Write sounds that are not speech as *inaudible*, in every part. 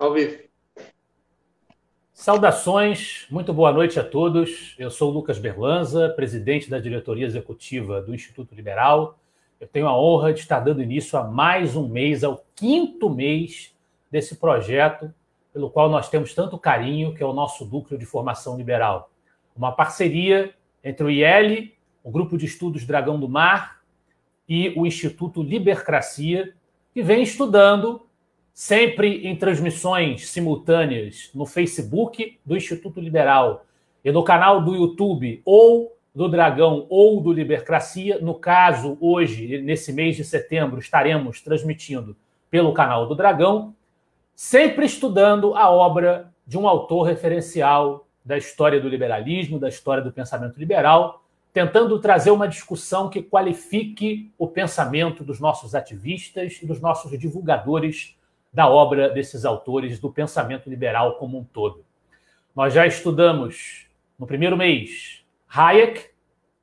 Ao vivo. Saudações, muito boa noite a todos. Eu sou Lucas Berlanza, presidente da diretoria executiva do Instituto Liberal. Eu tenho a honra de estar dando início a mais um mês, ao quinto mês desse projeto, pelo qual nós temos tanto carinho, que é o nosso núcleo de formação liberal. Uma parceria entre o IEL, o Grupo de Estudos Dragão do Mar e o Instituto Libercracia, que vem estudando sempre em transmissões simultâneas no Facebook do Instituto Liberal e no canal do YouTube ou do Dragão ou do Libercracia. No caso, hoje, nesse mês de setembro, estaremos transmitindo pelo canal do Dragão, sempre estudando a obra de um autor referencial da história do liberalismo, da história do pensamento liberal, tentando trazer uma discussão que qualifique o pensamento dos nossos ativistas e dos nossos divulgadores da obra desses autores do pensamento liberal como um todo. Nós já estudamos no primeiro mês Hayek,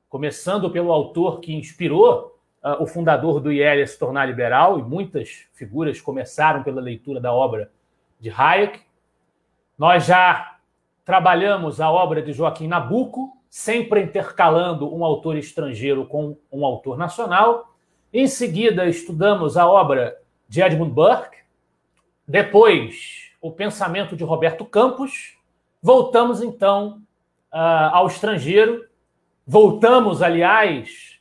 começando pelo autor que inspirou uh, o fundador do IEL a se tornar liberal, e muitas figuras começaram pela leitura da obra de Hayek. Nós já trabalhamos a obra de Joaquim Nabuco, sempre intercalando um autor estrangeiro com um autor nacional. Em seguida, estudamos a obra de Edmund Burke, depois, o pensamento de Roberto Campos. Voltamos, então, uh, ao estrangeiro. Voltamos, aliás,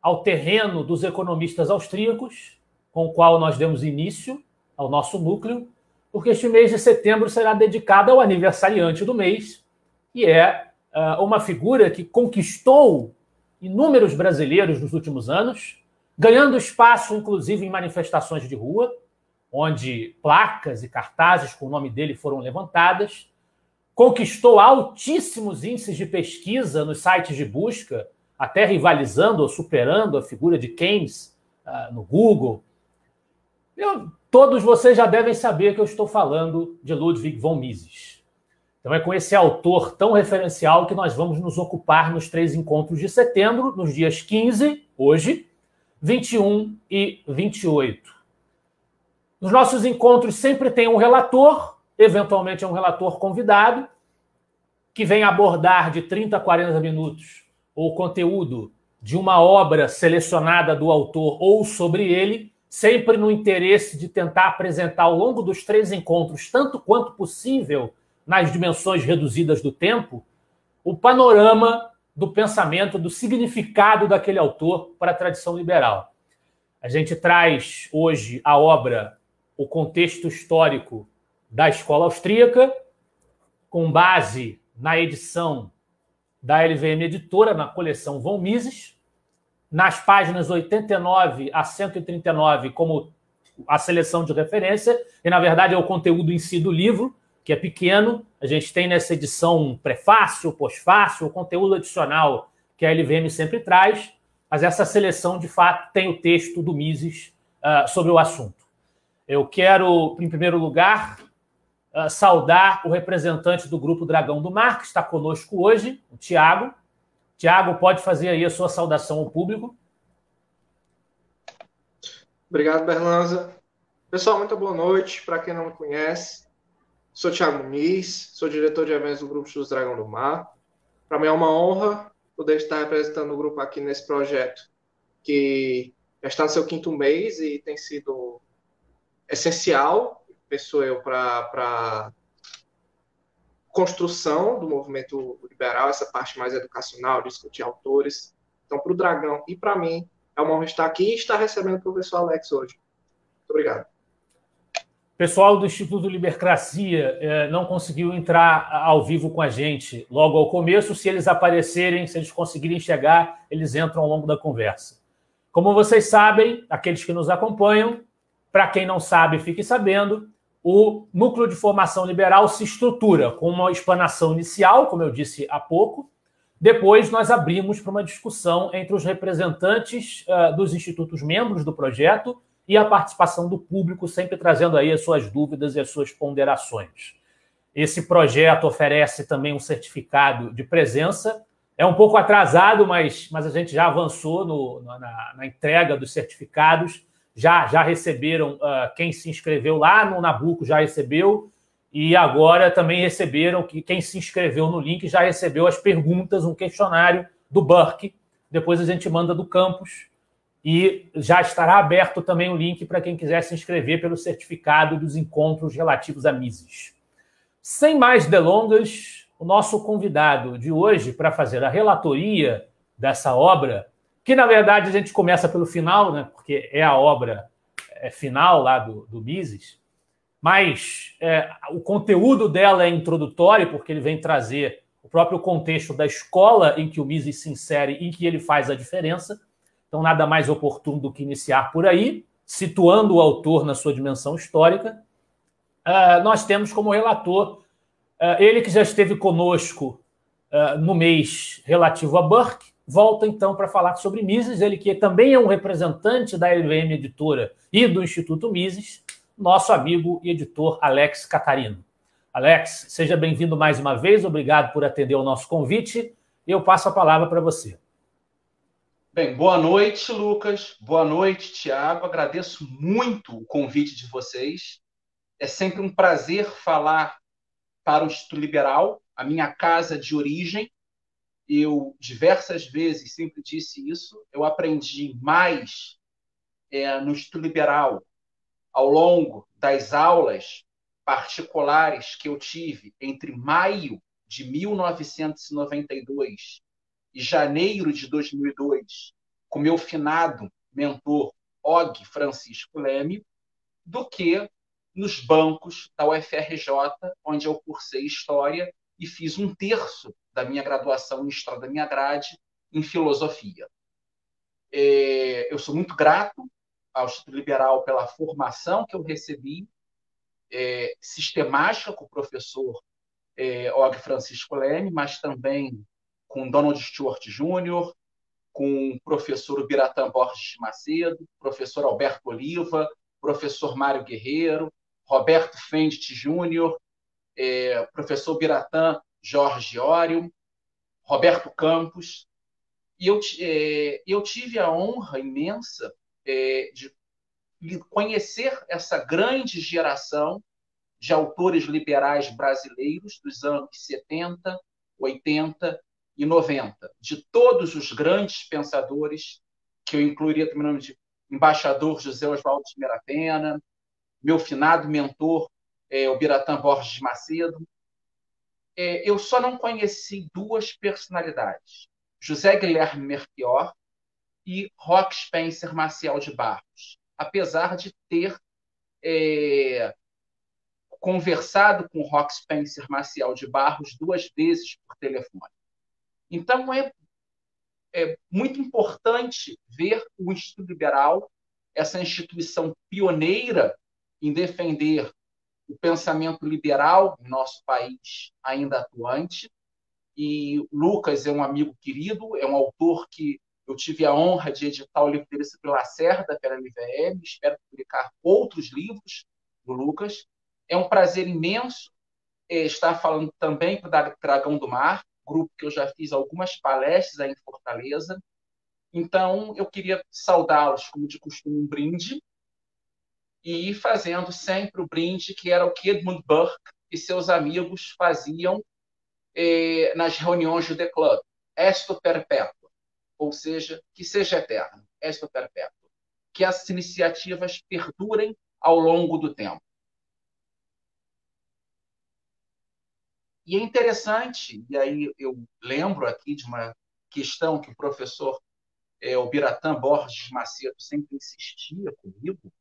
ao terreno dos economistas austríacos, com o qual nós demos início ao nosso núcleo, porque este mês de setembro será dedicado ao aniversariante do mês, que é uh, uma figura que conquistou inúmeros brasileiros nos últimos anos, ganhando espaço, inclusive, em manifestações de rua onde placas e cartazes com o nome dele foram levantadas, conquistou altíssimos índices de pesquisa nos sites de busca, até rivalizando ou superando a figura de Keynes uh, no Google. Eu, todos vocês já devem saber que eu estou falando de Ludwig von Mises. Então é com esse autor tão referencial que nós vamos nos ocupar nos três encontros de setembro, nos dias 15, hoje, 21 e 28. Nos nossos encontros sempre tem um relator, eventualmente é um relator convidado, que vem abordar de 30 a 40 minutos o conteúdo de uma obra selecionada do autor ou sobre ele, sempre no interesse de tentar apresentar ao longo dos três encontros, tanto quanto possível, nas dimensões reduzidas do tempo, o panorama do pensamento, do significado daquele autor para a tradição liberal. A gente traz hoje a obra o contexto histórico da escola austríaca, com base na edição da LVM Editora, na coleção Von Mises, nas páginas 89 a 139, como a seleção de referência, e na verdade é o conteúdo em si do livro, que é pequeno. A gente tem nessa edição um prefácio, pós-fácio, conteúdo adicional que a LVM sempre traz, mas essa seleção, de fato, tem o texto do Mises uh, sobre o assunto. Eu quero, em primeiro lugar, uh, saudar o representante do Grupo Dragão do Mar, que está conosco hoje, o Tiago. Tiago, pode fazer aí a sua saudação ao público. Obrigado, Berlanza. Pessoal, muito boa noite. Para quem não me conhece, sou Tiago Muniz, sou diretor de eventos do Grupo dos Dragão do Mar. Para mim é uma honra poder estar representando o grupo aqui nesse projeto que já está no seu quinto mês e tem sido essencial, penso eu, para construção do movimento liberal, essa parte mais educacional, discutir autores. Então, para o Dragão e para mim, é uma honra estar aqui e estar recebendo o professor Alex hoje. Muito obrigado. Pessoal do Instituto Libercracia eh, não conseguiu entrar ao vivo com a gente logo ao começo. Se eles aparecerem, se eles conseguirem chegar, eles entram ao longo da conversa. Como vocês sabem, aqueles que nos acompanham, para quem não sabe, fique sabendo, o núcleo de formação liberal se estrutura com uma explanação inicial, como eu disse há pouco. Depois, nós abrimos para uma discussão entre os representantes uh, dos institutos membros do projeto e a participação do público, sempre trazendo aí as suas dúvidas e as suas ponderações. Esse projeto oferece também um certificado de presença. É um pouco atrasado, mas, mas a gente já avançou no, na, na entrega dos certificados já, já receberam, uh, quem se inscreveu lá no Nabucco já recebeu, e agora também receberam, que quem se inscreveu no link já recebeu as perguntas, um questionário do Burke. Depois a gente manda do campus e já estará aberto também o link para quem quiser se inscrever pelo certificado dos encontros relativos a Mises. Sem mais delongas, o nosso convidado de hoje para fazer a relatoria dessa obra, que na verdade a gente começa pelo final, né, porque é a obra é, final lá do, do Mises, mas é, o conteúdo dela é introdutório, porque ele vem trazer o próprio contexto da escola em que o Mises se insere, em que ele faz a diferença. Então, nada mais oportuno do que iniciar por aí, situando o autor na sua dimensão histórica. Uh, nós temos como relator uh, ele que já esteve conosco uh, no mês relativo a Burke, volta então para falar sobre Mises, ele que também é um representante da LVM Editora e do Instituto Mises, nosso amigo e editor Alex Catarino. Alex, seja bem-vindo mais uma vez, obrigado por atender o nosso convite. Eu passo a palavra para você. Bem, boa noite, Lucas. Boa noite, Tiago. Agradeço muito o convite de vocês. É sempre um prazer falar para o Instituto Liberal, a minha casa de origem. Eu diversas vezes sempre disse isso. Eu aprendi mais é, no Instituto Liberal ao longo das aulas particulares que eu tive entre maio de 1992 e janeiro de 2002 com meu finado mentor Og Francisco Leme do que nos bancos da UFRJ, onde eu cursei História e fiz um terço da minha graduação em da minha grade em Filosofia. É, eu sou muito grato ao Instituto Liberal pela formação que eu recebi, é, sistemática com o professor é, Og Francisco Leme, mas também com Donald Stewart Jr., com o professor Biratã Borges de Macedo, professor Alberto Oliva, professor Mário Guerreiro, Roberto Fendt Júnior, é, professor Biratã Jorge Ório, Roberto Campos. E eu, é, eu tive a honra imensa é, de conhecer essa grande geração de autores liberais brasileiros dos anos 70, 80 e 90, de todos os grandes pensadores, que eu incluiria também o nome de embaixador José Oswaldo de Mirapena, meu finado mentor, é, o Biratã Borges Macedo. É, eu só não conheci duas personalidades, José Guilherme Merchior e Rock Spencer Maciel de Barros, apesar de ter é, conversado com Rock Spencer Maciel de Barros duas vezes por telefone. Então, é, é muito importante ver o Instituto Liberal, essa instituição pioneira em defender o pensamento liberal em nosso país ainda atuante. E Lucas é um amigo querido, é um autor que eu tive a honra de editar o livro dele pela Lacerda, pela LVM, espero publicar outros livros do Lucas. É um prazer imenso é, estar falando também para o Dragão do Mar, grupo que eu já fiz algumas palestras aí em Fortaleza. Então, eu queria saudá-los, como de costume, um brinde, e fazendo sempre o brinde que era o que Edmund Burke e seus amigos faziam eh, nas reuniões do The Club, Esto Perpétua, ou seja, que seja eterno, Esto Perpétua, que essas iniciativas perdurem ao longo do tempo. E é interessante, e aí eu lembro aqui de uma questão que o professor é, Biratã Borges Macedo sempre insistia comigo,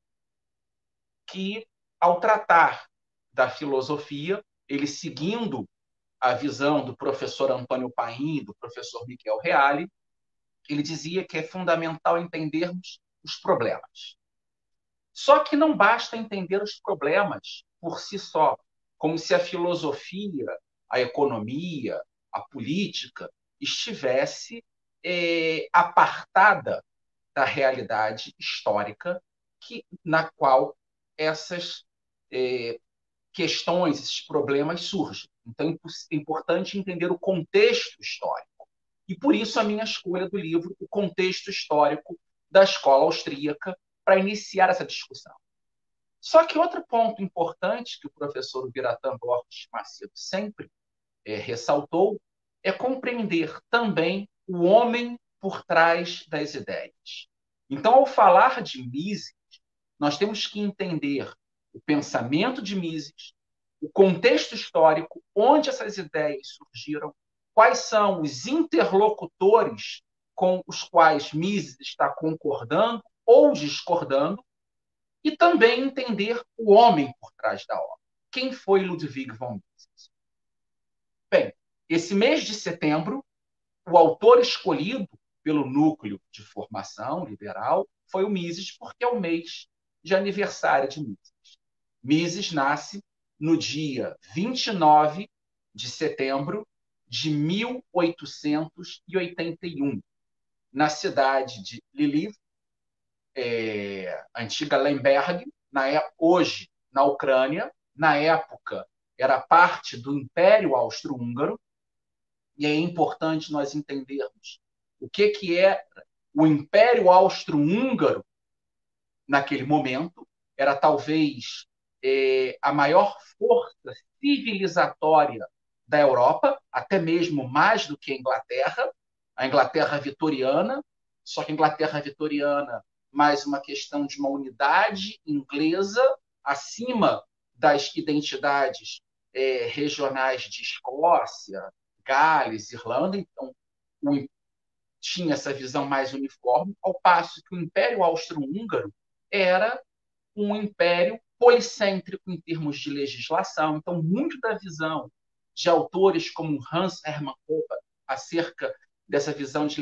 que ao tratar da filosofia, ele seguindo a visão do professor Antônio Paim, do professor Miquel Reale, ele dizia que é fundamental entendermos os problemas. Só que não basta entender os problemas por si só, como se a filosofia a economia, a política, estivesse é, apartada da realidade histórica que, na qual essas é, questões, esses problemas surgem. Então, é importante entender o contexto histórico. E por isso a minha escolha do livro, o contexto histórico da escola austríaca, para iniciar essa discussão. Só que outro ponto importante que o professor Biratã Borges Macedo sempre é, ressaltou é compreender também o homem por trás das ideias. Então, ao falar de Mises, nós temos que entender o pensamento de Mises, o contexto histórico, onde essas ideias surgiram, quais são os interlocutores com os quais Mises está concordando ou discordando, e também entender o homem por trás da obra. Quem foi Ludwig von Mises? Bem, esse mês de setembro, o autor escolhido pelo núcleo de formação liberal foi o Mises, porque é o mês de aniversário de Mises. Mises nasce no dia 29 de setembro de 1881, na cidade de Lviv, é, antiga Lemberg, na, é, hoje na Ucrânia, na época era parte do Império Austro-Húngaro, e é importante nós entendermos o que, que é o Império Austro-Húngaro naquele momento, era talvez é, a maior força civilizatória da Europa, até mesmo mais do que a Inglaterra, a Inglaterra vitoriana, só que a Inglaterra vitoriana mais uma questão de uma unidade inglesa acima das identidades é, regionais de Escócia, Gales, Irlanda. Então, o, tinha essa visão mais uniforme, ao passo que o Império Austro-Húngaro era um império policêntrico em termos de legislação. Então, muito da visão de autores como Hans Hermann Hoppe acerca dessa visão de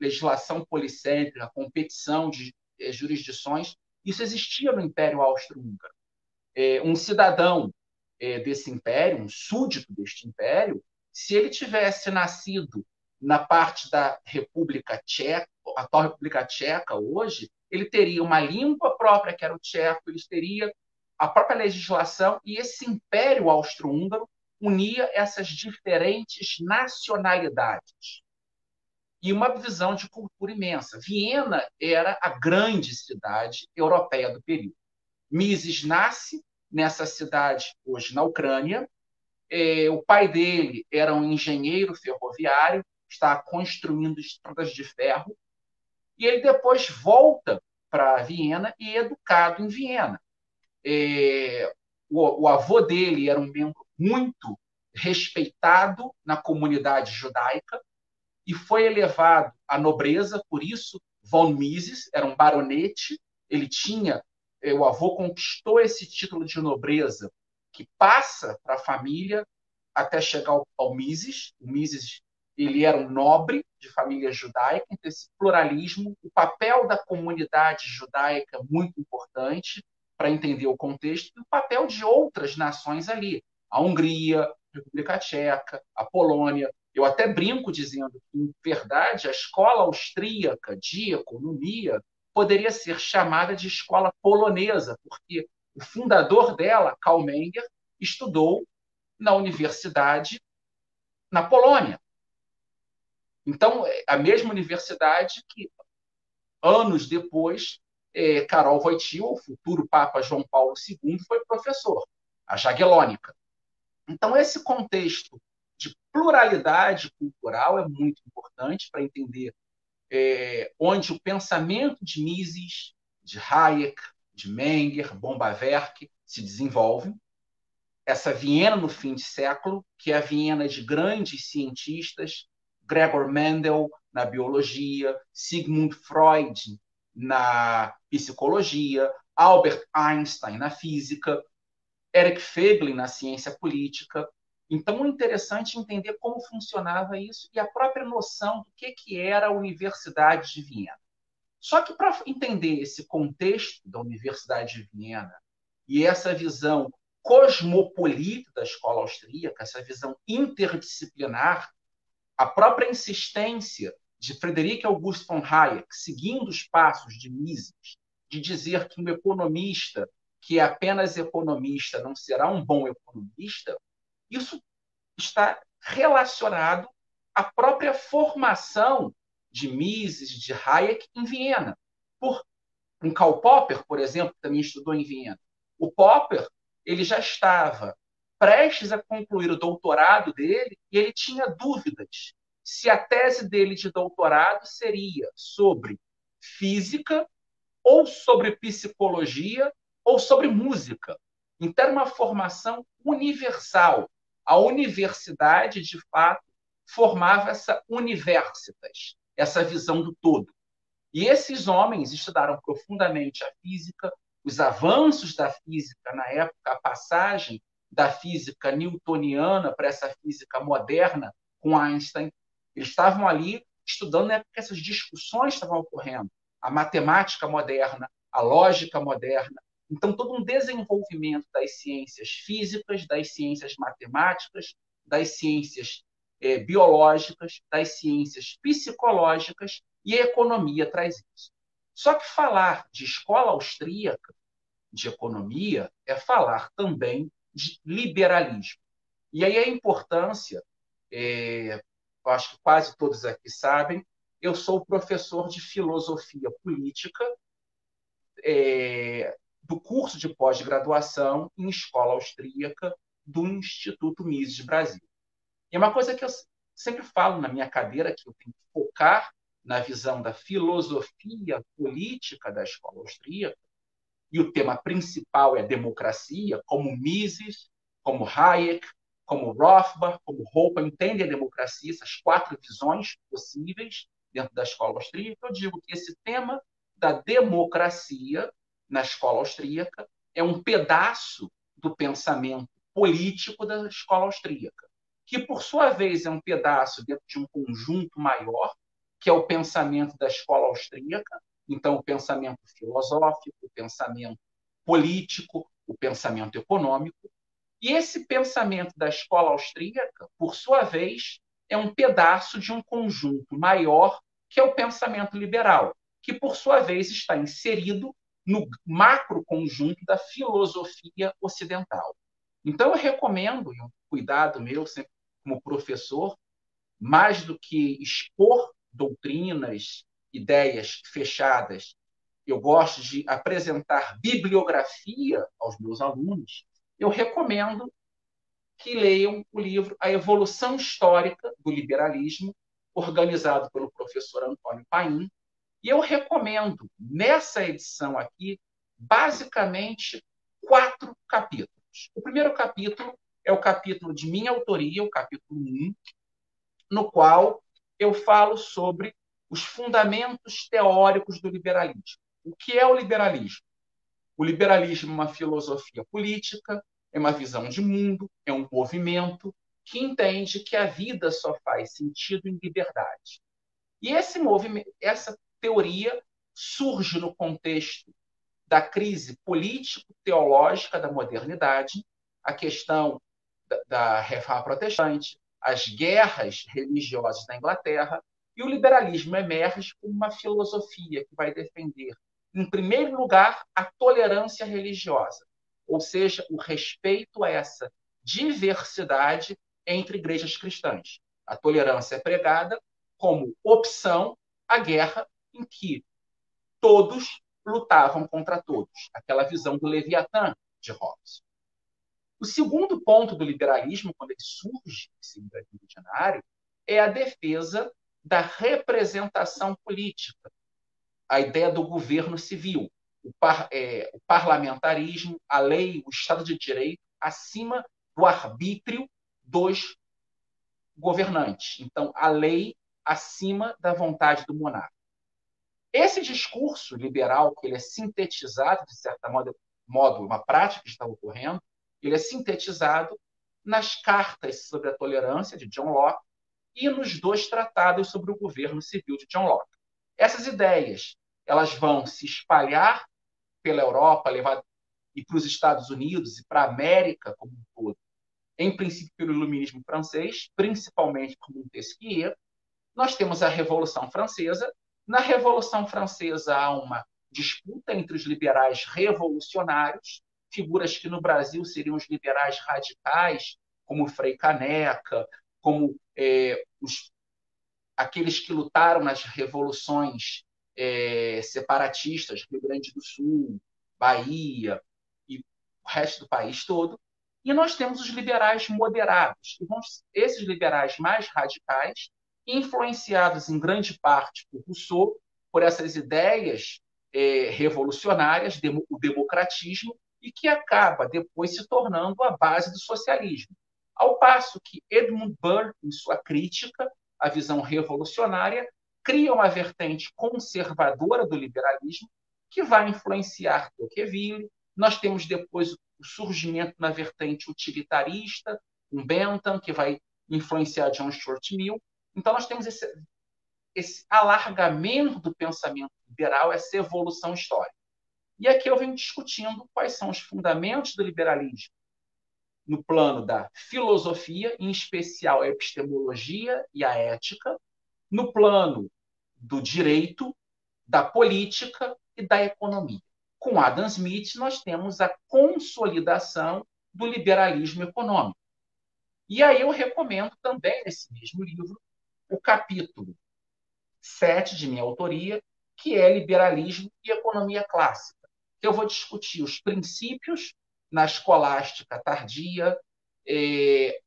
legislação policêntrica, competição de eh, jurisdições, isso existia no Império Austro-Húngaro. É, um cidadão é, desse império, um súdito deste império, se ele tivesse nascido na parte da República Tcheca, atual República Tcheca hoje, ele teria uma língua própria, que era o tcheco, ele teria a própria legislação, e esse Império Austro-Húngaro unia essas diferentes nacionalidades e uma visão de cultura imensa. Viena era a grande cidade europeia do período. Mises nasce nessa cidade, hoje na Ucrânia. É, o pai dele era um engenheiro ferroviário, está construindo estradas de ferro, e ele depois volta para Viena e é educado em Viena. É, o, o avô dele era um membro muito respeitado na comunidade judaica, e foi elevado à nobreza, por isso von Mises era um baronete, ele tinha, eh, o avô conquistou esse título de nobreza que passa para a família até chegar ao, ao Mises. O Mises ele era um nobre de família judaica, então esse pluralismo, o papel da comunidade judaica muito importante para entender o contexto e o papel de outras nações ali, a Hungria, a República Tcheca, a Polônia, eu até brinco dizendo que, em verdade, a escola austríaca de economia poderia ser chamada de escola polonesa, porque o fundador dela, Karl Menger, estudou na universidade na Polônia. Então, a mesma universidade que, anos depois, é, Karol Wojtyła, o futuro Papa João Paulo II, foi professor, a Jagiellônica. Então, esse contexto de pluralidade cultural é muito importante para entender é, onde o pensamento de Mises, de Hayek, de Menger, Bombaverk se desenvolve. Essa Viena no fim de século, que é a Viena de grandes cientistas, Gregor Mendel na biologia, Sigmund Freud na psicologia, Albert Einstein na física, Eric Feglin na ciência política, então, é interessante entender como funcionava isso e a própria noção do que, que era a Universidade de Viena. Só que para entender esse contexto da Universidade de Viena e essa visão cosmopolita da escola austríaca, essa visão interdisciplinar, a própria insistência de Frederic August von Hayek, seguindo os passos de Mises, de dizer que um economista que é apenas economista não será um bom economista, isso está relacionado à própria formação de Mises, de Hayek em Viena. Por um Karl Popper, por exemplo, também estudou em Viena. O Popper ele já estava prestes a concluir o doutorado dele e ele tinha dúvidas se a tese dele de doutorado seria sobre física ou sobre psicologia ou sobre música. Então, era uma formação universal. A universidade, de fato, formava essa universitas, essa visão do todo. E esses homens estudaram profundamente a física, os avanços da física na época, a passagem da física newtoniana para essa física moderna com Einstein. Eles estavam ali estudando na época que essas discussões estavam ocorrendo. A matemática moderna, a lógica moderna. Então, todo um desenvolvimento das ciências físicas, das ciências matemáticas, das ciências eh, biológicas, das ciências psicológicas e a economia traz isso. Só que falar de escola austríaca de economia é falar também de liberalismo. E aí a importância, é, acho que quase todos aqui sabem, eu sou professor de filosofia política é, do curso de pós-graduação em escola austríaca do Instituto Mises Brasil. E é uma coisa que eu sempre falo na minha cadeira, que eu tenho que focar na visão da filosofia política da escola austríaca, e o tema principal é democracia, como Mises, como Hayek, como Rothbard, como Hoppe entendem a democracia, essas quatro visões possíveis dentro da escola austríaca, eu digo que esse tema da democracia na escola austríaca é um pedaço do pensamento político da escola austríaca, que por sua vez é um pedaço dentro de um conjunto maior, que é o pensamento da escola austríaca, então, o pensamento filosófico, o pensamento político, o pensamento econômico. E esse pensamento da escola austríaca, por sua vez, é um pedaço de um conjunto maior, que é o pensamento liberal, que, por sua vez, está inserido no macro conjunto da filosofia ocidental. Então, eu recomendo, e um cuidado meu, sempre como professor, mais do que expor doutrinas ideias fechadas, eu gosto de apresentar bibliografia aos meus alunos, eu recomendo que leiam o livro A Evolução Histórica do Liberalismo, organizado pelo professor Antônio Paim. E eu recomendo, nessa edição aqui, basicamente quatro capítulos. O primeiro capítulo é o capítulo de minha autoria, o capítulo 1, no qual eu falo sobre os fundamentos teóricos do liberalismo. O que é o liberalismo? O liberalismo é uma filosofia política, é uma visão de mundo, é um movimento que entende que a vida só faz sentido em liberdade. E esse movimento, essa teoria surge no contexto da crise político-teológica da modernidade, a questão da, da reforma protestante, as guerras religiosas na Inglaterra e o liberalismo emerge como uma filosofia que vai defender, em primeiro lugar, a tolerância religiosa, ou seja, o respeito a essa diversidade entre igrejas cristãs. A tolerância é pregada como opção à guerra em que todos lutavam contra todos, aquela visão do Leviatã de Hobbes. O segundo ponto do liberalismo, quando ele surge, esse liberalismo visionário, é a defesa da representação política, a ideia do governo civil, o, par, é, o parlamentarismo, a lei, o Estado de Direito, acima do arbítrio dos governantes. Então, a lei acima da vontade do monarca. Esse discurso liberal, que ele é sintetizado, de certa modo, modo uma prática que está ocorrendo, ele é sintetizado nas cartas sobre a tolerância de John Locke e nos dois tratados sobre o governo civil de John Locke. Essas ideias elas vão se espalhar pela Europa, levar e para os Estados Unidos e para a América como um todo. Em princípio pelo iluminismo francês, principalmente por Montesquieu. Nós temos a Revolução Francesa. Na Revolução Francesa há uma disputa entre os liberais revolucionários, figuras que no Brasil seriam os liberais radicais, como Frei Caneca, como é, os, aqueles que lutaram nas revoluções é, separatistas, Rio Grande do Sul, Bahia e o resto do país todo. E nós temos os liberais moderados, esses liberais mais radicais, influenciados em grande parte por Rousseau, por essas ideias é, revolucionárias, o democratismo, e que acaba depois se tornando a base do socialismo. Ao passo que Edmund Burke, em sua crítica à visão revolucionária, cria uma vertente conservadora do liberalismo que vai influenciar Tocqueville. Nós temos depois o surgimento na vertente utilitarista, um Bentham, que vai influenciar John Stuart Mill. Então, nós temos esse, esse alargamento do pensamento liberal, essa evolução histórica. E aqui eu venho discutindo quais são os fundamentos do liberalismo no plano da filosofia, em especial a epistemologia e a ética, no plano do direito, da política e da economia. Com Adam Smith, nós temos a consolidação do liberalismo econômico. E aí eu recomendo também, nesse mesmo livro, o capítulo 7 de minha autoria, que é Liberalismo e Economia Clássica eu vou discutir os princípios na escolástica tardia, eh,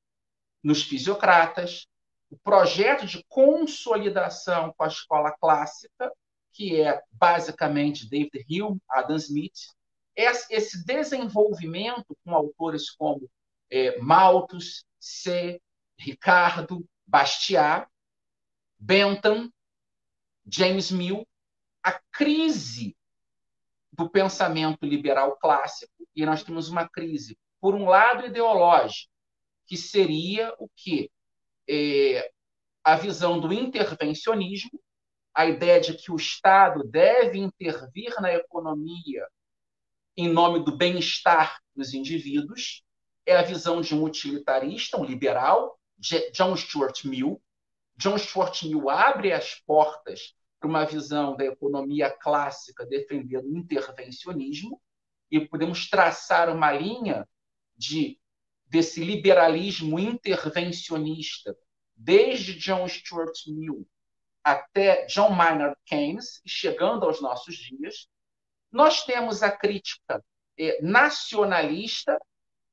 nos fisiocratas, o projeto de consolidação com a escola clássica, que é basicamente David Hume, Adam Smith, esse desenvolvimento com autores como eh, Malthus, C. Ricardo, Bastiat, Bentham, James Mill, a crise do pensamento liberal clássico, e nós temos uma crise, por um lado, ideológica, que seria o quê? É, a visão do intervencionismo, a ideia de que o Estado deve intervir na economia em nome do bem-estar dos indivíduos, é a visão de um utilitarista, um liberal, John Stuart Mill. John Stuart Mill abre as portas para uma visão da economia clássica defendendo o intervencionismo, e podemos traçar uma linha de desse liberalismo intervencionista, desde John Stuart Mill até John Maynard Keynes, chegando aos nossos dias. Nós temos a crítica eh, nacionalista,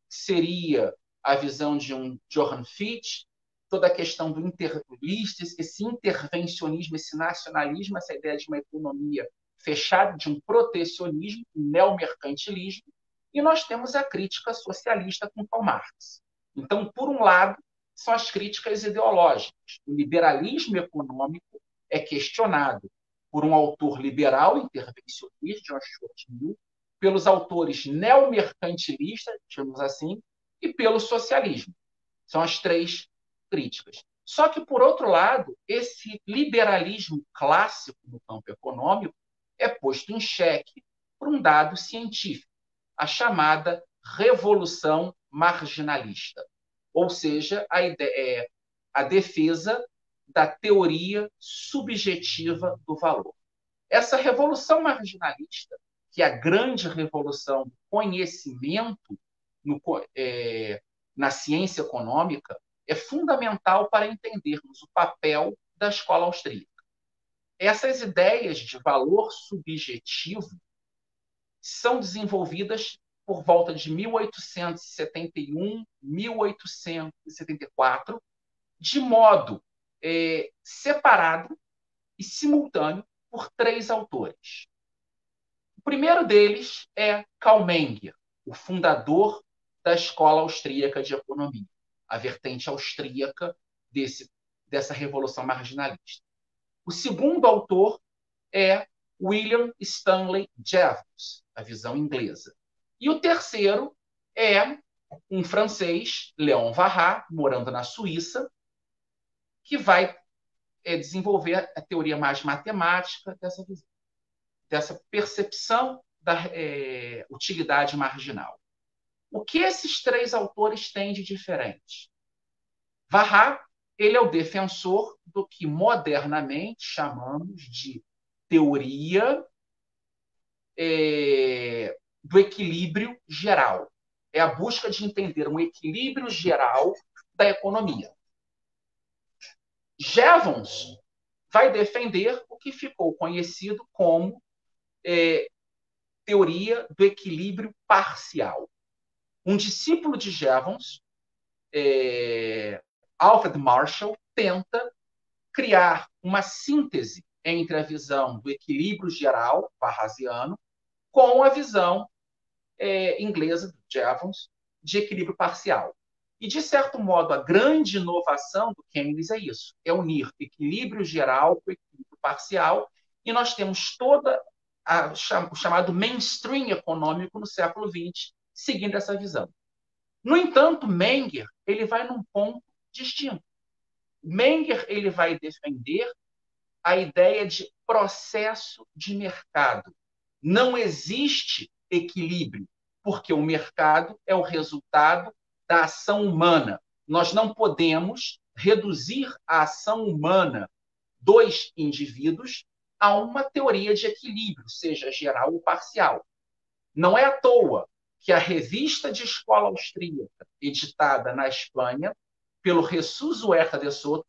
que seria a visão de um Johann Fichte, toda a questão do interlista, esse intervencionismo, esse nacionalismo, essa ideia de uma economia fechada, de um protecionismo, um neomercantilismo, e nós temos a crítica socialista com Karl Marx. Então, por um lado, são as críticas ideológicas. O liberalismo econômico é questionado por um autor liberal intervencionista, John Stuart Mill, pelos autores neomercantilistas, digamos assim, e pelo socialismo. São as três críticas. Só que, por outro lado, esse liberalismo clássico no campo econômico é posto em xeque por um dado científico, a chamada revolução marginalista, ou seja, a, ideia, é a defesa da teoria subjetiva do valor. Essa revolução marginalista, que é a grande revolução do conhecimento no, é, na ciência econômica, é fundamental para entendermos o papel da escola austríaca. Essas ideias de valor subjetivo são desenvolvidas por volta de 1871, 1874, de modo é, separado e simultâneo por três autores. O primeiro deles é Karl Menger, o fundador da Escola Austríaca de Economia a vertente austríaca desse, dessa revolução marginalista. O segundo autor é William Stanley Jevons, a visão inglesa. E o terceiro é um francês, Léon Varrat, morando na Suíça, que vai é, desenvolver a teoria mais matemática dessa visão, dessa percepção da é, utilidade marginal. O que esses três autores têm de diferente? Varra, ele é o defensor do que modernamente chamamos de teoria é, do equilíbrio geral. É a busca de entender um equilíbrio geral da economia. Jevons vai defender o que ficou conhecido como é, teoria do equilíbrio parcial. Um discípulo de Jevons, é, Alfred Marshall, tenta criar uma síntese entre a visão do equilíbrio geral, parrasiano, com a visão é, inglesa, de Jevons, de equilíbrio parcial. E, de certo modo, a grande inovação do Keynes é isso: é unir equilíbrio geral com equilíbrio parcial, e nós temos toda a, o chamado mainstream econômico no século XX, seguindo essa visão. No entanto, Menger ele vai num ponto distinto. Menger ele vai defender a ideia de processo de mercado. Não existe equilíbrio, porque o mercado é o resultado da ação humana. Nós não podemos reduzir a ação humana dos indivíduos a uma teoria de equilíbrio, seja geral ou parcial. Não é à toa que a revista de escola austríaca, editada na Espanha pelo Jesus Huerta de Soto,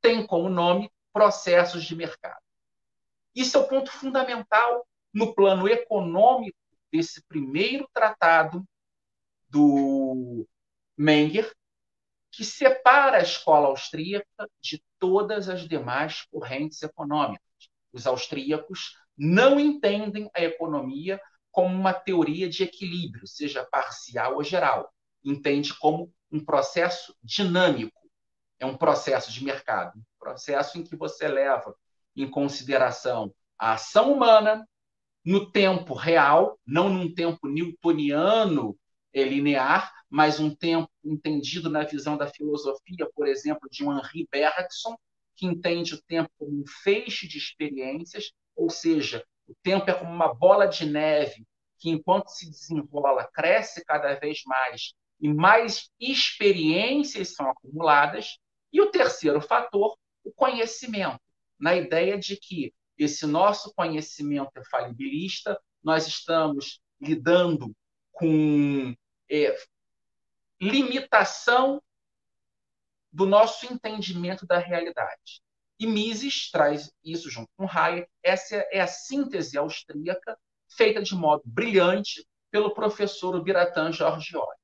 tem como nome Processos de Mercado. Isso é o ponto fundamental no plano econômico desse primeiro tratado do Menger, que separa a escola austríaca de todas as demais correntes econômicas. Os austríacos não entendem a economia como uma teoria de equilíbrio, seja parcial ou geral. Entende como um processo dinâmico. É um processo de mercado, um processo em que você leva em consideração a ação humana no tempo real, não num tempo newtoniano linear, mas um tempo entendido na visão da filosofia, por exemplo, de um Henri Bergson, que entende o tempo como um feixe de experiências, ou seja, o tempo é como uma bola de neve que, enquanto se desenrola, cresce cada vez mais e mais experiências são acumuladas. E o terceiro fator, o conhecimento, na ideia de que esse nosso conhecimento é falibilista, nós estamos lidando com é, limitação do nosso entendimento da realidade. E Mises traz isso junto com Hayek. Essa é a síntese austríaca, feita de modo brilhante pelo professor Ubiratan Giorgioli.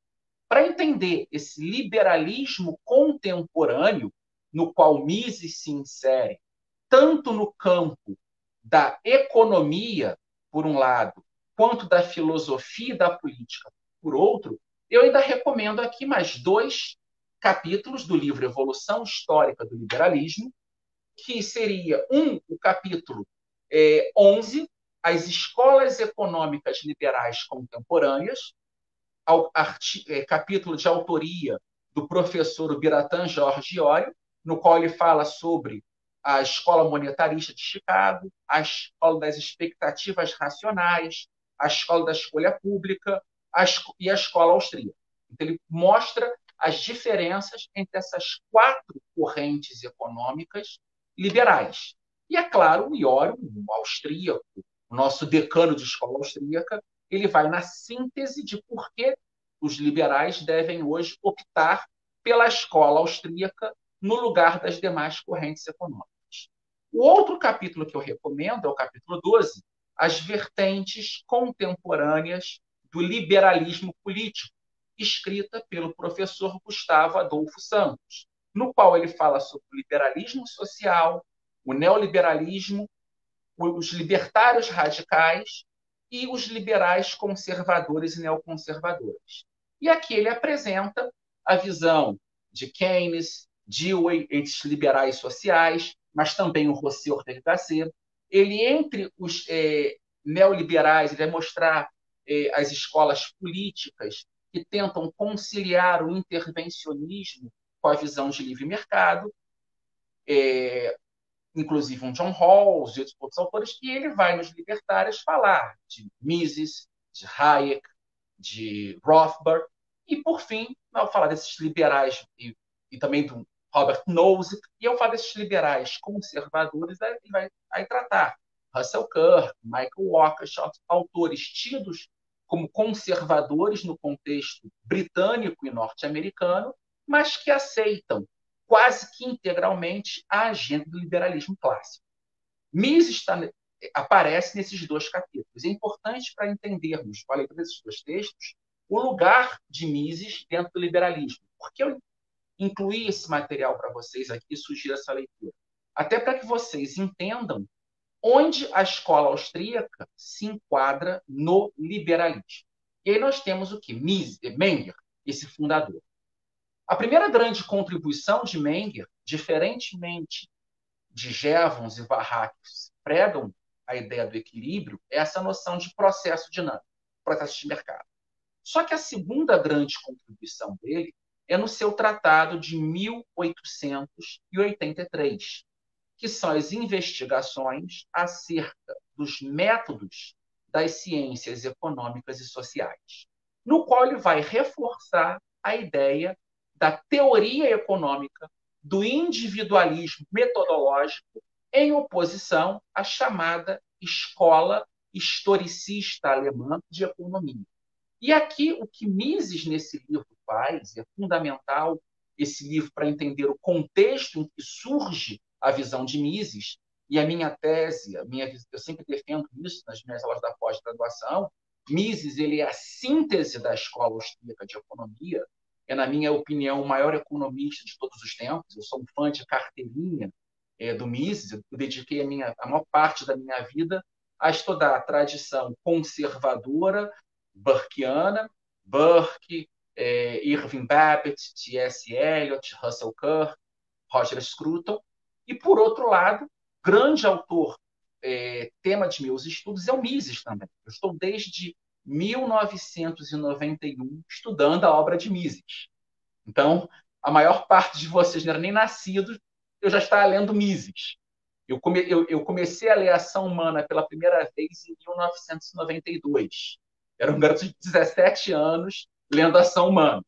Para entender esse liberalismo contemporâneo, no qual Mises se insere, tanto no campo da economia, por um lado, quanto da filosofia e da política, por outro, eu ainda recomendo aqui mais dois capítulos do livro Evolução Histórica do Liberalismo, que seria um, o capítulo é, 11, As Escolas Econômicas Liberais Contemporâneas, ao, é, capítulo de autoria do professor Biratan Giorgiori, no qual ele fala sobre a escola monetarista de Chicago, a escola das expectativas racionais, a escola da escolha pública a, e a escola austríaca. Então, ele mostra as diferenças entre essas quatro correntes econômicas liberais. E, é claro, o Iório, o austríaco, o nosso decano de escola austríaca, ele vai na síntese de por que os liberais devem hoje optar pela escola austríaca no lugar das demais correntes econômicas. O outro capítulo que eu recomendo é o capítulo 12, as vertentes contemporâneas do liberalismo político, escrita pelo professor Gustavo Adolfo Santos, no qual ele fala sobre o liberalismo social, o neoliberalismo, os libertários radicais e os liberais conservadores e neoconservadores. E aqui ele apresenta a visão de Keynes, Dewey, esses liberais sociais, mas também o José Ortega Gasset. Ele, entre os é, neoliberais, ele vai mostrar é, as escolas políticas que tentam conciliar o intervencionismo com a visão de livre mercado, é, inclusive um John Rawls e outros, autores, e ele vai nos libertários falar de Mises, de Hayek, de Rothbard, e, por fim, ao falar desses liberais e, e também do Robert Nozick, e ao falar desses liberais conservadores, ele vai aí tratar Russell Kirk, Michael Walker, autores tidos como conservadores no contexto britânico e norte-americano, mas que aceitam quase que integralmente a agenda do liberalismo clássico. Mises aparece nesses dois capítulos. É importante para entendermos, com a leitura desses dois textos, o lugar de Mises dentro do liberalismo. Por que eu incluí esse material para vocês aqui e sugiro essa leitura? Até para que vocês entendam onde a escola austríaca se enquadra no liberalismo. E aí nós temos o que? Menger, esse fundador. A primeira grande contribuição de Menger, diferentemente de Jevons e Varrakis, pregam a ideia do equilíbrio, é essa noção de processo dinâmico, processo de mercado. Só que a segunda grande contribuição dele é no seu tratado de 1883, que são as investigações acerca dos métodos das ciências econômicas e sociais, no qual ele vai reforçar a ideia da teoria econômica, do individualismo metodológico, em oposição à chamada escola historicista alemã de economia. E aqui o que Mises nesse livro faz, é fundamental esse livro para entender o contexto em que surge a visão de Mises, e a minha tese, a minha, eu sempre defendo isso nas minhas aulas da pós-graduação, Mises ele é a síntese da escola austríaca de economia, é, na minha opinião, o maior economista de todos os tempos. Eu sou um fã de carteirinha é, do Mises. Eu dediquei a, minha, a maior parte da minha vida a estudar a tradição conservadora burkeana, Burke, é, Irving Babbitt, T.S. Eliot, Russell Kirk, Roger Scruton. E, por outro lado, grande autor, é, tema de meus estudos é o Mises também. Eu estou desde 1991 estudando a obra de Mises. Então, a maior parte de vocês não era nem nascido, eu já estava lendo Mises. Eu, come, eu, eu, comecei a ler Ação Humana pela primeira vez em 1992. Era um garoto de 17 anos lendo Ação Humana.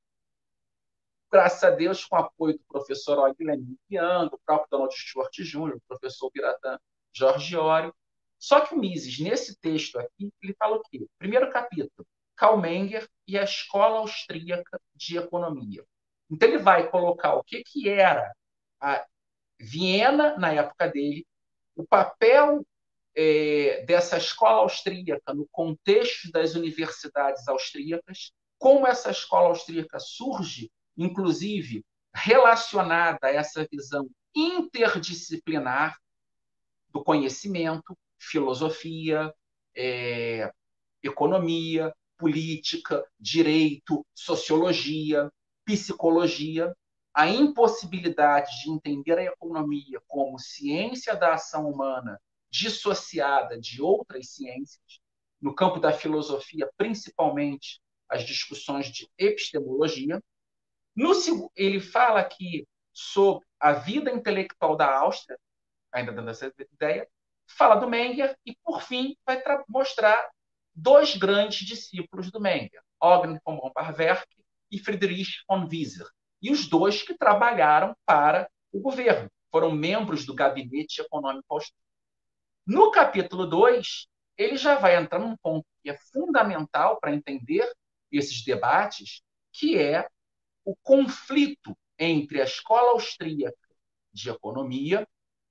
Graças a Deus, com o apoio do professor Guilherme Piano, do próprio Donald Stuart Jr., do professor Piratã Jorge Ório, só que o Mises, nesse texto aqui, ele fala o quê? Primeiro capítulo, Karl Menger e a Escola Austríaca de Economia. Então ele vai colocar o que, que era a Viena na época dele, o papel é, dessa escola austríaca no contexto das universidades austríacas, como essa escola austríaca surge, inclusive relacionada a essa visão interdisciplinar do conhecimento, filosofia, é, economia, política, direito, sociologia, psicologia, a impossibilidade de entender a economia como ciência da ação humana dissociada de outras ciências, no campo da filosofia, principalmente as discussões de epistemologia. No, ele fala aqui sobre a vida intelectual da Áustria, ainda dando essa ideia, fala do Menger e, por fim, vai mostrar dois grandes discípulos do Menger, Ogden von Bombarwerk e Friedrich von Wieser, e os dois que trabalharam para o governo, foram membros do gabinete econômico austríaco. No capítulo 2, ele já vai entrar num ponto que é fundamental para entender esses debates, que é o conflito entre a escola austríaca de economia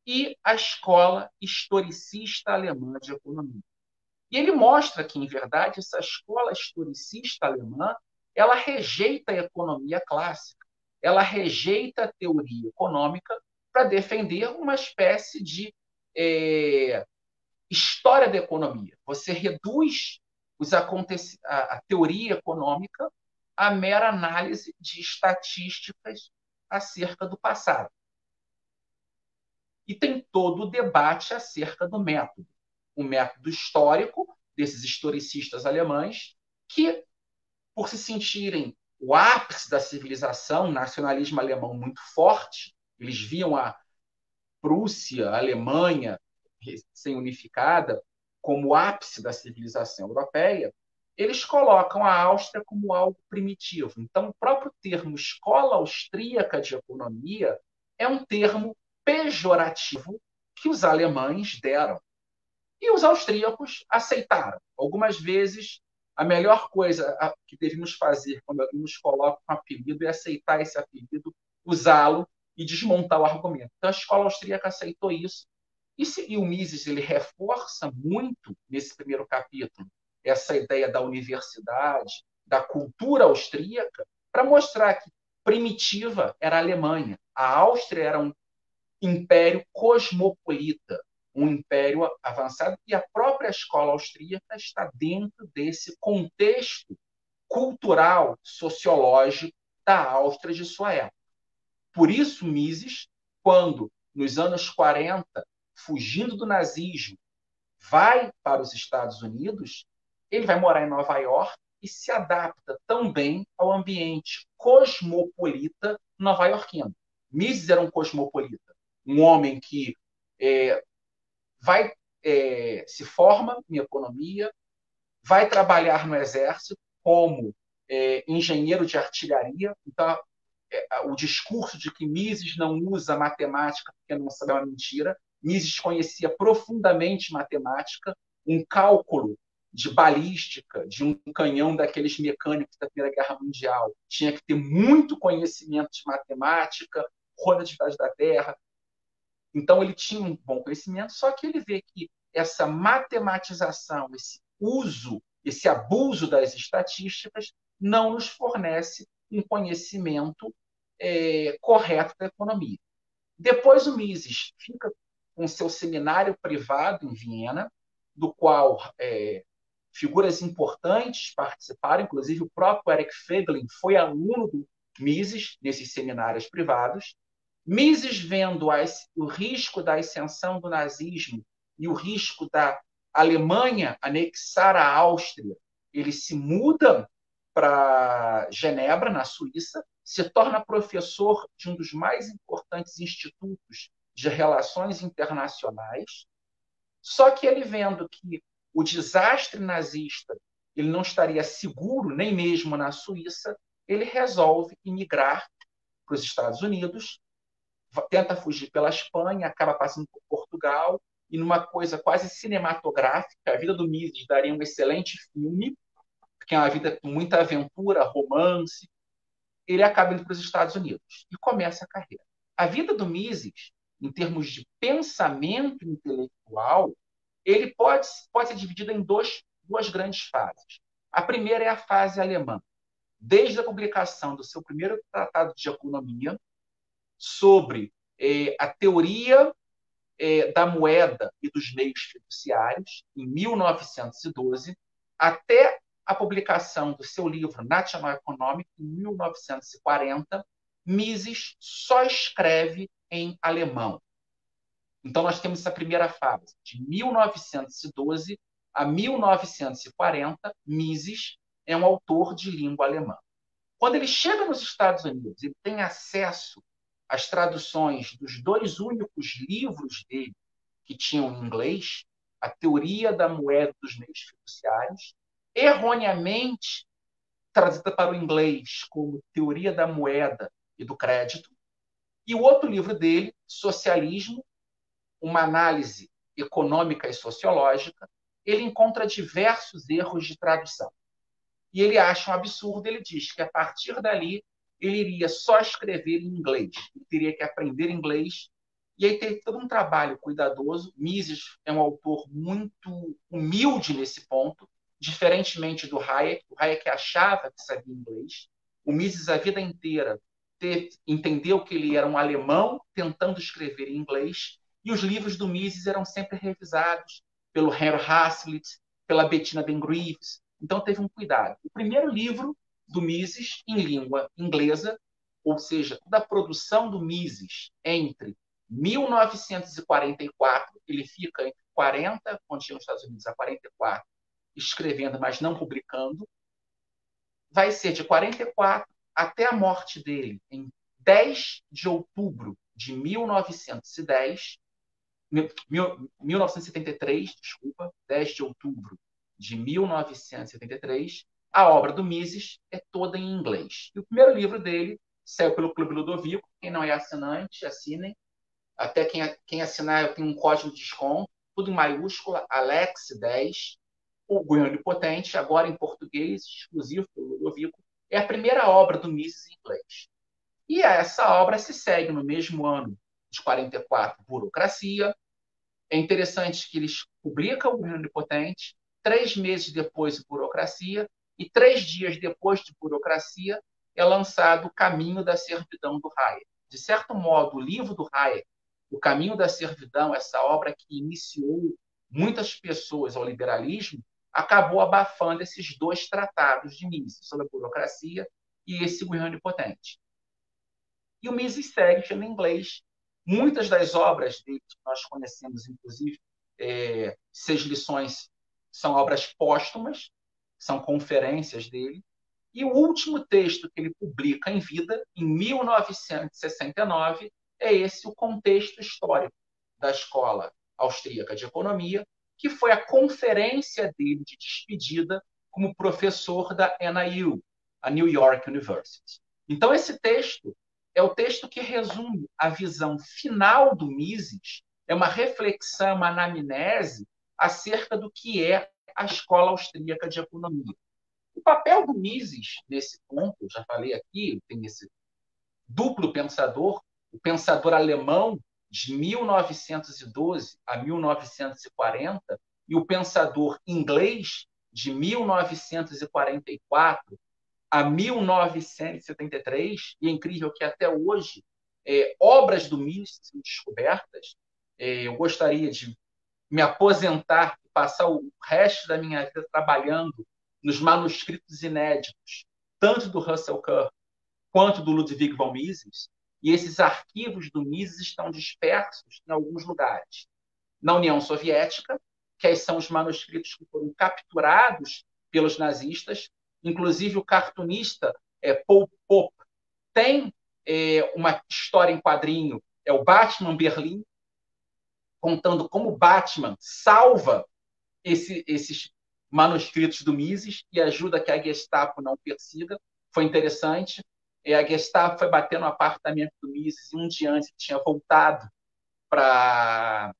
e a escola historicista alemã de economia. E ele mostra que, em verdade, essa escola historicista alemã ela rejeita a economia clássica, ela rejeita a teoria econômica para defender uma espécie de é, história da economia. Você reduz os a, a teoria econômica à mera análise de estatísticas acerca do passado. E tem todo o debate acerca do método. O método histórico desses historicistas alemães, que, por se sentirem o ápice da civilização, nacionalismo alemão muito forte, eles viam a Prússia, a Alemanha recém-unificada como o ápice da civilização europeia, eles colocam a Áustria como algo primitivo. Então, o próprio termo escola austríaca de economia é um termo pejorativo que os alemães deram. E os austríacos aceitaram. Algumas vezes, a melhor coisa que devemos fazer quando alguém nos coloca um apelido é aceitar esse apelido, usá-lo e desmontar o argumento. Então, a escola austríaca aceitou isso. E, se, e o Mises ele reforça muito, nesse primeiro capítulo, essa ideia da universidade, da cultura austríaca, para mostrar que primitiva era a Alemanha. A Áustria era um império cosmopolita, um império avançado, e a própria escola austríaca está dentro desse contexto cultural, sociológico da Áustria de sua época. Por isso, Mises, quando nos anos 40, fugindo do nazismo, vai para os Estados Unidos, ele vai morar em Nova York e se adapta também ao ambiente cosmopolita nova-iorquino. Mises era um cosmopolita, um homem que é, vai é, se forma em economia, vai trabalhar no exército como é, engenheiro de artilharia. Então, é, o discurso de que Mises não usa matemática porque não sabe é uma mentira. Mises conhecia profundamente matemática, um cálculo de balística, de um canhão daqueles mecânicos da Primeira Guerra Mundial. Tinha que ter muito conhecimento de matemática, relatividade da Terra. Então, ele tinha um bom conhecimento, só que ele vê que essa matematização, esse uso, esse abuso das estatísticas, não nos fornece um conhecimento é, correto da economia. Depois, o Mises fica com seu seminário privado em Viena, do qual é, figuras importantes participaram, inclusive o próprio Eric Feglin foi aluno do Mises nesses seminários privados. Mises vendo as, o risco da ascensão do nazismo e o risco da Alemanha anexar a Áustria, ele se muda para Genebra, na Suíça, se torna professor de um dos mais importantes institutos de relações internacionais. Só que ele vendo que o desastre nazista ele não estaria seguro nem mesmo na Suíça, ele resolve emigrar para os Estados Unidos, tenta fugir pela Espanha, acaba passando por Portugal, e numa coisa quase cinematográfica, a vida do Mises daria um excelente filme, que é uma vida com muita aventura, romance, ele acaba indo para os Estados Unidos e começa a carreira. A vida do Mises, em termos de pensamento intelectual, ele pode, pode ser dividido em dois, duas grandes fases. A primeira é a fase alemã. Desde a publicação do seu primeiro tratado de economia sobre eh, a teoria eh, da moeda e dos meios fiduciários, em 1912, até a publicação do seu livro National Economic, em 1940, Mises só escreve em alemão. Então, nós temos essa primeira fase, de 1912 a 1940, Mises é um autor de língua alemã. Quando ele chega nos Estados Unidos, ele tem acesso às traduções dos dois únicos livros dele que tinham em inglês, a Teoria da Moeda dos Meios Fiduciários, erroneamente traduzida para o inglês como Teoria da Moeda e do Crédito, e o outro livro dele, Socialismo, uma análise econômica e sociológica, ele encontra diversos erros de tradução. E ele acha um absurdo, ele diz que a partir dali ele iria só escrever em inglês, ele teria que aprender inglês, e aí tem todo um trabalho cuidadoso. Mises é um autor muito humilde nesse ponto, diferentemente do Hayek. O Hayek achava que sabia inglês. O Mises, a vida inteira, entendeu que ele era um alemão tentando escrever em inglês e os livros do Mises eram sempre revisados pelo Henry Hazlitt, pela Bettina Ben-Greaves. Então teve um cuidado. O primeiro livro do Mises em língua inglesa, ou seja, da produção do Mises entre 1944, ele fica entre 40, quando chega nos Estados Unidos, a 44, escrevendo, mas não publicando, vai ser de 44 até a morte dele, em 10 de outubro de 1910, 1973, desculpa, 10 de outubro de 1973, a obra do Mises é toda em inglês. E o primeiro livro dele saiu pelo Clube Ludovico. Quem não é assinante, assinem. Até quem, quem assinar, eu tenho um código de desconto, tudo em maiúscula, Alex10, o Grande Potente, agora em português, exclusivo pelo Ludovico. É a primeira obra do Mises em inglês. E essa obra se segue no mesmo ano de 44, Burocracia. É interessante que eles publicam o Governo Onipotente, três meses depois, Burocracia, e três dias depois de Burocracia, é lançado O Caminho da Servidão do Hayek. De certo modo, o livro do Hayek, O Caminho da Servidão, essa obra que iniciou muitas pessoas ao liberalismo, acabou abafando esses dois tratados de Mises sobre a burocracia e esse governo onipotente. E o Mises segue em inglês. Muitas das obras dele que nós conhecemos, inclusive, é, seis lições, são obras póstumas, são conferências dele. E o último texto que ele publica em vida, em 1969, é esse o contexto histórico da escola austríaca de economia, que foi a conferência dele de despedida como professor da NIU, a New York University. Então, esse texto é o texto que resume a visão final do Mises, é uma reflexão, uma anamnese acerca do que é a escola austríaca de economia. O papel do Mises nesse ponto, já falei aqui, tem esse duplo pensador, o pensador alemão de 1912 a 1940 e o pensador inglês de 1944 a 1973, e é incrível que até hoje é, obras do Mises são descobertas. É, eu gostaria de me aposentar passar o resto da minha vida trabalhando nos manuscritos inéditos, tanto do Russell Kerr quanto do Ludwig von Mises, e esses arquivos do Mises estão dispersos em alguns lugares. Na União Soviética, que são os manuscritos que foram capturados pelos nazistas, inclusive o cartunista é, Paul Pop tem é, uma história em quadrinho, é o Batman Berlim, contando como Batman salva esse, esses manuscritos do Mises e ajuda que a Gestapo não persiga. Foi interessante. E a Gestapo foi bater no apartamento do Mises e um dia antes ele tinha voltado para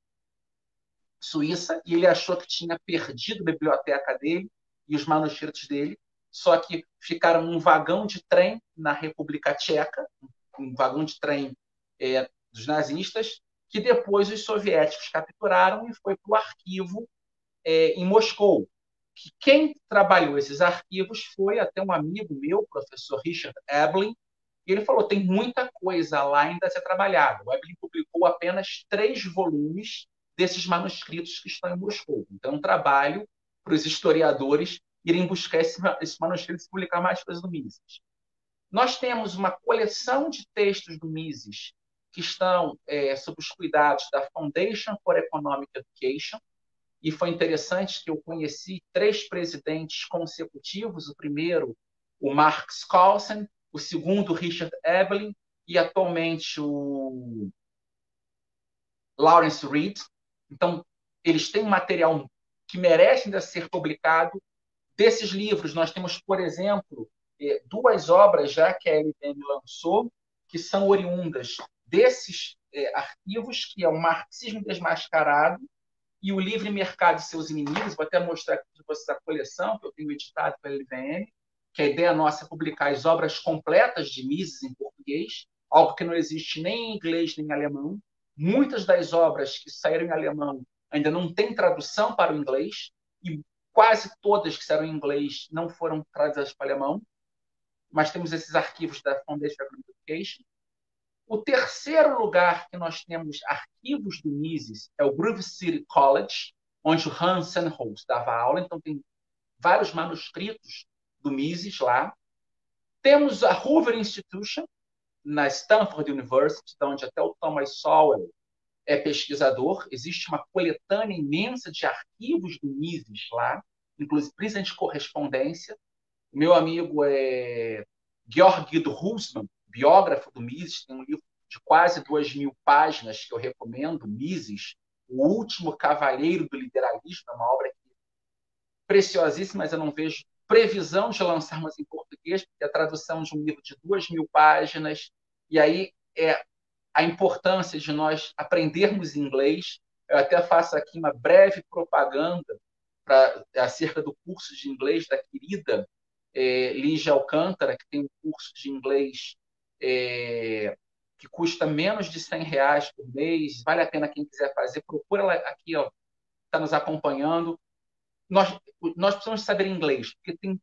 Suíça e ele achou que tinha perdido a biblioteca dele e os manuscritos dele, só que ficaram num vagão de trem na República Tcheca, um vagão de trem é, dos nazistas, que depois os soviéticos capturaram e foi para o arquivo é, em Moscou. Que quem trabalhou esses arquivos foi até um amigo meu, professor Richard Eblin, e ele falou: tem muita coisa lá ainda a ser trabalhada. O Eblin publicou apenas três volumes desses manuscritos que estão em Moscou. Então, é um trabalho para os historiadores irem buscar esse, esse manuscrito e publicar mais coisas do Mises. Nós temos uma coleção de textos do Mises que estão é, sob os cuidados da Foundation for Economic Education, e foi interessante que eu conheci três presidentes consecutivos, o primeiro, o Mark Skousen, o segundo, Richard Evelyn, e atualmente o Lawrence Reed. Então, eles têm material que merece ainda ser publicado. Desses livros, nós temos, por exemplo, é, duas obras já que a LVM lançou, que são oriundas desses é, arquivos, que é o Marxismo Desmascarado e o Livre Mercado e Seus Inimigos. Vou até mostrar aqui para vocês a coleção que eu tenho editado pela LVM, que a ideia nossa é publicar as obras completas de Mises em português, algo que não existe nem em inglês nem em alemão. Muitas das obras que saíram em alemão ainda não têm tradução para o inglês, e quase todas que saíram em inglês não foram traduzidas para o alemão, mas temos esses arquivos da Foundation for Education. O terceiro lugar que nós temos arquivos do Mises é o Grove City College, onde o Hans Senholz dava aula, então tem vários manuscritos do Mises lá. Temos a Hoover Institution, na Stanford University, onde até o Thomas Sowell é pesquisador. Existe uma coletânea imensa de arquivos do Mises lá, inclusive principalmente correspondência. Meu amigo é Georg Husman, biógrafo do Mises, tem um livro de quase duas mil páginas que eu recomendo, Mises, O Último Cavaleiro do Liberalismo, é uma obra preciosíssima, mas eu não vejo previsão de lançarmos em português, porque a tradução de um livro de duas mil páginas, e aí é a importância de nós aprendermos inglês. Eu até faço aqui uma breve propaganda pra, acerca do curso de inglês da querida é, Lígia Alcântara, que tem um curso de inglês é, que custa menos de 100 reais por mês. Vale a pena quem quiser fazer. Procura aqui, ó, está nos acompanhando. Nós, nós precisamos saber inglês, porque tem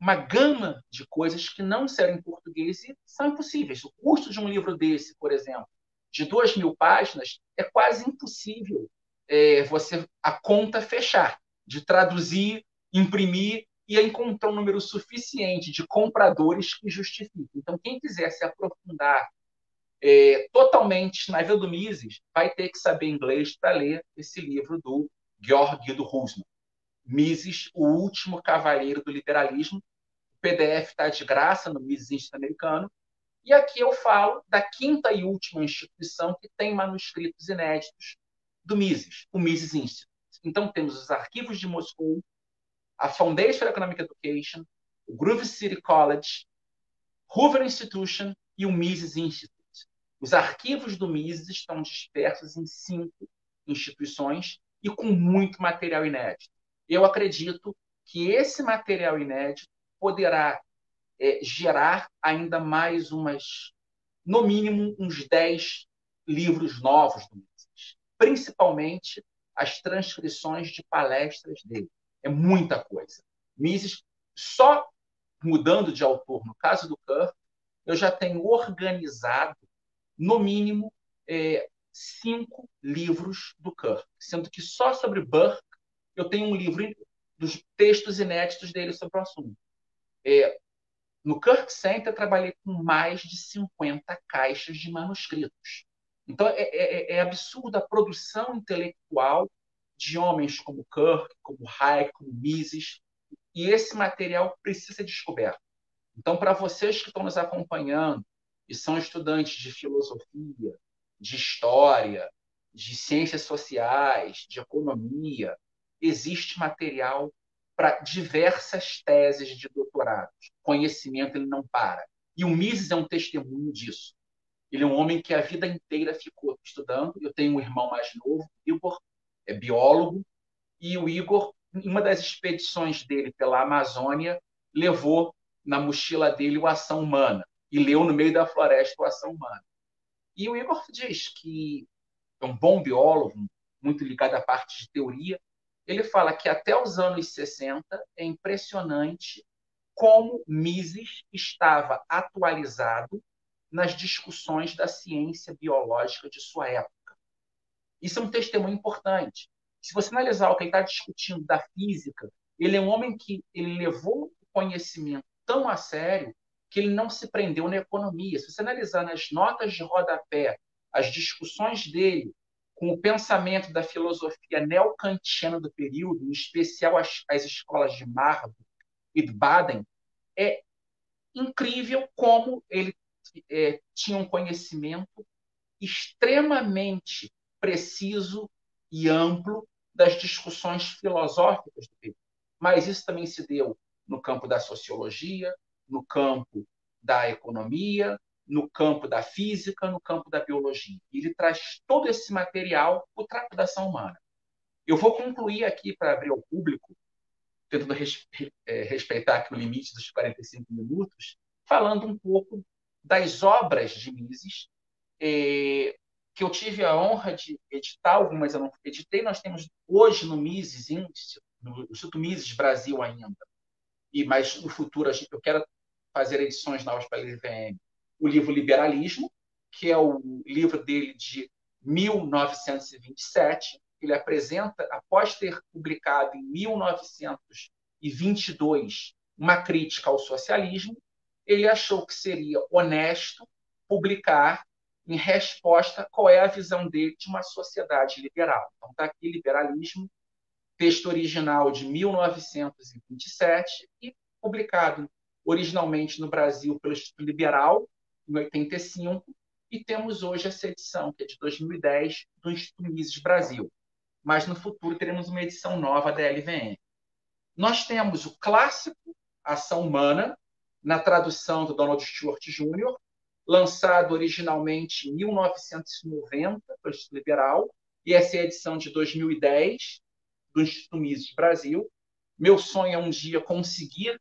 uma gama de coisas que não serão em português e são impossíveis. O custo de um livro desse, por exemplo, de duas mil páginas, é quase impossível é, você a conta fechar, de traduzir, imprimir e encontrar um número suficiente de compradores que justifiquem. Então, quem quiser se aprofundar é, totalmente na vida do Mises, vai ter que saber inglês para ler esse livro do Georg Guido Husman. Mises, o último cavaleiro do liberalismo. O PDF está de graça no Mises Instituto Americano. E aqui eu falo da quinta e última instituição que tem manuscritos inéditos do Mises, o Mises Institute. Então, temos os arquivos de Moscou, a Foundation for Economic Education, o Groove City College, Hoover Institution e o Mises Institute. Os arquivos do Mises estão dispersos em cinco instituições e com muito material inédito. Eu acredito que esse material inédito poderá é, gerar ainda mais umas, no mínimo, uns 10 livros novos do Mises, principalmente as transcrições de palestras dele. É muita coisa. Mises, só mudando de autor, no caso do Kirk, eu já tenho organizado, no mínimo, é, cinco livros do Kirk, sendo que só sobre Burke eu tenho um livro dos textos inéditos dele sobre o assunto. É, no Kirk Center, eu trabalhei com mais de 50 caixas de manuscritos. Então, é, é, é absurda a produção intelectual de homens como Kirk, como Hayek, como Mises, e esse material precisa ser descoberto. Então, para vocês que estão nos acompanhando e são estudantes de filosofia, de história, de ciências sociais, de economia, existe material para diversas teses de doutorado. Conhecimento ele não para. E o Mises é um testemunho disso. Ele é um homem que a vida inteira ficou estudando. Eu tenho um irmão mais novo, Igor, é biólogo, e o Igor, em uma das expedições dele pela Amazônia, levou na mochila dele o Ação Humana e leu no meio da floresta o Ação Humana. E o Igor diz que é um bom biólogo, muito ligado à parte de teoria, ele fala que até os anos 60 é impressionante como Mises estava atualizado nas discussões da ciência biológica de sua época. Isso é um testemunho importante. Se você analisar o que ele está discutindo da física, ele é um homem que ele levou o conhecimento tão a sério que ele não se prendeu na economia. Se você analisar nas notas de rodapé as discussões dele com o pensamento da filosofia neocantiana do período, em especial as, as escolas de Marburg e de Baden, é incrível como ele é, tinha um conhecimento extremamente preciso e amplo das discussões filosóficas do período. Mas isso também se deu no campo da sociologia, no campo da economia, no campo da física, no campo da biologia. Ele traz todo esse material para o trato da ação humana. Eu vou concluir aqui para abrir ao público, tentando é, respeitar aqui o limite dos 45 minutos, falando um pouco das obras de Mises, é, que eu tive a honra de editar, algumas eu não editei, nós temos hoje no Mises, no Instituto Mises Brasil ainda, e mas no futuro eu quero fazer edições novas para a LVM, o livro Liberalismo, que é o livro dele de 1927. Ele apresenta, após ter publicado em 1922 uma crítica ao socialismo, ele achou que seria honesto publicar em resposta qual é a visão dele de uma sociedade liberal. Então está aqui Liberalismo, texto original de 1927 e publicado originalmente no Brasil pelo Instituto Liberal em 85, e temos hoje essa edição, que é de 2010, do Instituto Mises Brasil. Mas no futuro teremos uma edição nova da LVM. Nós temos o clássico Ação Humana, na tradução do Donald Stewart Jr., lançado originalmente em 1990 pelo Instituto Liberal, e essa é a edição de 2010 do Instituto Mises Brasil. Meu sonho é um dia conseguir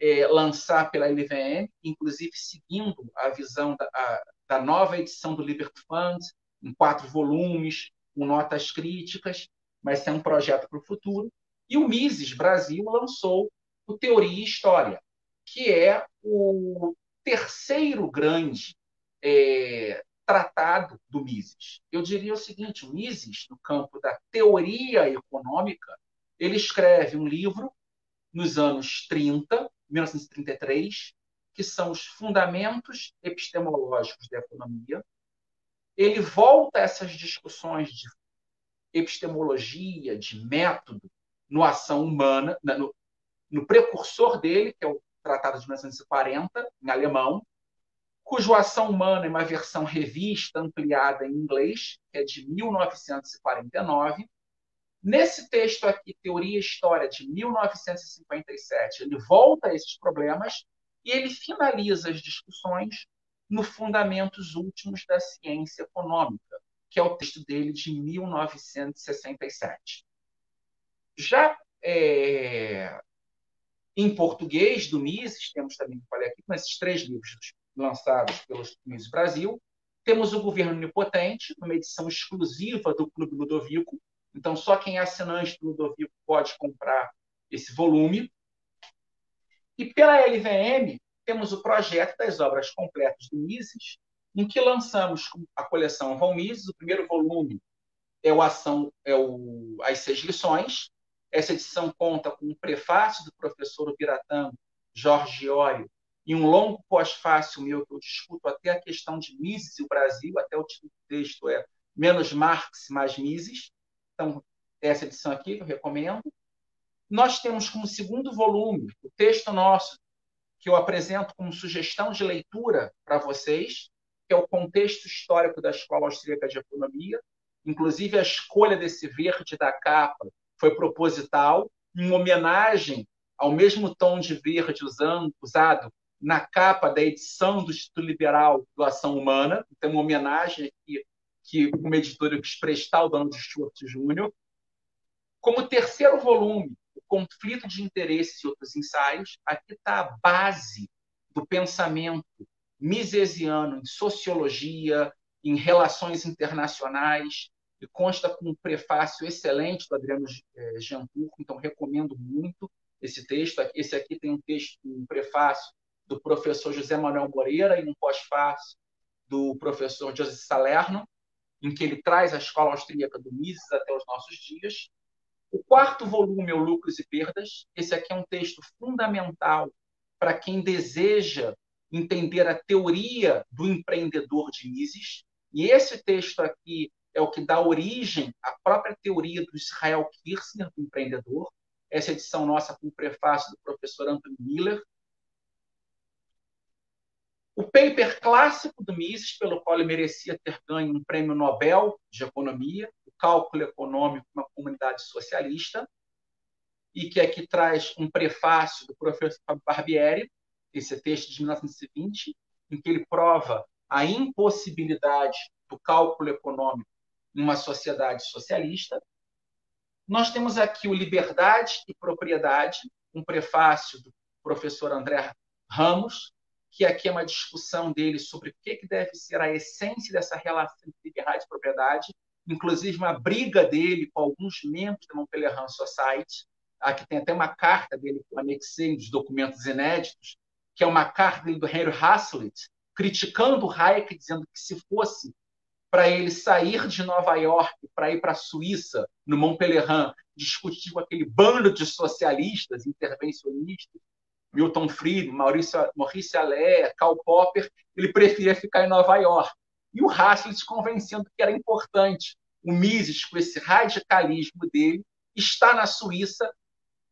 é, lançar pela LVM, inclusive seguindo a visão da, a, da nova edição do Liberty Fund, em quatro volumes, com notas críticas, mas é um projeto para o futuro. E o Mises Brasil lançou o Teoria e História, que é o terceiro grande é, tratado do Mises. Eu diria o seguinte: o Mises, no campo da teoria econômica, ele escreve um livro nos anos 30, 1933, que são os fundamentos epistemológicos da economia. Ele volta a essas discussões de epistemologia, de método, no Ação Humana, no, no precursor dele, que é o Tratado de 1940, em alemão, cujo Ação Humana é uma versão revista, ampliada em inglês, que é de 1949. Nesse texto aqui, Teoria e História, de 1957, ele volta a esses problemas e ele finaliza as discussões no Fundamentos Últimos da Ciência Econômica, que é o texto dele de 1967. Já é, em português, do Mises, temos também, falei aqui, com esses três livros lançados pelo Mises Brasil. Temos o Governo Onipotente, uma edição exclusiva do Clube Ludovico. Então, só quem é assinante do Ludovico pode comprar esse volume. E pela LVM, temos o projeto das obras completas do Mises, em que lançamos a coleção Von Mises. O primeiro volume é, o ação, é o, as seis lições. Essa edição conta com um prefácio do professor Biratã Jorge Iório e um longo pós-fácil meu que eu discuto até a questão de Mises e o Brasil, até o título do texto é Menos Marx, mais Mises. Então, essa edição aqui eu recomendo. Nós temos como segundo volume o texto nosso, que eu apresento como sugestão de leitura para vocês, que é o contexto histórico da Escola Austríaca de Economia. Inclusive, a escolha desse verde da capa foi proposital, em homenagem ao mesmo tom de verde usando, usado na capa da edição do Instituto Liberal do Ação Humana. Tem uma homenagem aqui que uma editora quis prestar ao Donald Stuart Jr. Como terceiro volume, o conflito de interesses e outros ensaios, aqui está a base do pensamento misesiano em sociologia, em relações internacionais, e consta com um prefácio excelente do Adriano eh, Gianturco, então recomendo muito esse texto. Esse aqui tem um texto, um prefácio do professor José Manuel Moreira e um pós-fácil do professor José Salerno, em que ele traz a escola austríaca do Mises até os nossos dias. O quarto volume é o Lucros e Perdas. Esse aqui é um texto fundamental para quem deseja entender a teoria do empreendedor de Mises. E esse texto aqui é o que dá origem à própria teoria do Israel Kirsner, do empreendedor. Essa edição nossa com o prefácio do professor Anthony Miller. O paper clássico do Mises, pelo qual ele merecia ter ganho um prêmio Nobel de Economia, o Cálculo Econômico uma Comunidade Socialista, e que aqui traz um prefácio do professor Barbieri, esse texto de 1920, em que ele prova a impossibilidade do cálculo econômico em uma sociedade socialista. Nós temos aqui o Liberdade e Propriedade, um prefácio do professor André Ramos, que aqui é uma discussão dele sobre o que, deve ser a essência dessa relação entre liberdade e propriedade, inclusive uma briga dele com alguns membros da Montpellier Society. Aqui tem até uma carta dele que eu anexei dos documentos inéditos, que é uma carta do Henry Hazlitt, criticando o Hayek, dizendo que se fosse para ele sair de Nova York para ir para a Suíça, no Montpellier, discutir com aquele bando de socialistas intervencionistas, Milton Friedman, Maurício, Maurice Allais, Karl Popper, ele preferia ficar em Nova York. E o Hazlitt convencendo que era importante o Mises, com esse radicalismo dele, está na Suíça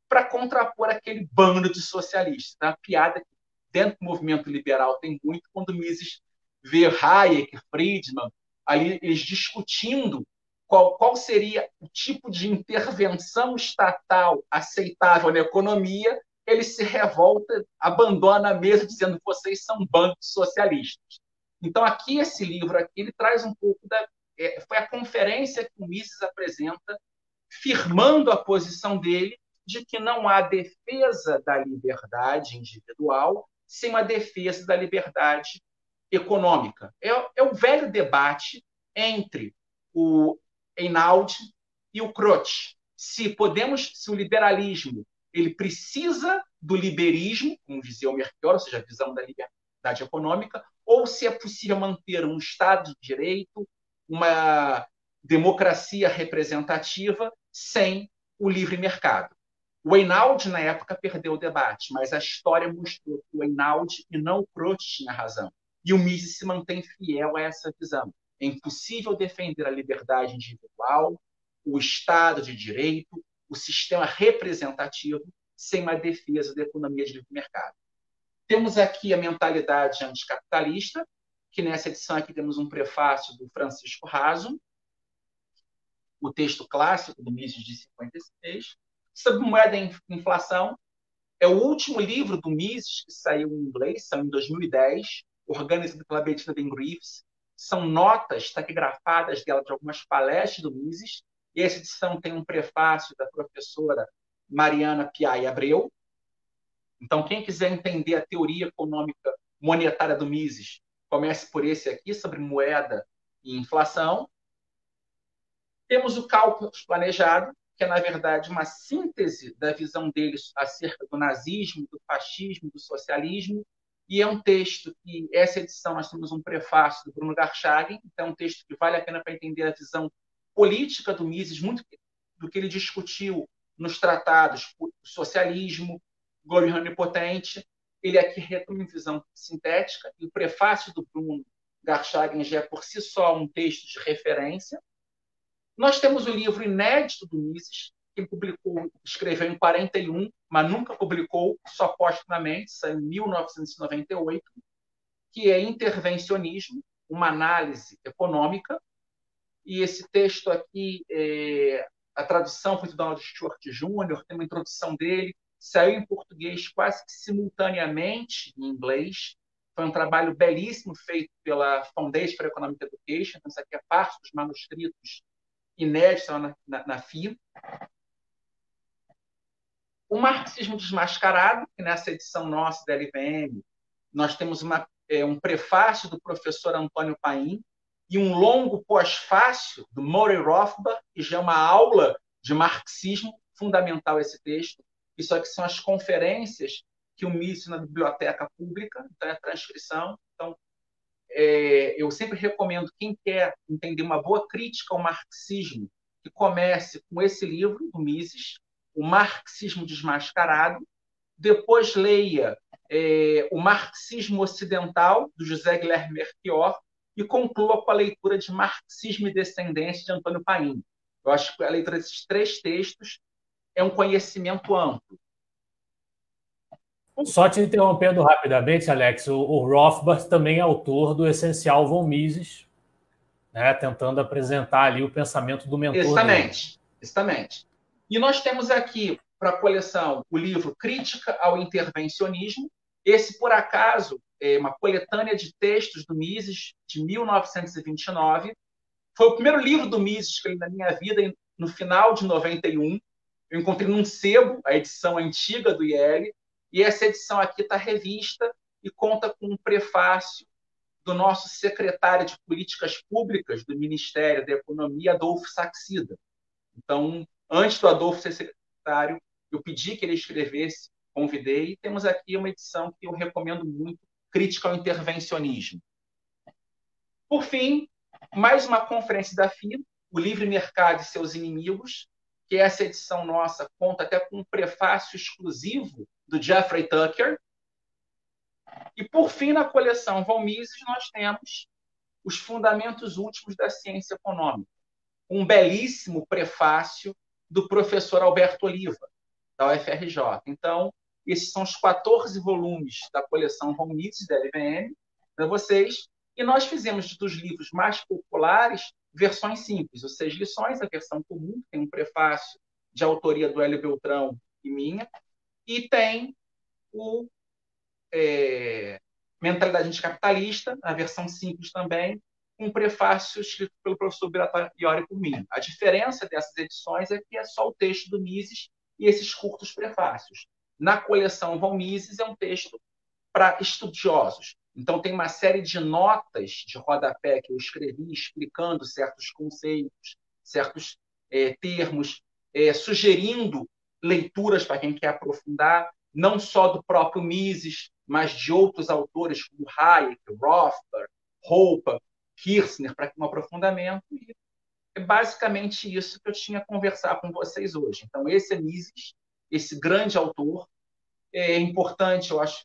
para contrapor aquele bando de socialistas. A piada que dentro do movimento liberal tem muito quando Mises vê Hayek, Friedman, aí eles discutindo qual, qual seria o tipo de intervenção estatal aceitável na economia ele se revolta, abandona a mesa dizendo vocês são bancos socialistas. Então aqui esse livro aqui ele traz um pouco da é, foi a conferência que o Mises apresenta firmando a posição dele de que não há defesa da liberdade individual sem uma defesa da liberdade econômica. É, é o velho debate entre o Einaudi e o Croce. Se podemos, se o liberalismo ele precisa do liberismo, como dizia o Merkel, ou seja, a visão da liberdade econômica, ou se é possível manter um Estado de Direito, uma democracia representativa sem o livre mercado. O Einaudi, na época, perdeu o debate, mas a história mostrou que o Einaudi e não o Croce tinha razão. E o Mises se mantém fiel a essa visão. É impossível defender a liberdade individual, o Estado de Direito, o sistema representativo, sem uma defesa da economia de livre mercado. Temos aqui a mentalidade anticapitalista, que nessa edição aqui temos um prefácio do Francisco Raso, o texto clássico do Mises de 56, sobre moeda e inflação. É o último livro do Mises que saiu em inglês, saiu em 2010, organizado pela Bettina Ben Greaves. São notas taquigrafadas dela de algumas palestras do Mises. E essa edição tem um prefácio da professora Mariana Piai Abreu. Então, quem quiser entender a teoria econômica monetária do Mises, comece por esse aqui, sobre moeda e inflação. Temos o cálculo planejado, que é, na verdade, uma síntese da visão deles acerca do nazismo, do fascismo, do socialismo, e é um texto que, essa edição, nós temos um prefácio do Bruno Garchagen, então é um texto que vale a pena para entender a visão política do Mises, muito do que ele discutiu nos tratados do socialismo, glória onipotente, ele aqui retoma uma visão sintética, e o prefácio do Bruno Garchagen já é por si só um texto de referência, nós temos o livro inédito do Mises, que publicou, escreveu em 41, mas nunca publicou, só postumamente, saiu em 1998, que é Intervencionismo, uma análise econômica. E esse texto aqui, é, a tradução foi do Donald Stuart Jr., tem uma introdução dele, saiu em português quase que simultaneamente em inglês. Foi um trabalho belíssimo feito pela Foundation for Economic Education. Então, isso aqui é parte dos manuscritos inédita na, na, na FIA. O marxismo desmascarado, que nessa edição nossa da LVM, nós temos uma, é, um prefácio do professor Antônio Paim e um longo pós-fácio do Murray Rothbard, que já é uma aula de marxismo fundamental esse texto. Isso aqui são as conferências que o Mises na biblioteca pública, então é a transcrição. Então, é, eu sempre recomendo quem quer entender uma boa crítica ao marxismo que comece com esse livro do Mises, O Marxismo Desmascarado, depois leia é, O Marxismo Ocidental, do José Guilherme Merchior, e conclua com a leitura de Marxismo e Descendência, de Antônio Paim. Eu acho que a leitura desses três textos é um conhecimento amplo. Só te interrompendo rapidamente, Alex, o, o Rothbard também é autor do Essencial von Mises, né, tentando apresentar ali o pensamento do mentor Exatamente, dele. exatamente. E nós temos aqui para a coleção o livro Crítica ao Intervencionismo. Esse, por acaso, é uma coletânea de textos do Mises de 1929. Foi o primeiro livro do Mises que eu li na minha vida, no final de 91. Eu encontrei num sebo, a edição antiga do IEL, e essa edição aqui está revista e conta com um prefácio do nosso secretário de Políticas Públicas do Ministério da Economia, Adolfo Saxida. Então, antes do Adolfo ser secretário, eu pedi que ele escrevesse, convidei, e temos aqui uma edição que eu recomendo muito, Crítica ao Intervencionismo. Por fim, mais uma conferência da FIA, o Livre Mercado e seus Inimigos, que essa edição nossa conta até com um prefácio exclusivo do Jeffrey Tucker. E, por fim, na coleção Von nós temos os fundamentos últimos da ciência econômica. Um belíssimo prefácio do professor Alberto Oliva, da UFRJ. Então, esses são os 14 volumes da coleção Von da LVM, para vocês. E nós fizemos dos livros mais populares versões simples, ou seja, lições, a versão comum, tem um prefácio de autoria do Hélio Beltrão e minha, e tem o é, Mentalidade Anticapitalista, a versão simples também, um prefácio escrito pelo professor Birata Iori por mim. A diferença dessas edições é que é só o texto do Mises e esses curtos prefácios. Na coleção Von Mises é um texto para estudiosos. Então, tem uma série de notas de rodapé que eu escrevi explicando certos conceitos, certos é, termos, é, sugerindo leituras para quem quer aprofundar, não só do próprio Mises, mas de outros autores como Hayek, Rothbard, Hoppe, Kirchner, para um aprofundamento. E é basicamente isso que eu tinha a conversar com vocês hoje. Então, esse é Mises, esse grande autor. É importante, eu acho,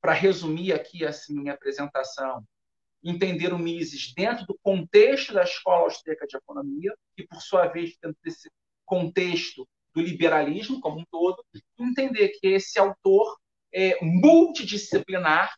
para resumir aqui essa minha apresentação, entender o Mises dentro do contexto da Escola Austríaca de Economia, e, por sua vez, dentro desse contexto do liberalismo como um todo, entender que esse autor é multidisciplinar,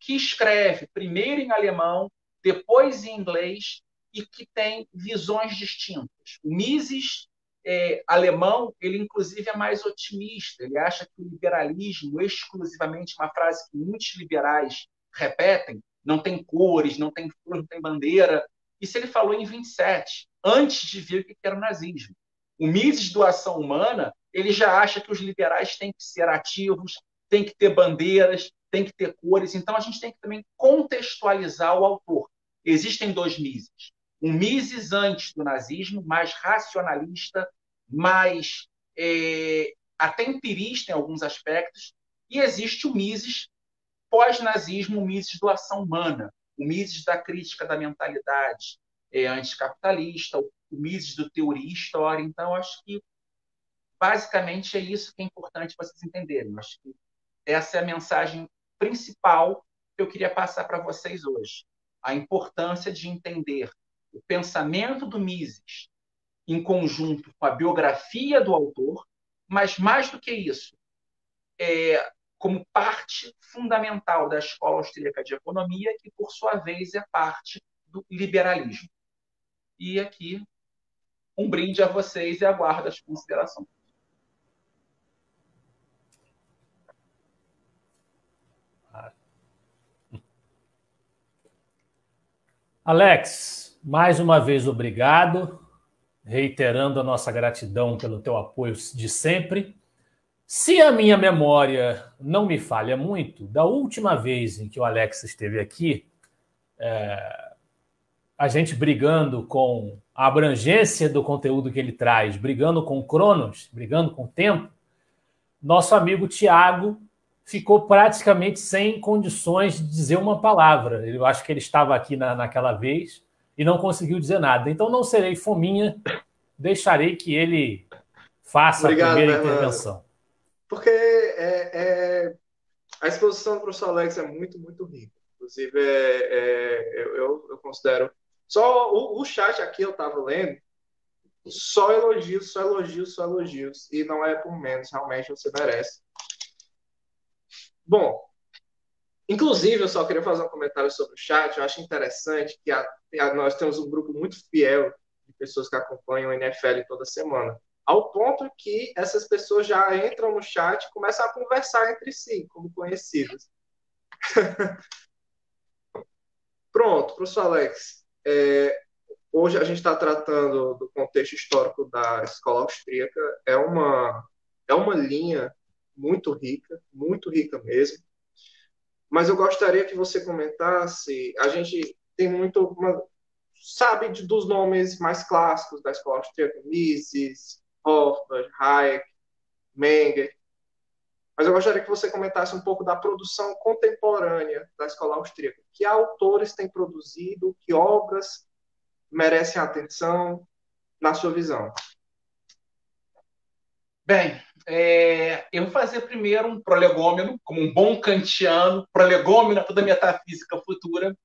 que escreve primeiro em alemão, depois em inglês, e que tem visões distintas. O Mises é, alemão, ele inclusive é mais otimista. Ele acha que o liberalismo, exclusivamente uma frase que muitos liberais repetem, não tem cores, não tem flor, não tem bandeira. Isso ele falou em 27, antes de ver o que era o nazismo. O Mises doação humana, ele já acha que os liberais têm que ser ativos, têm que ter bandeiras, têm que ter cores. Então a gente tem que também contextualizar o autor. Existem dois Mises. Um Mises antes do nazismo, mais racionalista, mais é, até empirista em alguns aspectos, e existe o Mises pós-nazismo, o Mises do ação humana, o Mises da crítica da mentalidade é, anticapitalista, o Mises do teoria e história. Então, acho que basicamente é isso que é importante vocês entenderem. Acho que essa é a mensagem principal que eu queria passar para vocês hoje. A importância de entender o pensamento do Mises em conjunto com a biografia do autor, mas mais do que isso, é, como parte fundamental da escola austríaca de economia, que por sua vez é parte do liberalismo. E aqui um brinde a vocês e aguardo as considerações. Alex, mais uma vez obrigado reiterando a nossa gratidão pelo teu apoio de sempre. Se a minha memória não me falha muito, da última vez em que o Alex esteve aqui, é, a gente brigando com a abrangência do conteúdo que ele traz, brigando com o Cronos, brigando com o tempo, nosso amigo Tiago ficou praticamente sem condições de dizer uma palavra. Eu acho que ele estava aqui na, naquela vez e não conseguiu dizer nada. Então não serei fominha, deixarei que ele faça Obrigado, a primeira intervenção. Porque é, é, a exposição do professor Alex é muito, muito rica. Inclusive, é, é eu, eu, considero. Só o, o chat aqui eu estava lendo, só elogios, só elogios, só elogios. E não é por menos, realmente você merece. Bom, Inclusive, eu só queria fazer um comentário sobre o chat. Eu acho interessante que a, a, nós temos um grupo muito fiel de pessoas que acompanham o NFL toda semana. Ao ponto que essas pessoas já entram no chat e começam a conversar entre si, como conhecidas. *laughs* Pronto, professor Alex. É, hoje a gente está tratando do contexto histórico da escola austríaca. É uma, é uma linha muito rica, muito rica mesmo mas eu gostaria que você comentasse. A gente tem muito. Uma, sabe dos nomes mais clássicos da escola austríaca: Mises, Hofbauer, Hayek, Menger. Mas eu gostaria que você comentasse um pouco da produção contemporânea da escola austríaca. Que autores têm produzido, que obras merecem atenção, na sua visão? Bem, é, eu vou fazer primeiro um prolegômeno, como um bom kantiano, prolegômeno toda a metafísica futura.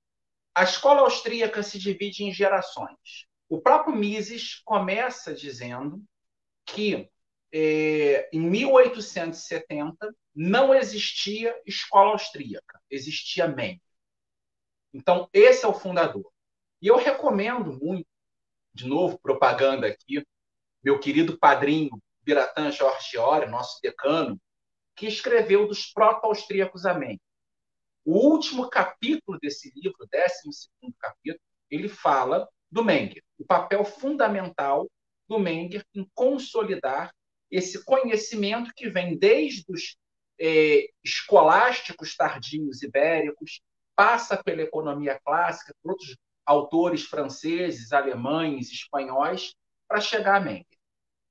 A escola austríaca se divide em gerações. O próprio Mises começa dizendo que é, em 1870 não existia escola austríaca, existia MEN. Então, esse é o fundador. E eu recomendo muito, de novo, propaganda aqui, meu querido padrinho Biratan Giorgiori, nosso decano, que escreveu dos proto-austríacos Amém. O último capítulo desse livro, o 12 capítulo, ele fala do Menger, o papel fundamental do Menger em consolidar esse conhecimento que vem desde os é, escolásticos tardios ibéricos, passa pela economia clássica, por outros autores franceses, alemães, espanhóis, para chegar a Menger.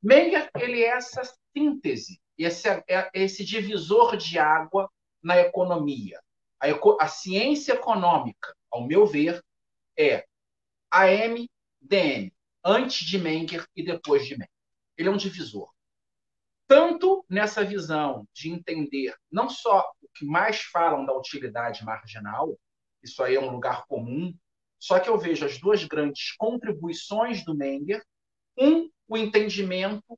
Menger ele é essa síntese, esse, é esse divisor de água na economia. A, eco, a ciência econômica, ao meu ver, é AM-DM, antes de Menger e depois de Menger. Ele é um divisor. Tanto nessa visão de entender não só o que mais falam da utilidade marginal, isso aí é um lugar comum, só que eu vejo as duas grandes contribuições do Menger, um, o entendimento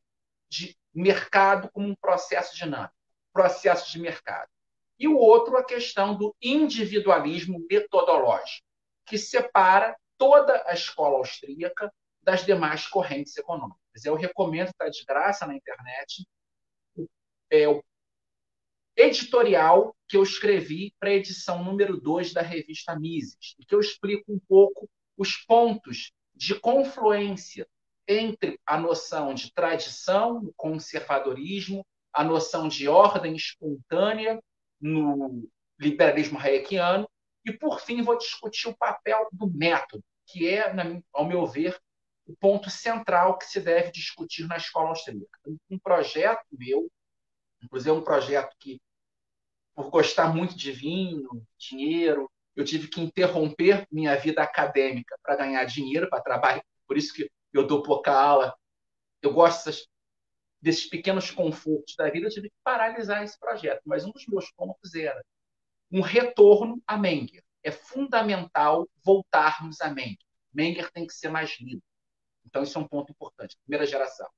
de mercado como um processo dinâmico, processo de mercado. E o outro, a questão do individualismo metodológico, que separa toda a escola austríaca das demais correntes econômicas. Eu recomendo, está de graça na internet, é, o editorial que eu escrevi para a edição número 2 da revista Mises, que eu explico um pouco os pontos de confluência entre a noção de tradição conservadorismo, a noção de ordem espontânea no liberalismo hayekiano, e, por fim, vou discutir o papel do método, que é, ao meu ver, o ponto central que se deve discutir na escola austríaca. Um projeto meu, inclusive é um projeto que, por gostar muito de vinho, dinheiro, eu tive que interromper minha vida acadêmica para ganhar dinheiro, para trabalhar, por isso que eu dou pouca aula. Eu gosto dessas, desses pequenos confortos da vida, eu tive que paralisar esse projeto. Mas um dos meus pontos era um retorno a Menger. É fundamental voltarmos a Menger. Menger tem que ser mais lido. Então, isso é um ponto importante. Primeira geração.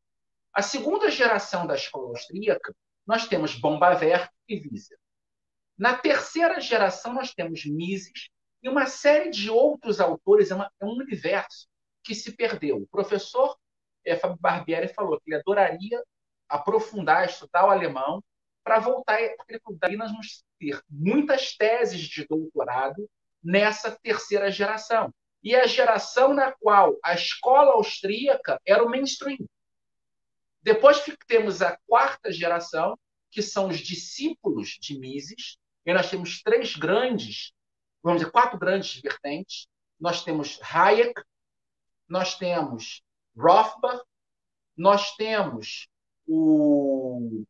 A segunda geração da escola austríaca, nós temos Bombaver e Wieser. Na terceira geração, nós temos Mises e uma série de outros autores. É, uma, é um universo que se perdeu. O professor é, Fábio Barbieri falou que ele adoraria aprofundar, estudar o alemão, para voltar, porque daí nós vamos ter muitas teses de doutorado nessa terceira geração. E a geração na qual a escola austríaca era o mainstream. Depois temos a quarta geração, que são os discípulos de Mises, e nós temos três grandes, vamos dizer, quatro grandes vertentes. Nós temos Hayek, nós temos Rothbard, nós temos o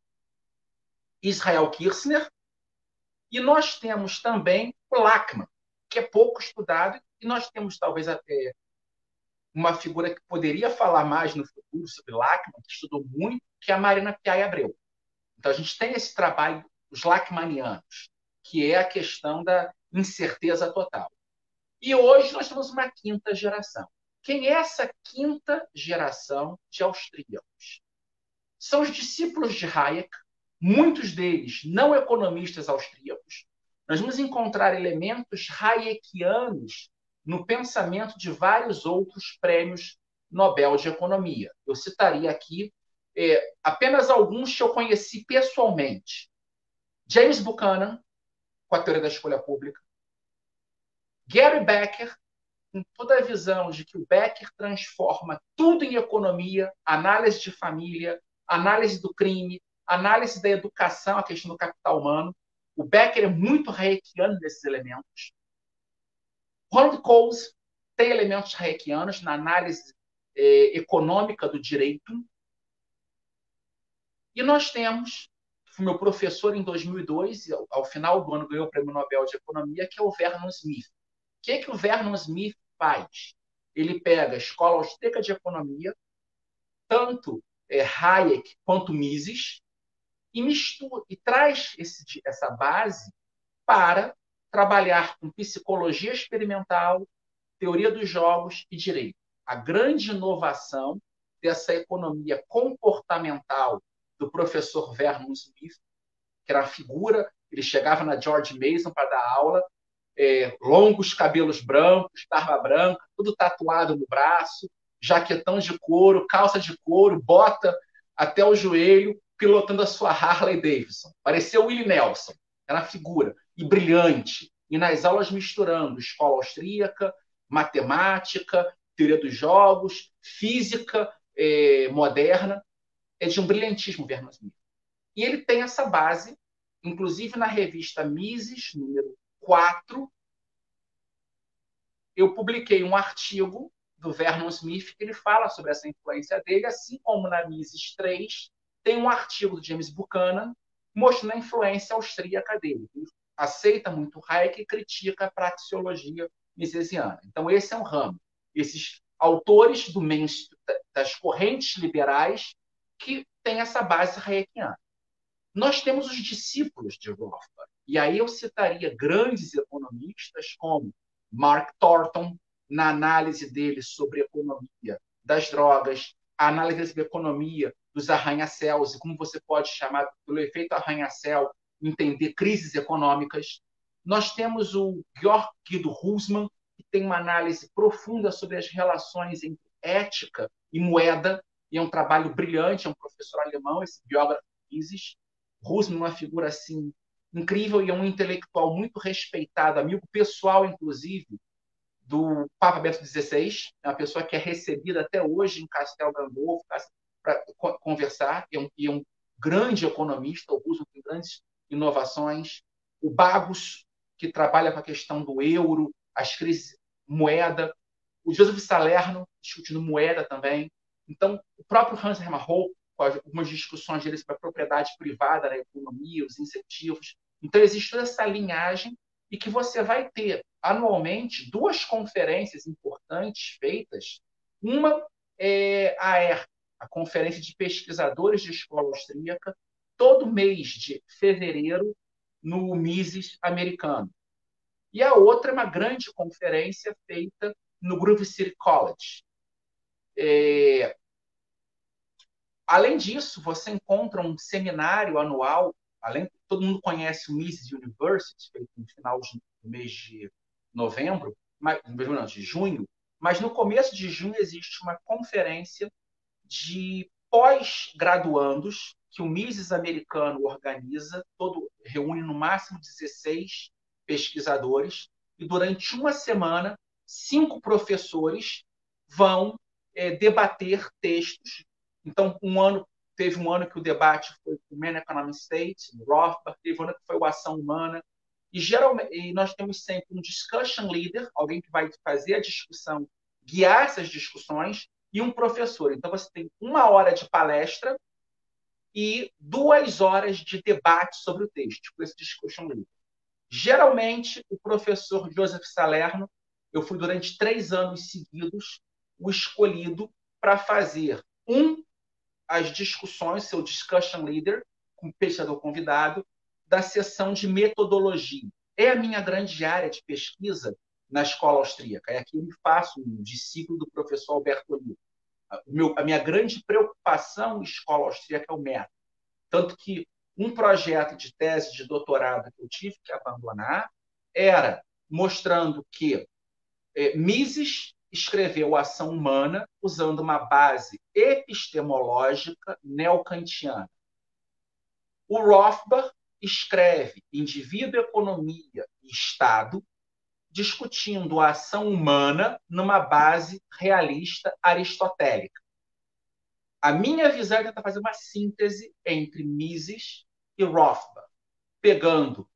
Israel Kirchner e nós temos também o que é pouco estudado e nós temos talvez até uma figura que poderia falar mais no futuro sobre Lachman, que estudou muito, que é a Marina Piai Abreu. Então a gente tem esse trabalho dos Lachmanianos, que é a questão da incerteza total. E hoje nós temos uma quinta geração. Quem é essa quinta geração de austríacos? São os discípulos de Hayek, muitos deles não economistas austríacos. Nós vamos encontrar elementos hayekianos no pensamento de vários outros prêmios Nobel de Economia. Eu citaria aqui é, apenas alguns que eu conheci pessoalmente. James Buchanan, com a teoria da escolha pública. Gary Becker, com toda a visão de que o Becker transforma tudo em economia, análise de família, análise do crime, análise da educação, a questão do capital humano. O Becker é muito hayekiano nesses elementos. Ronald Coase tem elementos hayekianos na análise eh, econômica do direito. E nós temos, foi meu professor em 2002, ao, ao final do ano ganhou o Prêmio Nobel de Economia, que é o Vernon Smith. O que, é que o Vernon Smith faz? Ele pega a escola austríaca de economia, tanto é, Hayek quanto Mises, e mistura e traz esse, essa base para trabalhar com psicologia experimental, teoria dos jogos e direito. A grande inovação dessa economia comportamental do professor Vernon Smith, que era a figura, ele chegava na George Mason para dar aula, é, longos cabelos brancos, barba branca, tudo tatuado no braço, jaquetão de couro, calça de couro, bota até o joelho, pilotando a sua Harley Davidson. Parecia o Willie Nelson, era uma figura, e brilhante. E nas aulas misturando escola austríaca, matemática, teoria dos jogos, física eh, moderna. é de um brilhantismo Vernon Smith. E ele tem essa base, inclusive na revista Mises, número 4, eu publiquei um artigo do Vernon Smith que ele fala sobre essa influência dele, assim como na Mises 3 tem um artigo do James Buchanan mostrando a influência austríaca dele. Ele aceita muito Hayek e critica a praxeologia misesiana. Então esse é um ramo. Esses autores do das correntes liberais que têm essa base hayekiana. Nós temos os discípulos de Rothbard. E aí eu citaria grandes economistas como Mark Thornton, na análise dele sobre a economia das drogas, a análise sobre a economia dos arranha-céus e como você pode chamar pelo efeito arranha-céu entender crises econômicas. Nós temos o Georg Guido Husman, que tem uma análise profunda sobre as relações entre ética e moeda, e é um trabalho brilhante, é um professor alemão, esse biógrafo Mises. Husman é uma figura assim incrível e é um intelectual muito respeitado, amigo pessoal, inclusive, do Papa Bento XVI, é uma pessoa que é recebida até hoje em Castel Gandolfo para conversar, é um, é um grande economista, o Roosevelt tem grandes inovações, o Bagos, que trabalha com a questão do euro, as crises moeda, o Joseph Salerno discutindo moeda também. Então, o próprio Hans Hermann Hoppe, com algumas discussões dele sobre a propriedade privada na economia, os incentivos. Então, existe toda essa linhagem e que você vai ter anualmente duas conferências importantes feitas. Uma é a ER, a Conferência de Pesquisadores de Escola Austríaca, todo mês de fevereiro no Mises americano. E a outra é uma grande conferência feita no Groove City College. É... Além disso, você encontra um seminário anual, além todo mundo conhece o Mises University, feito no final do mês de novembro, mas, não, de junho, mas no começo de junho existe uma conferência de pós-graduandos que o Mises americano organiza, todo reúne no máximo 16 pesquisadores e durante uma semana cinco professores vão é, debater textos. Então, um ano teve um ano que o debate foi o Man Economic State, Rothbard, teve um ano que foi o Ação Humana, e geralmente e nós temos sempre um discussion leader, alguém que vai fazer a discussão, guiar essas discussões, e um professor. Então você tem uma hora de palestra e duas horas de debate sobre o texto, com esse discussion leader. Geralmente, o professor Joseph Salerno, eu fui durante três anos seguidos o escolhido para fazer um as discussões, seu discussion leader, com o pesquisador convidado, da sessão de metodologia. É a minha grande área de pesquisa na escola austríaca. É aqui eu faço um discípulo do professor Alberto Olivo. A minha grande preocupação em escola austríaca é o método. Tanto que um projeto de tese de doutorado que eu tive que abandonar era mostrando que é, Mises escreveu Ação Humana usando uma base epistemológica neocantiana. O Rothbard escreve Indivíduo, Economia e Estado, discutindo a ação humana numa base realista aristotélica. A minha visão é tentar fazer uma síntese entre Mises e Rothbard, pegando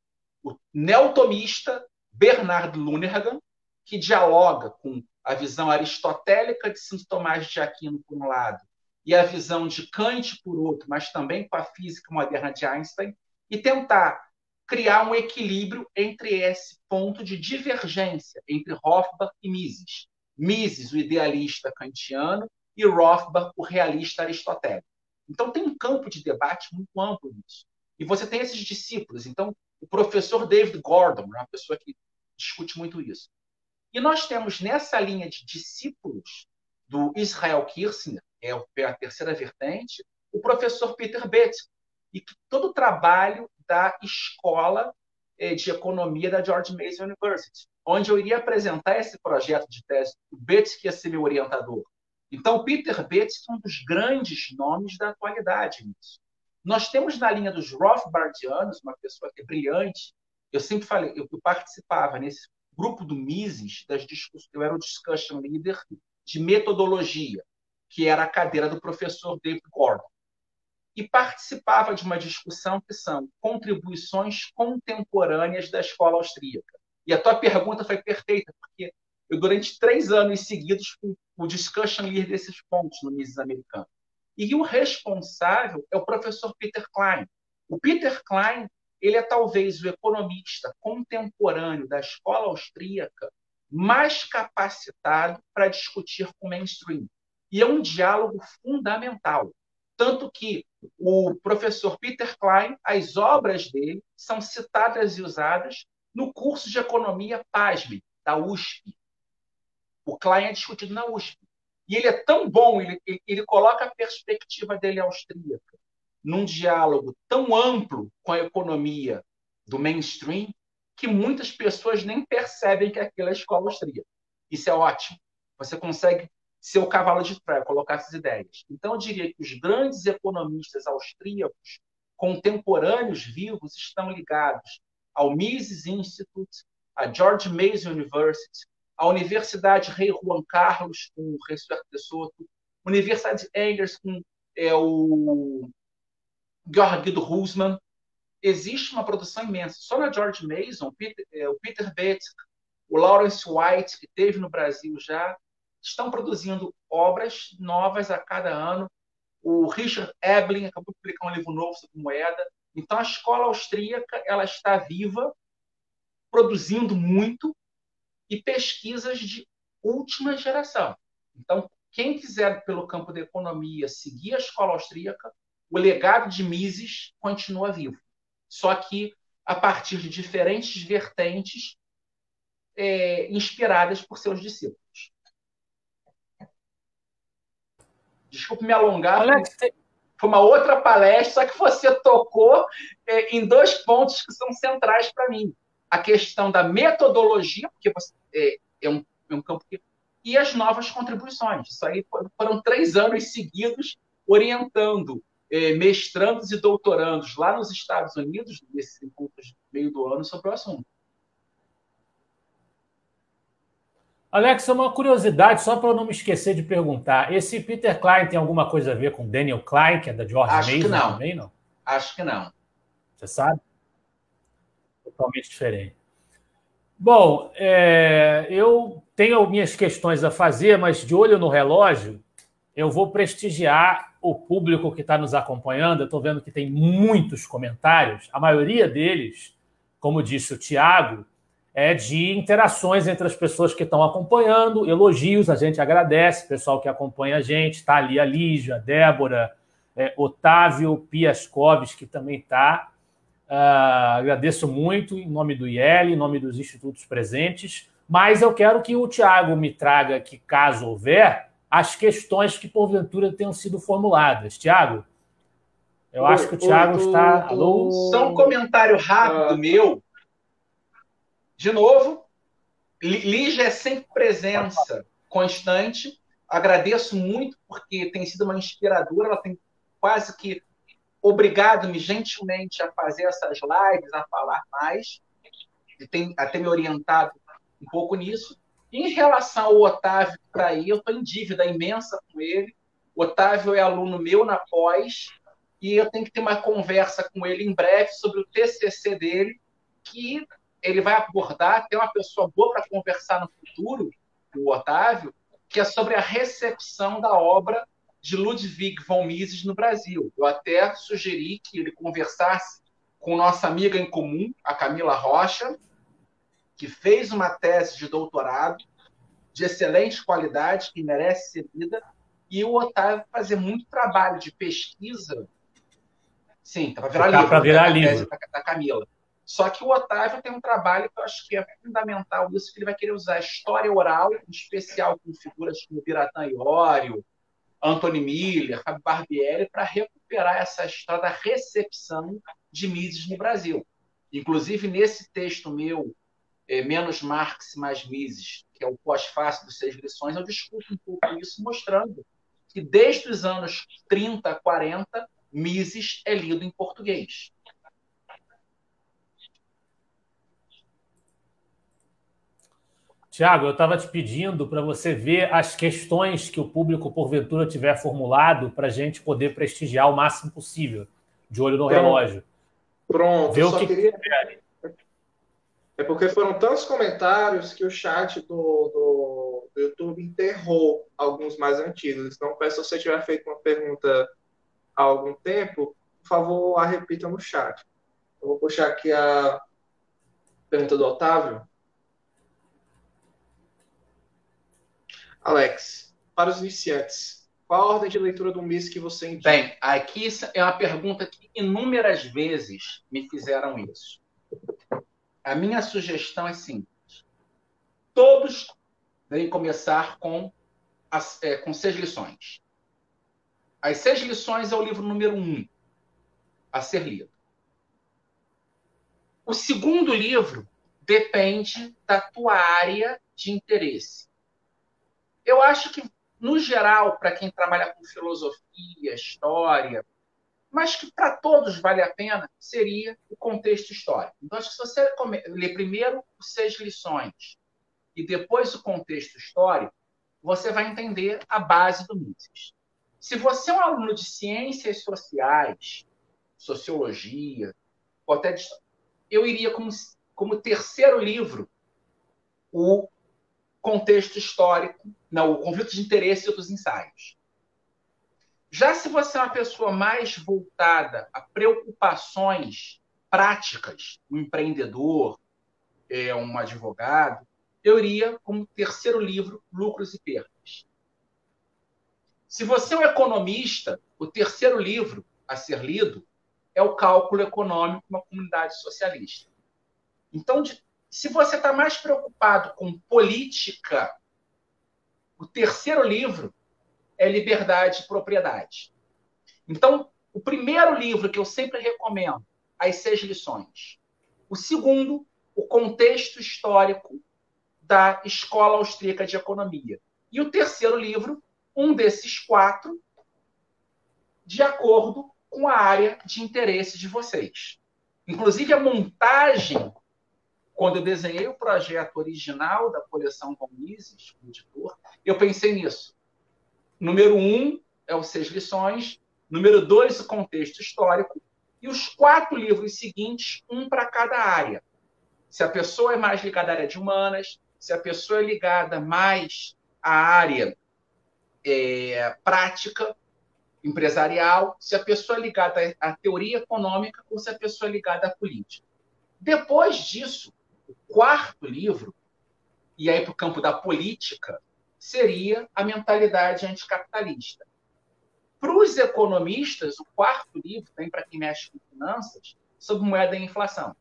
o neotomista Bernard Lonergan, que dialoga com a visão aristotélica de Santo Tomás de Aquino, por um lado, e a visão de Kant, por outro, mas também com a física moderna de Einstein, e tentar criar um equilíbrio entre esse ponto de divergência entre Rothbard e Mises. Mises, o idealista kantiano, e Rothbard, o realista aristotélico. Então, tem um campo de debate muito amplo nisso. E você tem esses discípulos. Então, o professor David Gordon, é uma pessoa que discute muito isso. E nós temos nessa linha de discípulos do Israel Kirchner, é, é a terceira vertente, o professor Peter Betz, e que todo o trabalho da escola eh, de economia da George Mason University, onde eu iria apresentar esse projeto de tese. O Betts que ia ser meu orientador. Então, o Peter Betts é um dos grandes nomes da atualidade nisso. Nós temos na linha dos Rothbardianos uma pessoa que é brilhante. Eu sempre falei, eu participava nesse grupo do Mises, das discussões, eu era o discussion leader de metodologia, que era a cadeira do professor David Gordon. e participava de uma discussão que são contribuições contemporâneas da escola austríaca. E a tua pergunta foi perfeita, porque eu, durante três anos seguidos, fui o discussion leader desses pontos no Mises Americano. E o responsável é o professor Peter Klein. O Peter Klein ele é talvez o economista contemporâneo da escola austríaca mais capacitado para discutir com o mainstream. E é um diálogo fundamental. Tanto que o professor Peter Klein, as obras dele são citadas e usadas no curso de economia PASME, da USP. O Klein é discutido na USP. E ele é tão bom, ele, ele, ele coloca a perspectiva dele austríaca num diálogo tão amplo com a economia do mainstream que muitas pessoas nem percebem que aquilo é escola austríaca. Isso é ótimo. Você consegue ser o cavalo de Troia, colocar essas ideias. Então, eu diria que os grandes economistas austríacos contemporâneos vivos estão ligados ao Mises Institute, à George Mason University, à Universidade Rei Juan Carlos, com o Rei de Soto, Universidade Engels, com é, o Georg Husman. Existe uma produção imensa. Só na George Mason, Peter, é, o Peter Betz, o Lawrence White, que teve no Brasil já, estão produzindo obras novas a cada ano. O Richard Eblin acabou de publicar um livro novo sobre moeda. Então, a escola austríaca ela está viva, produzindo muito e pesquisas de última geração. Então, quem quiser, pelo campo da economia, seguir a escola austríaca, o legado de Mises continua vivo. Só que a partir de diferentes vertentes é, inspiradas por seus discípulos. Desculpe me alongar. Alex, foi uma outra palestra, só que você tocou é, em dois pontos que são centrais para mim. A questão da metodologia, porque você, é, é, um, é um campo que. E as novas contribuições. Isso aí foram três anos seguidos orientando mestrandos e doutorandos lá nos Estados Unidos, nesses encontros meio do ano, sobre o assunto. Alex, uma curiosidade, só para eu não me esquecer de perguntar. Esse Peter Klein tem alguma coisa a ver com Daniel Klein, que é da George Acho Mason que não. também, não? Acho que não. Você sabe? Totalmente diferente. Bom, é, eu tenho minhas questões a fazer, mas de olho no relógio, eu vou prestigiar o público que está nos acompanhando. Eu estou vendo que tem muitos comentários, a maioria deles, como disse o Tiago, é de interações entre as pessoas que estão acompanhando, elogios, a gente agradece, pessoal que acompanha a gente, está ali a Lígia, a Débora, é, Otávio Piascoves, que também está. Uh, ah, agradeço muito em nome do IEL, em nome dos institutos presentes, mas eu quero que o Tiago me traga aqui, caso houver, as questões que porventura tenham sido formuladas. Tiago, eu oi, acho que o Tiago está. Alô? Só um comentário rápido uh, meu de novo, Lígia é sempre presença constante. Agradeço muito, porque tem sido uma inspiradora. Ela tem quase que obrigado-me gentilmente a fazer essas lives, a falar mais, e tem até me orientado um pouco nisso. Em relação ao Otávio para aí, eu estou em dívida imensa com ele. O Otávio é aluno meu na pós, e eu tenho que ter uma conversa com ele em breve sobre o TCC dele, que ele vai abordar, tem uma pessoa boa para conversar no futuro, o Otávio, que é sobre a recepção da obra de Ludwig von Mises no Brasil. Eu até sugeri que ele conversasse com nossa amiga em comum, a Camila Rocha, que fez uma tese de doutorado de excelente qualidade, que merece ser lida, e o Otávio fazer muito trabalho de pesquisa. Sim, para virar livro. Para virar né, livro. Da, da Camila só que o Otávio tem um trabalho que eu acho que é fundamental isso, que ele vai querer usar história oral, em especial com figuras como Biratã Iório, Anthony Miller, Fábio Barbieri, para recuperar essa história da recepção de Mises no Brasil. Inclusive, nesse texto meu, é, Menos Marx, Mais Mises, que é o pós-fácil dos Seis Lições, eu discuto um pouco isso, mostrando que desde os anos 30, 40, Mises é lido em português. Tiago, eu estava te pedindo para você ver as questões que o público, porventura, tiver formulado para a gente poder prestigiar o máximo possível, de olho no Pronto. relógio. Pronto, Ver eu o só que queria. É porque foram tantos comentários que o chat do, do, do YouTube enterrou alguns mais antigos. Então, peço se você tiver feito uma pergunta há algum tempo, por favor, a repita no chat. Eu vou puxar aqui a pergunta do Otávio. Alex, para os iniciantes, qual a ordem de leitura do MIS que você indica? Bem, aqui é uma pergunta que inúmeras vezes me fizeram isso. A minha sugestão é simples. Todos devem começar com, as, é, com seis lições. As seis lições é o livro número um a ser lido. O segundo livro depende da tua área de interesse. Eu acho que, no geral, para quem trabalha com filosofia, história, mas que para todos vale a pena, seria o contexto histórico. Então, acho que se você ler primeiro os seis lições e depois o contexto histórico, você vai entender a base do Mises. Se você é um aluno de ciências sociais, sociologia, ou até de... eu iria como, como terceiro livro o contexto histórico, não, o conflito de interesse e outros ensaios. Já se você é uma pessoa mais voltada a preocupações práticas, um empreendedor, é, um advogado, eu iria como terceiro livro, Lucros e Perdas. Se você é um economista, o terceiro livro a ser lido é o Cálculo Econômico numa Comunidade Socialista. Então, se você está mais preocupado com política, o terceiro livro é Liberdade e Propriedade. Então, o primeiro livro que eu sempre recomendo, As Seis Lições. O segundo, o contexto histórico da Escola Austríaca de Economia. E o terceiro livro, um desses quatro, de acordo com a área de interesse de vocês. Inclusive, a montagem, quando eu desenhei o projeto original da coleção Von Mises, editor, eu pensei nisso. Número um é o Seis Lições. Número dois, o contexto histórico. E os quatro livros seguintes, um para cada área. Se a pessoa é mais ligada à área de humanas, se a pessoa é ligada mais à área é, prática, empresarial, se a pessoa é ligada à teoria econômica ou se a pessoa é ligada à política. Depois disso, o quarto livro, e aí para o campo da política, seria a mentalidade anticapitalista. Para os economistas, o quarto livro, tem para quem mexe com finanças, sobre moeda e inflação.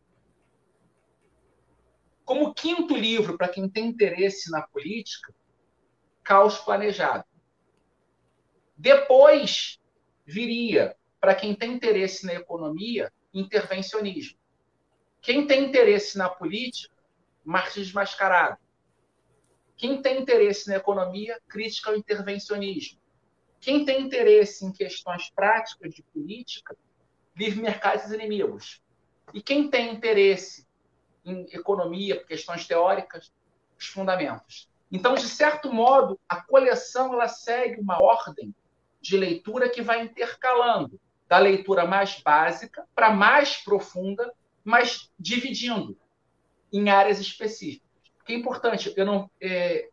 Como quinto livro, para quem tem interesse na política, Caos Planejado. Depois viria, para quem tem interesse na economia, intervencionismo. Quem tem interesse na política, marxismo mascarado. Quem tem interesse na economia, crítica ao intervencionismo. Quem tem interesse em questões práticas de política, livre mercados inimigos. E quem tem interesse em economia, questões teóricas, os fundamentos. Então, de certo modo, a coleção ela segue uma ordem de leitura que vai intercalando da leitura mais básica para mais profunda, mas dividindo em áreas específicas. Que é importante, eu não, é,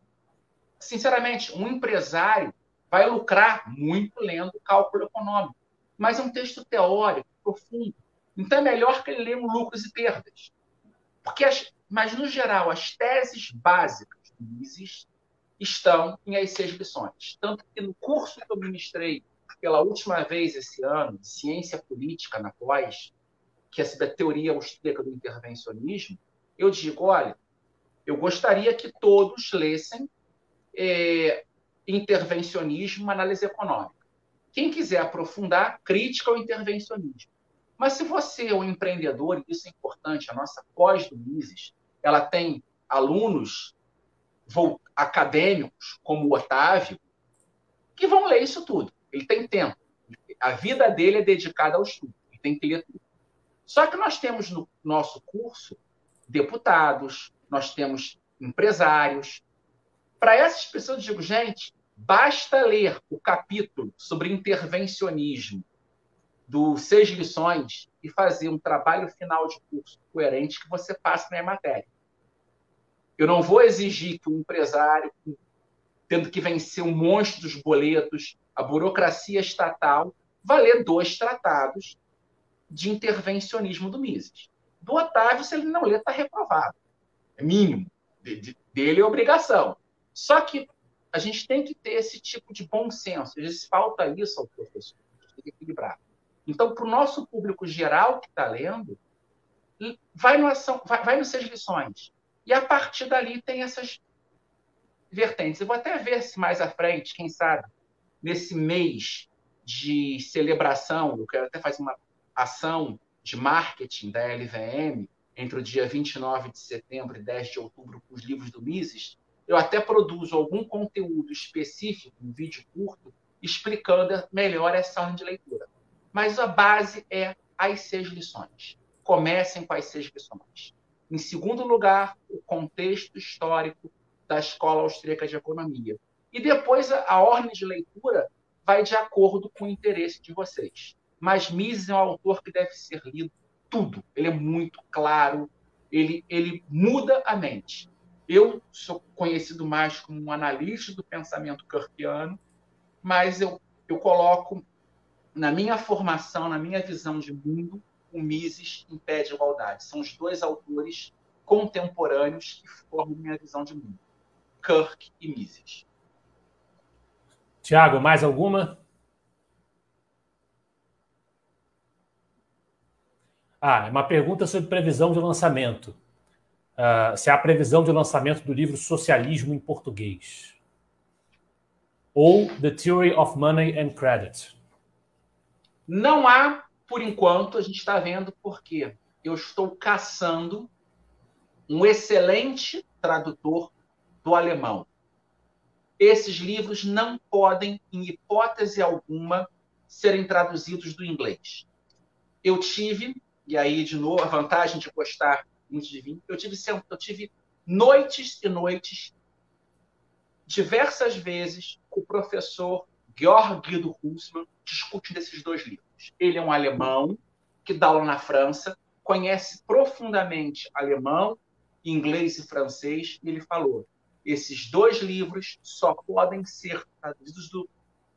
sinceramente, um empresário vai lucrar muito lendo cálculo econômico, mas é um texto teórico profundo. Então é melhor que ele leia um lucros e perdas, porque as, mas no geral as teses básicas do Mises estão em as seis lições. Tanto que no curso que eu ministrei pela última vez esse ano, de Ciência Política na pós, que é da teoria austríaca do intervencionismo, eu digo, olha, eu gostaria que todos lessem é, intervencionismo, análise econômica. Quem quiser aprofundar, crítica ao intervencionismo. Mas se você é um empreendedor, e isso é importante, a nossa pós do Mises, ela tem alunos acadêmicos, como o Otávio, que vão ler isso tudo. Ele tem tempo. A vida dele é dedicada ao estudo. Ele tem que ler tudo. Só que nós temos no nosso curso deputados, nós temos empresários. Para essas pessoas, eu digo, gente, basta ler o capítulo sobre intervencionismo do Seis Lições e fazer um trabalho final de curso coerente que você passe na matéria. Eu não vou exigir que um empresário, tendo que vencer um monstro dos boletos, a burocracia estatal, vá ler dois tratados de intervencionismo do Mises. Do Otávio, se ele não ler, está reprovado. É mínimo. De, de, dele é obrigação. Só que a gente tem que ter esse tipo de bom senso. Às vezes falta isso ao professor. Tem que equilibrar. Então, para o nosso público geral que está lendo, vai no, ação, vai, vai no Seis Lições. E a partir dali tem essas vertentes. Eu vou até ver se mais à frente, quem sabe, nesse mês de celebração, eu quero até fazer uma ação de marketing da LVM entre o dia 29 de setembro e 10 de outubro com os livros do Mises, eu até produzo algum conteúdo específico, um vídeo curto, explicando melhor essa ordem de leitura. Mas a base é as seis lições. Comecem com as seis lições. Em segundo lugar, o contexto histórico da Escola Austríaca de Economia. E depois a, ordem de leitura vai de acordo com o interesse de vocês. Mas Mises é um autor que deve ser lido tudo. Ele é muito claro, ele, ele muda a mente. Eu sou conhecido mais como um analista do pensamento kirkiano, mas eu, eu coloco na minha formação, na minha visão de mundo, o Mises impede a igualdade. São os dois autores contemporâneos que formam minha visão de mundo. Kirk e Mises. Tiago, mais alguma? Ah, é uma pergunta sobre previsão de lançamento. Uh, se há previsão de lançamento do livro Socialismo em Português. Ou The Theory of Money and Credit. Não há, por enquanto, a gente está vendo porque eu estou caçando um excelente tradutor do alemão. Esses livros não podem, em hipótese alguma, serem traduzidos do inglês. Eu tive, e aí, de novo, a vantagem de gostar muito de vinho, eu tive, eu tive noites e noites, diversas vezes, com o professor Georg Guido Husmann, discutindo esses dois livros. Ele é um alemão que dá aula na França, conhece profundamente alemão, inglês e francês, e ele falou: esses dois livros só podem ser traduzidos do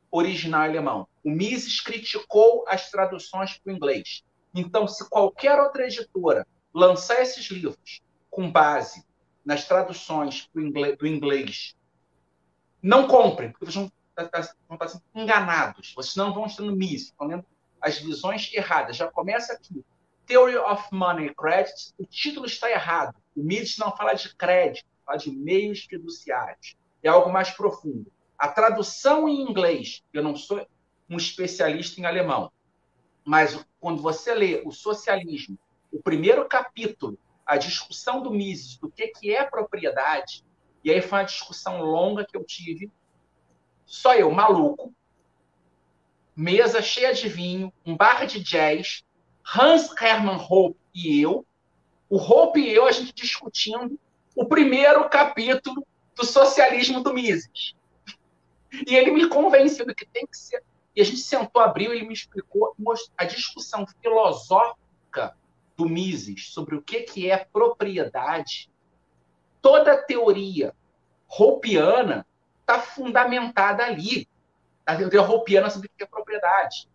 original alemão. O Mises criticou as traduções para o inglês. Então, se qualquer outra editora lançar esses livros com base nas traduções do inglês, não comprem, porque vocês vão Tá, tá, vão estar sendo enganados. Vocês não vão estar no Mises, estão lendo as visões erradas. Já começa aqui. Theory of Money Credit, o título está errado. O Mises não fala de crédito, fala de meios fiduciários. É algo mais profundo. A tradução em inglês, eu não sou um especialista em alemão, mas quando você lê o socialismo, o primeiro capítulo, a discussão do Mises do que, que é propriedade, e aí foi uma discussão longa que eu tive só eu, maluco, mesa cheia de vinho, um bar de jazz, Hans Hermann Hope e eu, o Hope e eu, a gente discutindo o primeiro capítulo do socialismo do Mises. E ele me convenceu que tem que ser. E a gente sentou, abriu, ele me explicou a discussão filosófica do Mises sobre o que, que é propriedade. Toda a teoria hopiana está fundamentada ali. A teoria roupiana sobre o que é propriedade.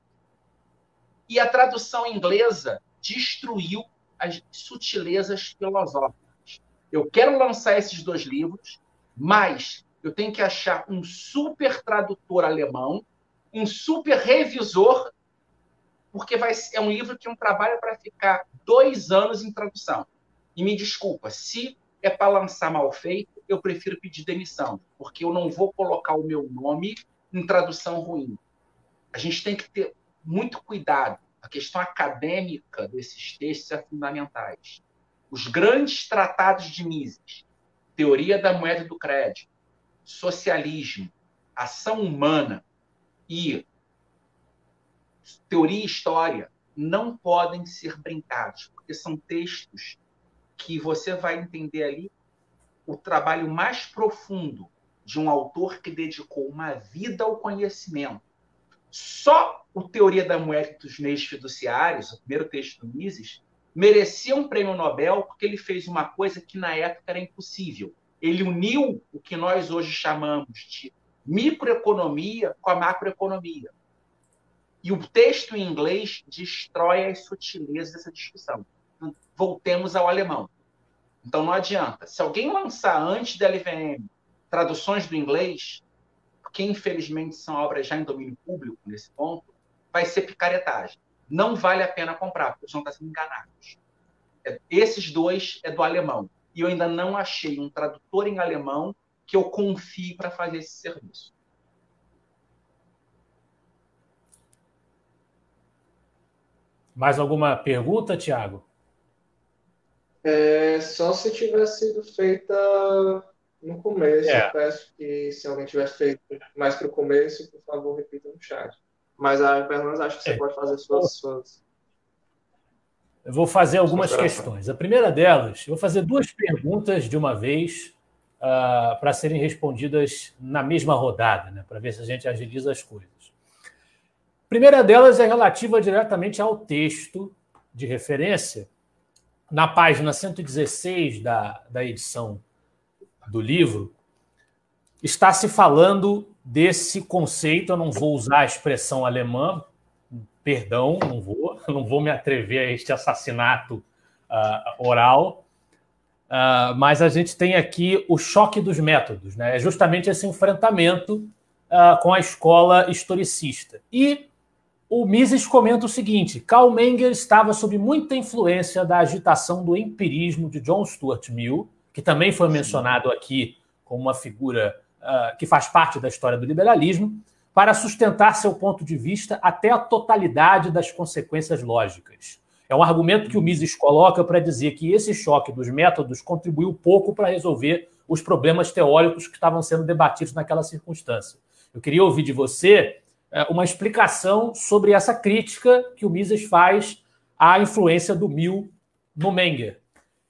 E a tradução inglesa destruiu as sutilezas filosóficas. Eu quero lançar esses dois livros, mas eu tenho que achar um super tradutor alemão, um super revisor, porque vai, é um livro que um trabalho para ficar dois anos em tradução. E me desculpa, se é para lançar mal feito, eu prefiro pedir demissão, porque eu não vou colocar o meu nome em tradução ruim. A gente tem que ter muito cuidado. A questão acadêmica desses textos é fundamentais. Os grandes tratados de Mises, teoria da moeda do crédito, socialismo, ação humana e teoria e história não podem ser brincados, porque são textos que você vai entender ali o trabalho mais profundo de um autor que dedicou uma vida ao conhecimento. Só o Teoria da Moeda dos Meios Fiduciários, o primeiro texto do Mises, merecia um prêmio Nobel porque ele fez uma coisa que na época era impossível. Ele uniu o que nós hoje chamamos de microeconomia com a macroeconomia. E o texto em inglês destrói as sutilezas dessa discussão. Voltemos ao alemão. Então não adianta. Se alguém lançar antes da LVM traduções do inglês, que infelizmente são obras já em domínio público nesse ponto, vai ser picaretagem. Não vale a pena comprar, porque eles vão estar sendo enganados. É, esses dois é do alemão. E eu ainda não achei um tradutor em alemão que eu confie para fazer esse serviço. Mais alguma pergunta, Tiago? É, só se tivesse sido feita no começo. É. Eu peço que se alguém tivesse feito mais para o começo, por favor, repita no chat. Mas a Fernandes, acho que você é. pode fazer suas, suas. Eu vou fazer algumas questões. A primeira delas, eu vou fazer duas perguntas de uma vez uh, para serem respondidas na mesma rodada, né, para ver se a gente agiliza as coisas. A primeira delas é relativa diretamente ao texto de referência na página 116 da, da edição do livro, está se falando desse conceito. Eu não vou usar a expressão alemã, perdão, não vou, *laughs* não vou me atrever a este assassinato uh, oral. Uh, mas a gente tem aqui o choque dos métodos, né? É justamente esse enfrentamento uh, com a escola historicista. E o Mises comenta o seguinte: Karl Menger estava sob muita influência da agitação do empirismo de John Stuart Mill, que também foi mencionado aqui como uma figura uh, que faz parte da história do liberalismo, para sustentar seu ponto de vista até a totalidade das consequências lógicas. É um argumento que o Mises coloca para dizer que esse choque dos métodos contribuiu pouco para resolver os problemas teóricos que estavam sendo debatidos naquela circunstância. Eu queria ouvir de você é, uma explicação sobre essa crítica que o Mises faz à influência do Mill no Menger.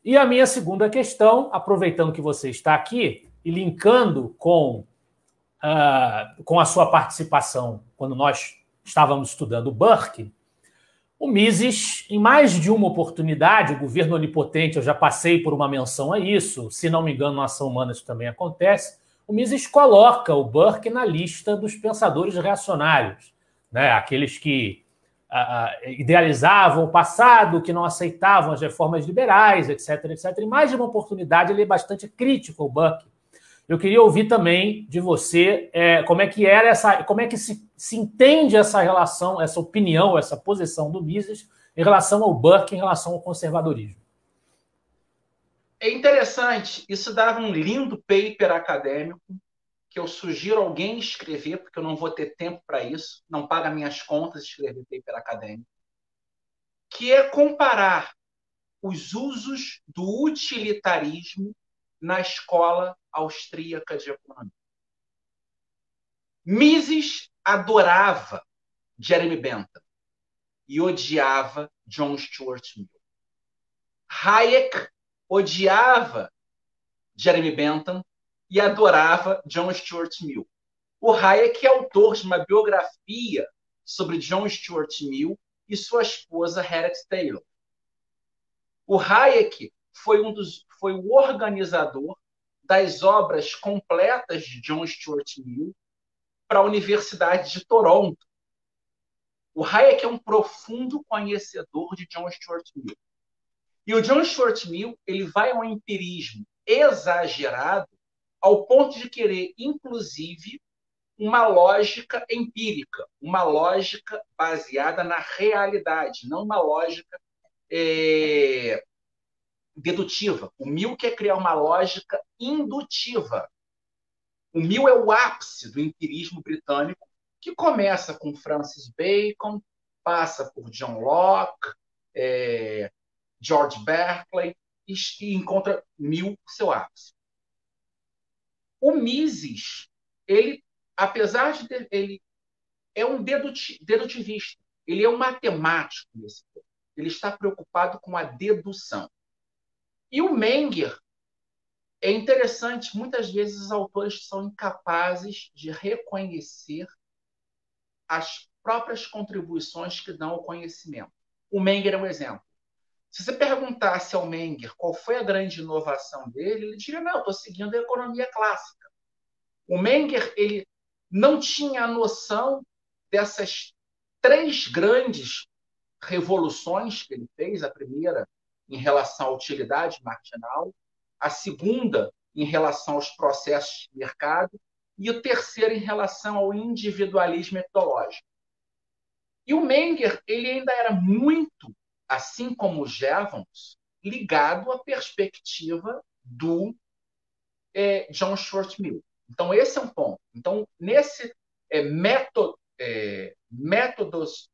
E a minha segunda questão, aproveitando que você está aqui e linkando com, uh, com a sua participação quando nós estávamos estudando Burke, o Mises, em mais de uma oportunidade, o governo onipotente, eu já passei por uma menção a isso, se não me engano, na ação humana isso também acontece, o Mises coloca o Burke na lista dos pensadores reacionários, né? aqueles que idealizavam o passado, que não aceitavam as reformas liberais, etc, etc. Em mais de uma oportunidade, ele é bastante crítico ao Burke. Eu queria ouvir também de você é, como é que era essa, como é que se, se entende essa relação, essa opinião, essa posição do Mises em relação ao Burke, em relação ao conservadorismo. É interessante, isso dava um lindo paper acadêmico que eu sugiro alguém escrever, porque eu não vou ter tempo para isso, não paga minhas contas escrever paper acadêmico, que é comparar os usos do utilitarismo na escola austríaca de economia. Mises adorava Jeremy Bentham e odiava John Stuart Mill. Hayek odiava Jeremy Bentham e adorava John Stuart Mill. O Hayek é autor de uma biografia sobre John Stuart Mill e sua esposa Harriet Taylor. O Hayek foi um dos foi o organizador das obras completas de John Stuart Mill para a Universidade de Toronto. O Hayek é um profundo conhecedor de John Stuart Mill. E o John Stuart Mill ele vai a um empirismo exagerado ao ponto de querer, inclusive, uma lógica empírica, uma lógica baseada na realidade, não uma lógica é, dedutiva. O Mill quer criar uma lógica indutiva. O Mill é o ápice do empirismo britânico, que começa com Francis Bacon, passa por John Locke, é, George Berkeley, e encontra Mill seu ápice. O Mises, ele, apesar de ter, ele é um dedutivista, ele é um matemático nesse ponto. Ele está preocupado com a dedução. E o Menger é interessante, muitas vezes os autores são incapazes de reconhecer as próprias contribuições que dão ao conhecimento. O Menger é um exemplo. Se você perguntasse ao Menger qual foi a grande inovação dele, ele diria: não, estou seguindo a economia clássica. O Menger ele não tinha a noção dessas três grandes revoluções que ele fez. A primeira, em relação à utilidade marginal, a segunda, em relação aos processos de mercado, e o terceiro, em relação ao individualismo metodológico. E o Menger ele ainda era muito assim como Jevons, ligado à perspectiva do é, John Stuart Mill. Então, esse é um ponto. Então, nesse é, método, é, métodos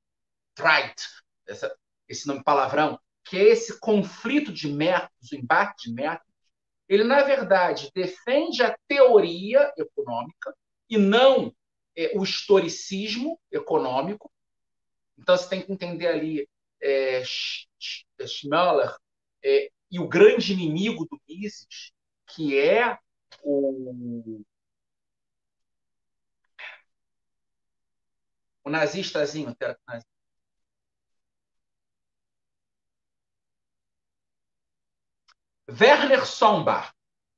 right, essa, esse nome palavrão, que é esse conflito de métodos, o embate de métodos, ele, na verdade, defende a teoria econômica e não é, o historicismo econômico. Então, você tem que entender ali é, Schmeller é, e o grande inimigo do Mises, que é o, o nazistazinho. Werner Sombart,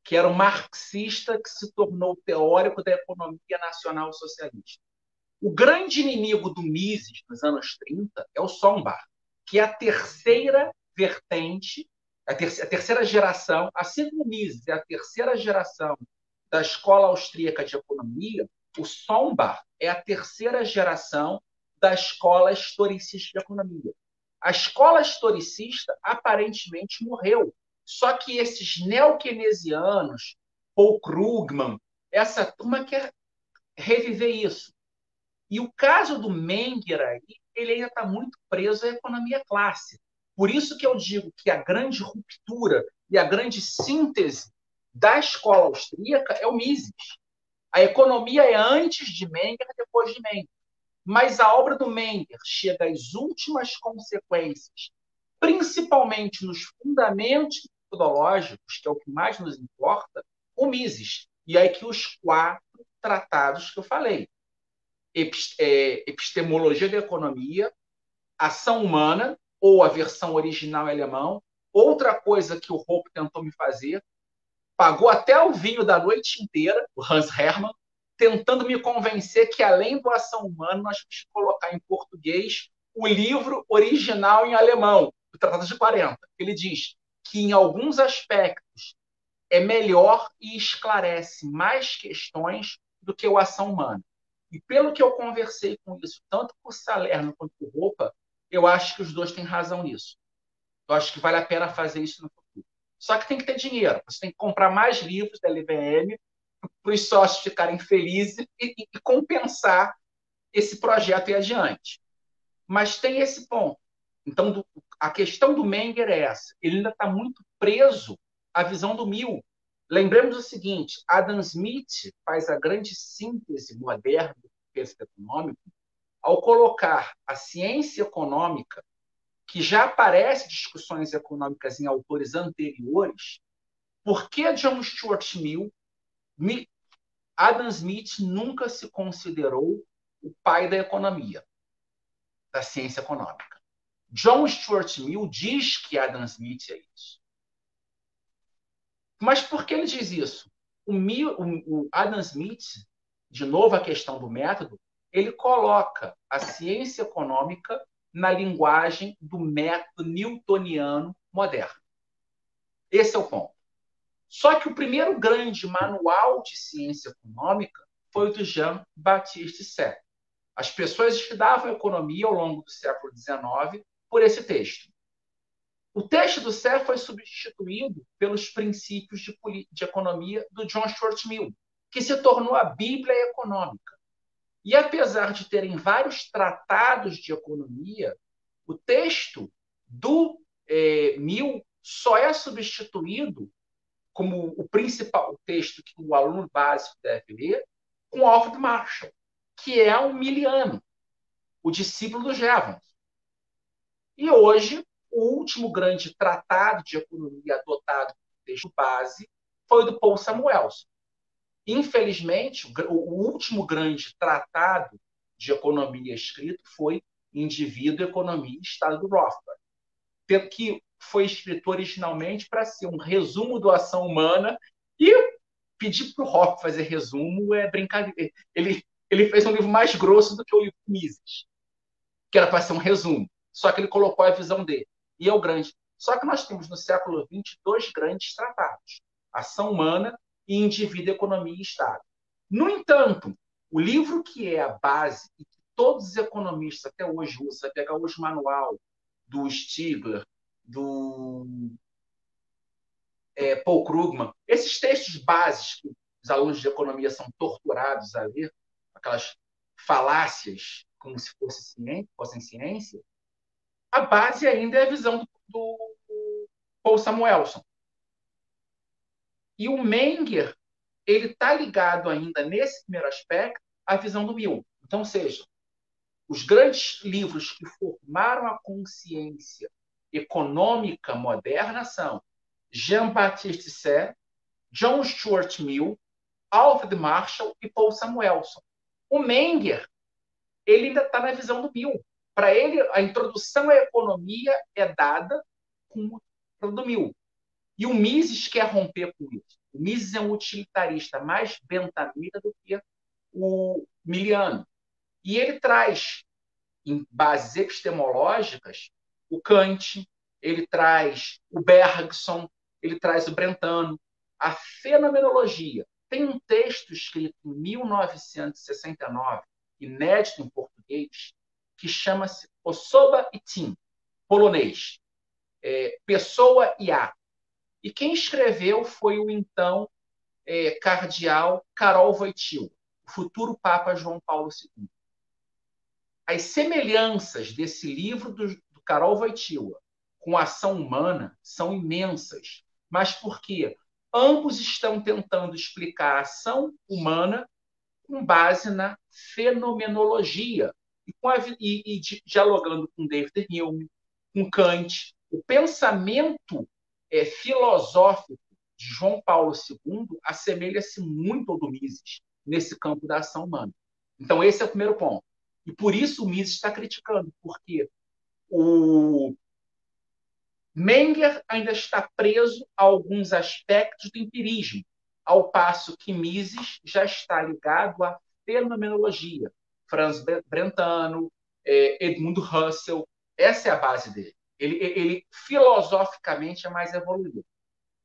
que era um marxista que se tornou teórico da economia nacional socialista. O grande inimigo do Mises nos anos 30 é o Sombart que é a terceira vertente, a, ter a terceira geração, assim como o Mises é a terceira geração da escola austríaca de economia, o Sombart é a terceira geração da escola historicista de economia. A escola historicista aparentemente morreu. Só que esses neo-keynesianos, Paul Krugman, essa turma quer reviver isso. E o caso do Menger aí ele ainda está muito preso à economia clássica. Por isso que eu digo que a grande ruptura e a grande síntese da escola austríaca é o Mises. A economia é antes de Menger, depois de Menger. Mas a obra do Menger chega às últimas consequências, principalmente nos fundamentos metodológicos, que é o que mais nos importa, o Mises. E aí que os quatro tratados que eu falei. É, epistemologia da economia, ação humana, ou a versão original em alemão. Outra coisa que o Hope tentou me fazer, pagou até o vinho da noite inteira, o Hans Hermann, tentando me convencer que, além do ação humana, nós temos que colocar em português o livro original em alemão, o Tratado de 40. Ele diz que, em alguns aspectos, é melhor e esclarece mais questões do que o ação humana. E pelo que eu conversei com isso, tanto o Salerno quanto o Roupa, eu acho que os dois têm razão nisso. Eu acho que vale a pena fazer isso no futuro. Só que tem que ter dinheiro. Você tem que comprar mais livros da LVM para os sócios ficarem felizes e, e compensar esse projeto e adiante. Mas tem esse ponto. Então, do, a questão do Menger é essa. Ele ainda está muito preso à visão do mil. Lembremos o seguinte: Adam Smith faz a grande síntese moderna do pensamento econômico ao colocar a ciência econômica, que já aparece discussões econômicas em autores anteriores, por que John Stuart Mill, Adam Smith nunca se considerou o pai da economia, da ciência econômica? John Stuart Mill diz que Adam Smith é isso. Mas por que ele diz isso? O, o, Adam Smith, de novo a questão do método, ele coloca a ciência econômica na linguagem do método newtoniano moderno. Esse é o ponto. Só que o primeiro grande manual de ciência econômica foi o do Jean-Baptiste Say. As pessoas estudavam economia ao longo do século XIX por esse texto. O texto do CEF foi substituído pelos princípios de, de economia do John Stuart Mill, que se tornou a Bíblia econômica. E apesar de terem vários tratados de economia, o texto do é, Mill só é substituído como o principal texto que o aluno básico deve ler com Alfred Marshall, que é um miliano, o discípulo do Jevons. E hoje o último grande tratado de economia adotado texto base foi o do Paul Samuelson. Infelizmente, o, último grande tratado de economia escrito foi Indivíduo, Economia e Estado do Rothbard, que foi escrito originalmente para ser um resumo da ação humana e pedir para o Roth fazer resumo é brincadeira. Ele, ele fez um livro mais grosso do que o livro Mises, que era para ser um resumo. Só que ele colocou a visão dele. E é o grande. Só que nós temos no século XX dois grandes tratados: Ação Humana e Indivíduo, Economia e Estado. No entanto, o livro que é a base e que todos os economistas até hoje usam, você pegar hoje o manual do Stigler, do é, Paul Krugman, esses textos bases que os alunos de economia são torturados a ler, aquelas falácias como se fosse ciência, fossem ciência, a base ainda é a visão do, Paul Samuelson. E o Menger, ele está ligado ainda, nesse primeiro aspecto, à visão do Mill. Então, seja, os grandes livros que formaram a consciência econômica moderna são Jean-Baptiste Say, John Stuart Mill, Alfred Marshall e Paul Samuelson. O Menger, ele ainda está na visão do Mill. Para ele, a introdução à economia é dada com do Mill. E o Mises quer romper com isso. O Mises é um utilitarista mais bentamita do que o Miliano. E ele traz, em bases epistemológicas, o Kant, ele traz o Bergson, ele traz o Brentano. A fenomenologia. Tem um texto escrito em 1969, inédito em português, que chama-se Osoba Itin, polonês. É, pessoa e ato. E quem escreveu foi o então é, cardeal Karol Wojtyła, o futuro Papa João Paulo II. As semelhanças desse livro do, do Karol Wojtyła com a ação humana são imensas, mas porque ambos estão tentando explicar a ação humana com base na fenomenologia e, a, e, e dialogando com David Hume, com Kant. O pensamento é, filosófico de João Paulo II assemelha-se muito ao do Mises nesse campo da ação humana. Então, esse é o primeiro ponto. E por isso o Mises está criticando, porque o Menger ainda está preso a alguns aspectos do empirismo, ao passo que Mises já está ligado à fenomenologia. Franz Brentano, é, Edmundo Russell, essa é a base dele. Ele, ele filosoficamente é mais evoluído.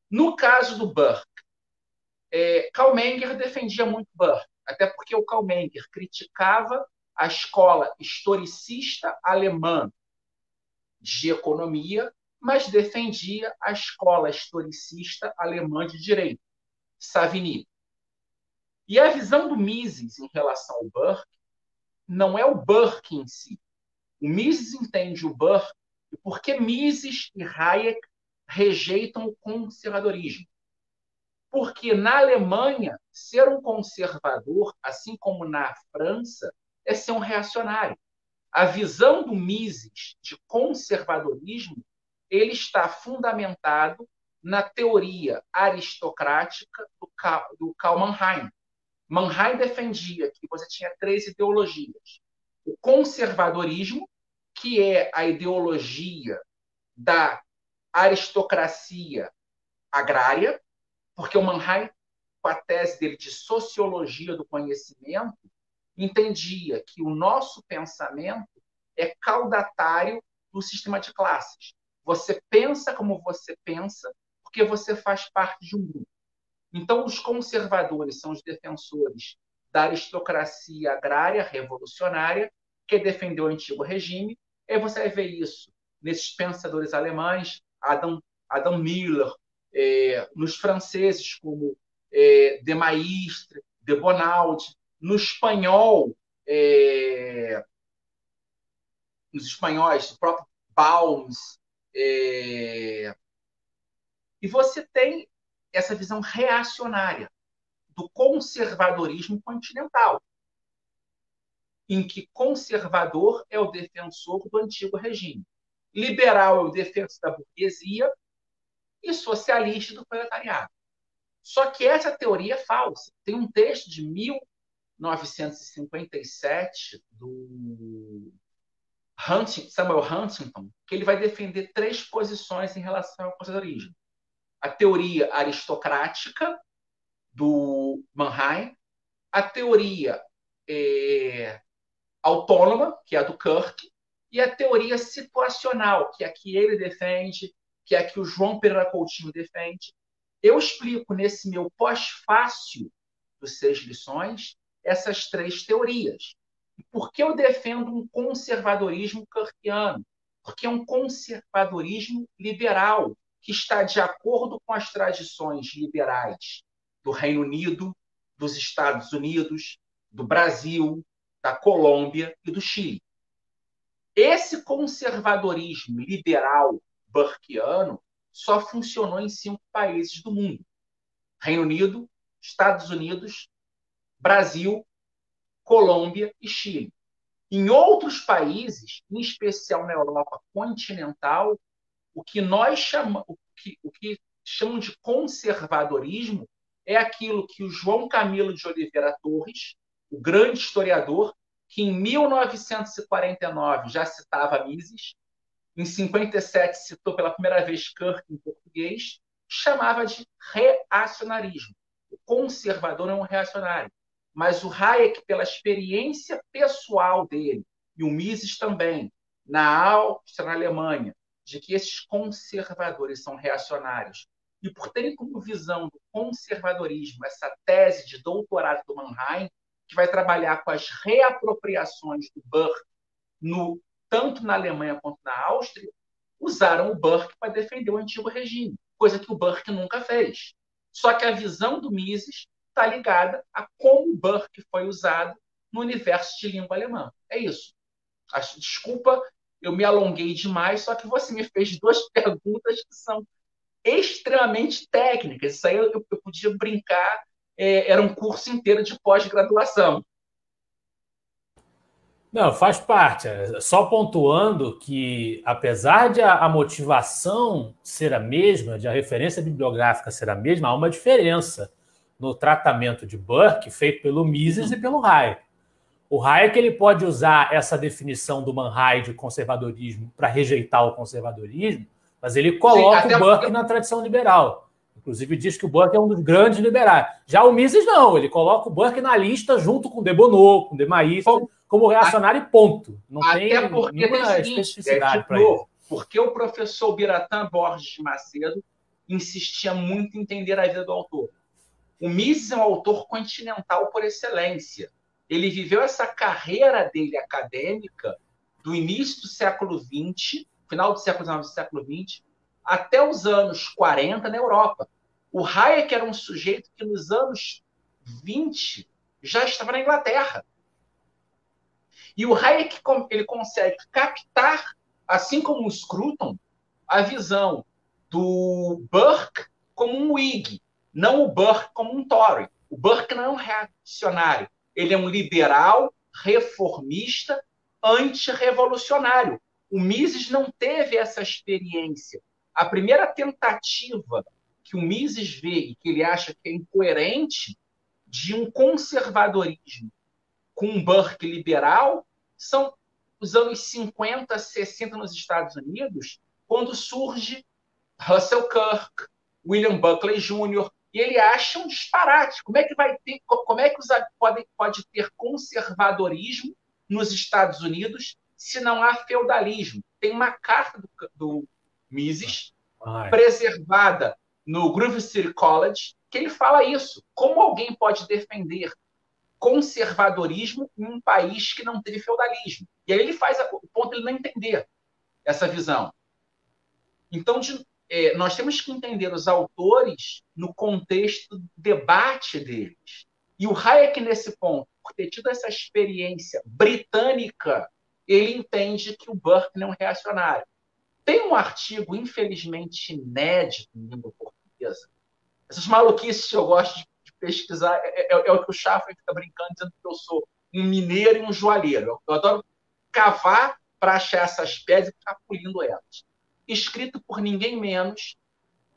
No caso do Burke, é, Karl Menger defendia muito Burke, até porque o Karl Menger criticava a escola historicista alemã de economia, mas defendia a escola historicista alemã de direito, Savigny. E a visão do Mises em relação ao Burke não é o Burke em si. O Mises entende o Burke e por que Mises e Hayek rejeitam o conservadorismo? Porque na Alemanha, ser um conservador, assim como na França, é ser um reacionário. A visão do Mises de conservadorismo ele está fundamentado na teoria aristocrática do Karl Mannheim. Mannheim defendia que você tinha três ideologias: o conservadorismo, que é a ideologia da aristocracia agrária, porque o Mannheim, com a tese dele de sociologia do conhecimento, entendia que o nosso pensamento é caudatário do sistema de classes. Você pensa como você pensa porque você faz parte de um grupo. Então, os conservadores são os defensores da aristocracia agrária revolucionária que defendeu o antigo regime e você vai ver isso nesses pensadores alemães, Adam, Adam Miller, é, nos franceses como é, de Maistre, de Bonaldi, no espanhol, é, nos espanhóis, o próprio Balmes. É, e você tem essa visão reacionária do conservadorismo continental em que conservador é o defensor do antigo regime, liberal é o defensor da burguesia e socialista do proletariado. Só que essa teoria é falsa. Tem um texto de 1957 do Samuel Huntington que ele vai defender três posições em relação ao conservadorismo. A teoria aristocrática do Mannheim, a teoria é, autônoma, que é a do Kirk, e a teoria situacional, que é a que ele defende, que é a que o João Pereira Coutinho defende. Eu explico nesse meu pós-fácil dos seis lições essas três teorias. Por que eu defendo um conservadorismo kirkiano? Porque é um conservadorismo liberal, que está de acordo com as tradições liberais do Reino Unido, dos Estados Unidos, do Brasil, da Colômbia e do Chile. Esse conservadorismo liberal burkeano só funcionou em cinco países do mundo: Reino Unido, Estados Unidos, Brasil, Colômbia e Chile. Em outros países, em especial na Europa continental, o que nós chamamos, o que, o que chamam de conservadorismo é aquilo que o João Camilo de Oliveira Torres, o grande historiador, que em 1949 já citava Mises, em 57 citou pela primeira vez Kirk em português, chamava de reacionarismo. O conservador é um reacionário, mas o Hayek, pela experiência pessoal dele, e o Mises também, na Áustria, na Alemanha, de que esses conservadores são reacionários, e por terem como visão do conservadorismo essa tese de doutorado do Mannheim, que vai trabalhar com as reapropriações do Burke, no, tanto na Alemanha quanto na Áustria, usaram o Burke para defender o antigo regime, coisa que o Burke nunca fez. Só que a visão do Mises está ligada a como o Burke foi usado no universo de língua alemã. É isso. Desculpa, eu me alonguei demais, só que você me fez duas *laughs* perguntas que são extremamente técnicas. Isso aí eu, eu podia brincar é, era um curso inteiro de pós-graduação. Não, faz parte. Só pontuando que, apesar de a, motivação ser a mesma, de a referência bibliográfica ser a mesma, há uma diferença no tratamento de Burke feito pelo Mises e pelo Hayek. O Hayek ele pode usar essa definição do Manhai de conservadorismo para rejeitar o conservadorismo, mas ele coloca Sim, o Burke na tradição liberal. Inclusive diz que o Burke é um dos grandes liberais. Já o Mises não, ele coloca o Burke na lista junto com Debonot, com o Demaísta, como reacionário e ponto. Não Até tem porque nenhuma tem especificidade é, para isso. Porque o professor Biratã Borges de Macedo insistia muito em entender a vida do autor. O Mises é um autor continental por excelência. Ele viveu essa carreira dele acadêmica do início do século XX, final do século XIX, século XX, até os anos 40 na Europa. O Hayek era um sujeito que nos anos 20 já estava na Inglaterra. E o Hayek ele consegue captar, assim como o Scruton, a visão do Burke como um Whig, não o Burke como um Tory. O Burke não é um reacionário, ele é um liberal, reformista, antirrevolucionário. O Mises não teve essa experiência. A primeira tentativa que o Mises vê e que ele acha que é incoerente de um conservadorismo com um Burke liberal são os anos 50, 60 nos Estados Unidos, quando surge Russell Kirk, William Buckley Jr., e ele acha um disparate. Como é que vai ter, como é que pode, pode ter conservadorismo nos Estados Unidos se não há feudalismo? Tem uma carta do, do Mises, Ai. preservada no Groove City College, que ele fala isso. Como alguém pode defender conservadorismo em um país que não teve feudalismo? E aí ele faz o ponto de ele não entender essa visão. Então, de, é, nós temos que entender os autores no contexto do debate deles. E o Hayek, nesse ponto, por ter tido essa experiência britânica, ele entende que o Burke não é um reacionário. Tem um artigo, infelizmente, inédito em língua portuguesa. Essas maluquices que eu gosto de pesquisar é, é, é o que o Schaffer fica brincando, dizendo que eu sou um mineiro e um joalheiro. Eu adoro cavar para achar essas pedras e ficar pulindo elas. Escrito por ninguém menos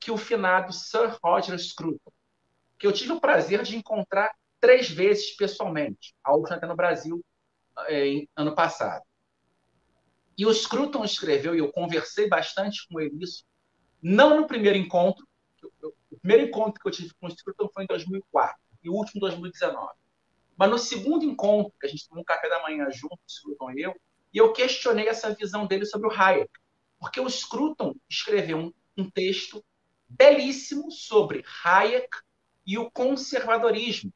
que o finado Sir Roger Scruton. que eu tive o prazer de encontrar três vezes pessoalmente, a última até no Brasil, é, em, ano passado. E o Scruton escreveu, e eu conversei bastante com ele isso, não no primeiro encontro, o primeiro encontro que eu tive com o Scruton foi em 2004, e o último em 2019. Mas no segundo encontro, que a gente tomou um café da manhã junto, o Scruton e eu, e eu questionei essa visão dele sobre o Hayek. Porque o Scruton escreveu um, um texto belíssimo sobre Hayek e o conservadorismo,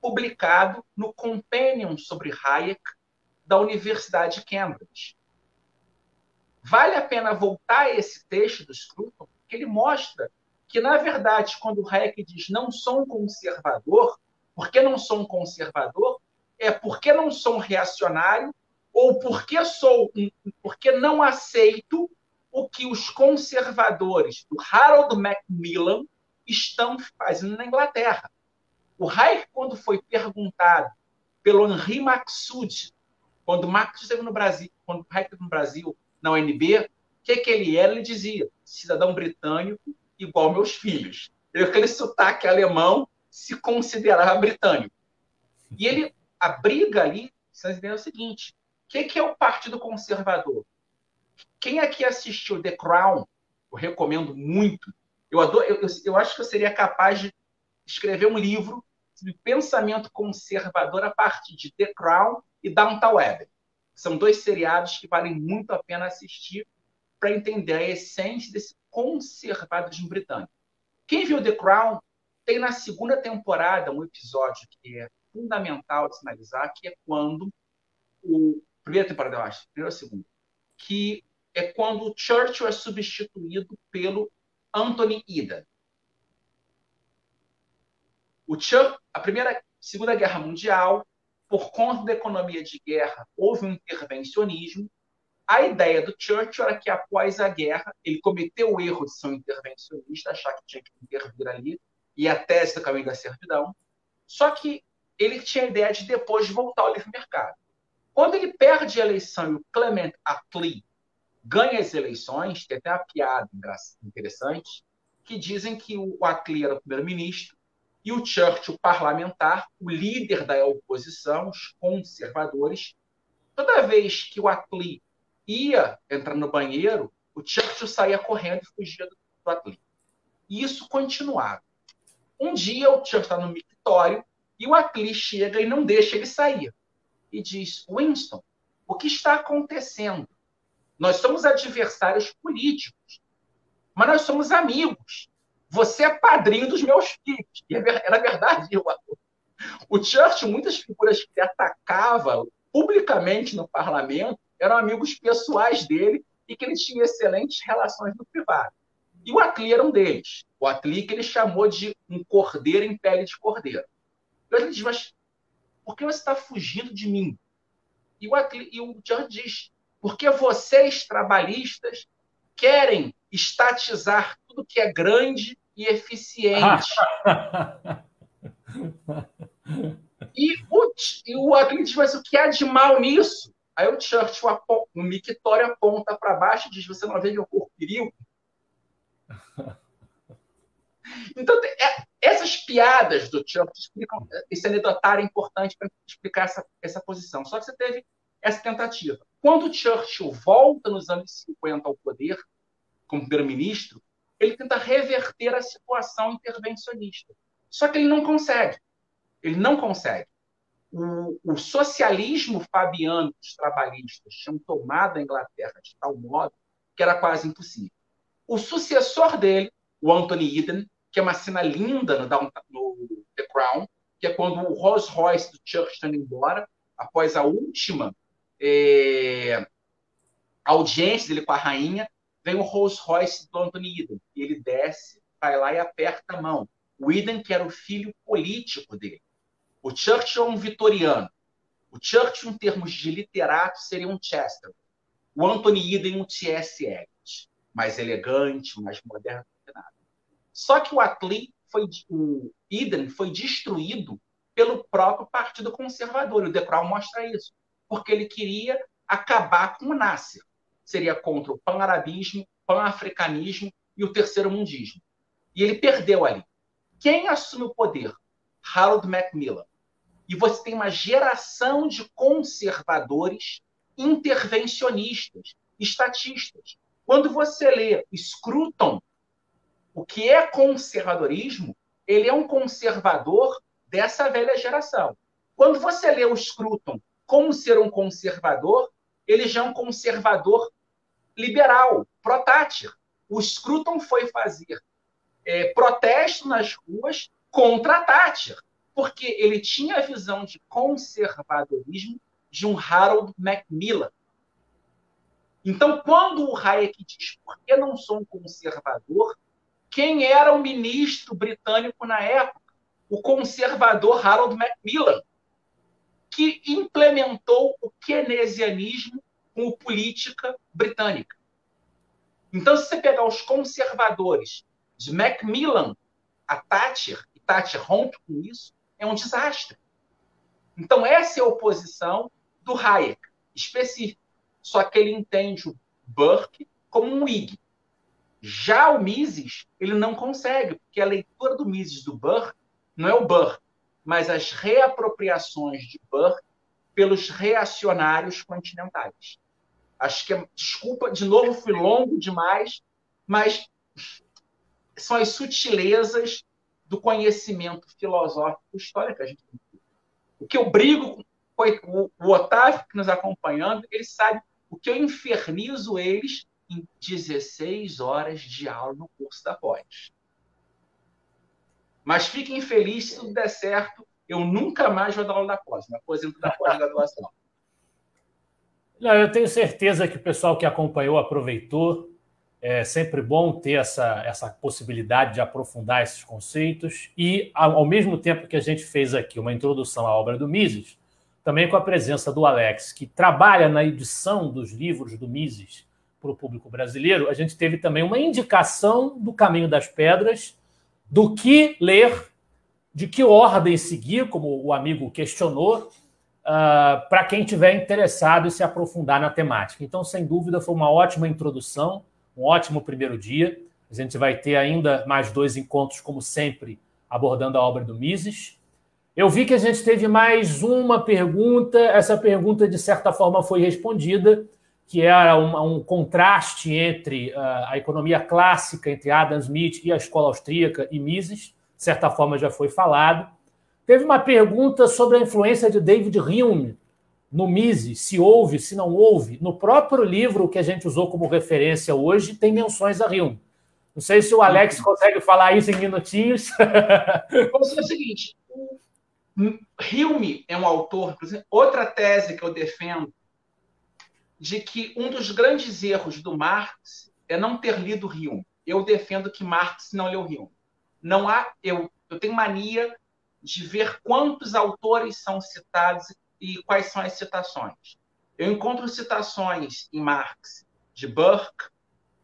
publicado no Companion sobre Hayek da Universidade de Cambridge. Vale a pena voltar a esse texto do Scruton, porque ele mostra que, na verdade, quando Hayek diz não sou um conservador, por que não sou um conservador? É porque não sou um reacionário ou porque sou porque não aceito o que os conservadores do Harold Macmillan estão fazendo na Inglaterra. O Hayek, quando foi perguntado pelo Henri Maxud, quando Maxud esteve no Brasil, quando Hayek esteve no Brasil, na UNB, o que, que ele era? Ele dizia, cidadão britânico igual meus filhos. Eu, aquele sotaque alemão se considerava britânico. E ele, a briga ali, vocês é o seguinte: o que, que é o Partido Conservador? Quem aqui assistiu The Crown, eu recomendo muito. Eu, adoro, eu, eu acho que eu seria capaz de escrever um livro sobre pensamento conservador a partir de The Crown e Downton Abbey. São dois seriados que valem muito a pena assistir para entender a essência desse conservadorismo britânico. Quem viu The Crown tem na segunda temporada um episódio que é fundamental de sinalizar, que é quando o primeira temporada eu acho, primeira ou segunda, que é quando Churchill é substituído pelo Anthony Eden. O a primeira, segunda guerra mundial, por conta da economia de guerra, houve um intervencionismo a ideia do Churchill era que após a guerra ele cometeu o erro de ser um intervencionista, achar que tinha que intervir ali, e a tese do caminho da servidão. Só que ele tinha a ideia de depois voltar ao livre mercado. Quando ele perde a eleição e o Clement Attlee ganha as eleições, tem até uma piada interessante, que dizem que o Attlee era o primeiro-ministro e o Churchill parlamentar, o líder da oposição, os conservadores. Toda vez que o Attlee ia entrar no banheiro, o Churchill saía correndo e fugia do, atleta. E isso continuava. Um dia o Churchill está no mictório e o atleta chega e não deixa ele sair. E diz: Winston, o que está acontecendo? Nós somos adversários políticos, mas nós somos amigos. Você é padrinho dos meus filhos. E é era verdade. O Churchill, muitas figuras que ele atacava publicamente no parlamento, eram amigos pessoais dele e que ele tinha excelentes relações no privado. E o Atli era um deles. O Atli que ele chamou de um cordeiro em pele de cordeiro. E ele diz, mas por que você está fugindo de mim? E o, Atli, e o John diz, porque vocês, trabalhistas, querem estatizar tudo que é grande e eficiente. *laughs* e o, e o Atli diz, mas o que há de mal nisso? Aí o Churchill, o mictório aponta para baixo e diz: Você não vê meu corpo perigo? *laughs* Então, é, essas piadas do Churchill explicam. Esse anedotário é importante para explicar essa, essa posição. Só que você teve essa tentativa. Quando Churchill volta nos anos 50 ao poder, como primeiro-ministro, ele tenta reverter a situação intervencionista. Só que ele não consegue. Ele não consegue o, o socialismo fabiano dos trabalhistas tinham tomado a Inglaterra de tal modo que era quase impossível. O sucessor dele, o Anthony Eden, que é uma cena linda no, no The Crown, que é quando o Rolls Royce do Churchill está indo embora, após a última é, audiência dele com a rainha, vem o Rolls Royce do Anthony Eden. Ele desce, vai lá e aperta a mão. O Eden, que era o filho político dele. O Churchill é um vitoriano. O Churchill, em termos de literato, seria um Chester. O Anthony Eden, um T.S. Eliot. Mais elegante, mais moderno que nada. Só que o Attlee, foi, o Eden, foi destruído pelo próprio Partido Conservador. O Crown mostra isso. Porque ele queria acabar com o Nasser. Seria contra o pan-arabismo, pan-africanismo e o terceiro mundismo. E ele perdeu ali. Quem assume o poder? Harold Macmillan. E você tem uma geração de conservadores intervencionistas, estatistas. Quando você lê Scruton, o que é conservadorismo, ele é um conservador dessa velha geração. Quando você lê o Scruton como ser um conservador, ele já é um conservador liberal, pró-Thatcher. O Scruton foi fazer é, protesto nas ruas contra a Thatcher, porque ele tinha a visão de conservadorismo de um Harold Macmillan. Então, quando o Hayek diz por que não sou um conservador, quem era o ministro britânico na época? O conservador Harold Macmillan, que implementou o keynesianismo como política britânica. Então, se você pegar os conservadores de Macmillan a Thatcher, e Thatcher rompe com isso, é um desastre. Então, essa é a oposição do Hayek, específico. Só que ele entende o Burke como um Whig. Já o Mises, ele não consegue, porque a leitura do Mises do Burke não é o Burke, mas as reapropriações de Burke pelos reacionários continentais. Acho que, é, desculpa, de novo, fui longo demais, mas são as sutilezas do conhecimento filosófico histórico que a gente tem. O que eu brigo com o, Otávio, que nos acompanhando, ele sabe o que eu infernizo eles em 16 horas de aula no curso da pós. Mas fiquem felizes se tudo der certo. Eu nunca mais vou dar aula da pós, me aposento da pós-graduação. Não, eu tenho certeza que o pessoal que acompanhou aproveitou. É sempre bom ter essa, essa possibilidade de aprofundar esses conceitos e, ao, mesmo tempo que a gente fez aqui uma introdução à obra do Mises, também com a presença do Alex, que trabalha na edição dos livros do Mises para o público brasileiro, a gente teve também uma indicação do caminho das pedras, do que ler, de que ordem seguir, como o amigo questionou, uh, para quem tiver interessado em se aprofundar na temática. Então, sem dúvida, foi uma ótima introdução, um ótimo primeiro dia. A gente vai ter ainda mais dois encontros, como sempre, abordando a obra do Mises. Eu vi que a gente teve mais uma pergunta. Essa pergunta, de certa forma, foi respondida, que era um, um contraste entre uh, a economia clássica, entre Adam Smith e a escola austríaca e Mises. De certa forma, já foi falado. Teve uma pergunta sobre a influência de David Hume no Mises, se houve, se não houve. No próprio livro que a gente usou como referência hoje, tem menções a Hume. Não sei se o Alex consegue falar isso em minutinhos. *laughs* Vamos fazer o seguinte: Hume é um autor, outra tese que eu defendo, de que um dos grandes erros do Marx é não ter lido Hume. Eu defendo que Marx não leu Hume. Não há, eu, eu tenho mania de ver quantos autores são citados e quais são as citações. Eu encontro citações em Marx de Burke,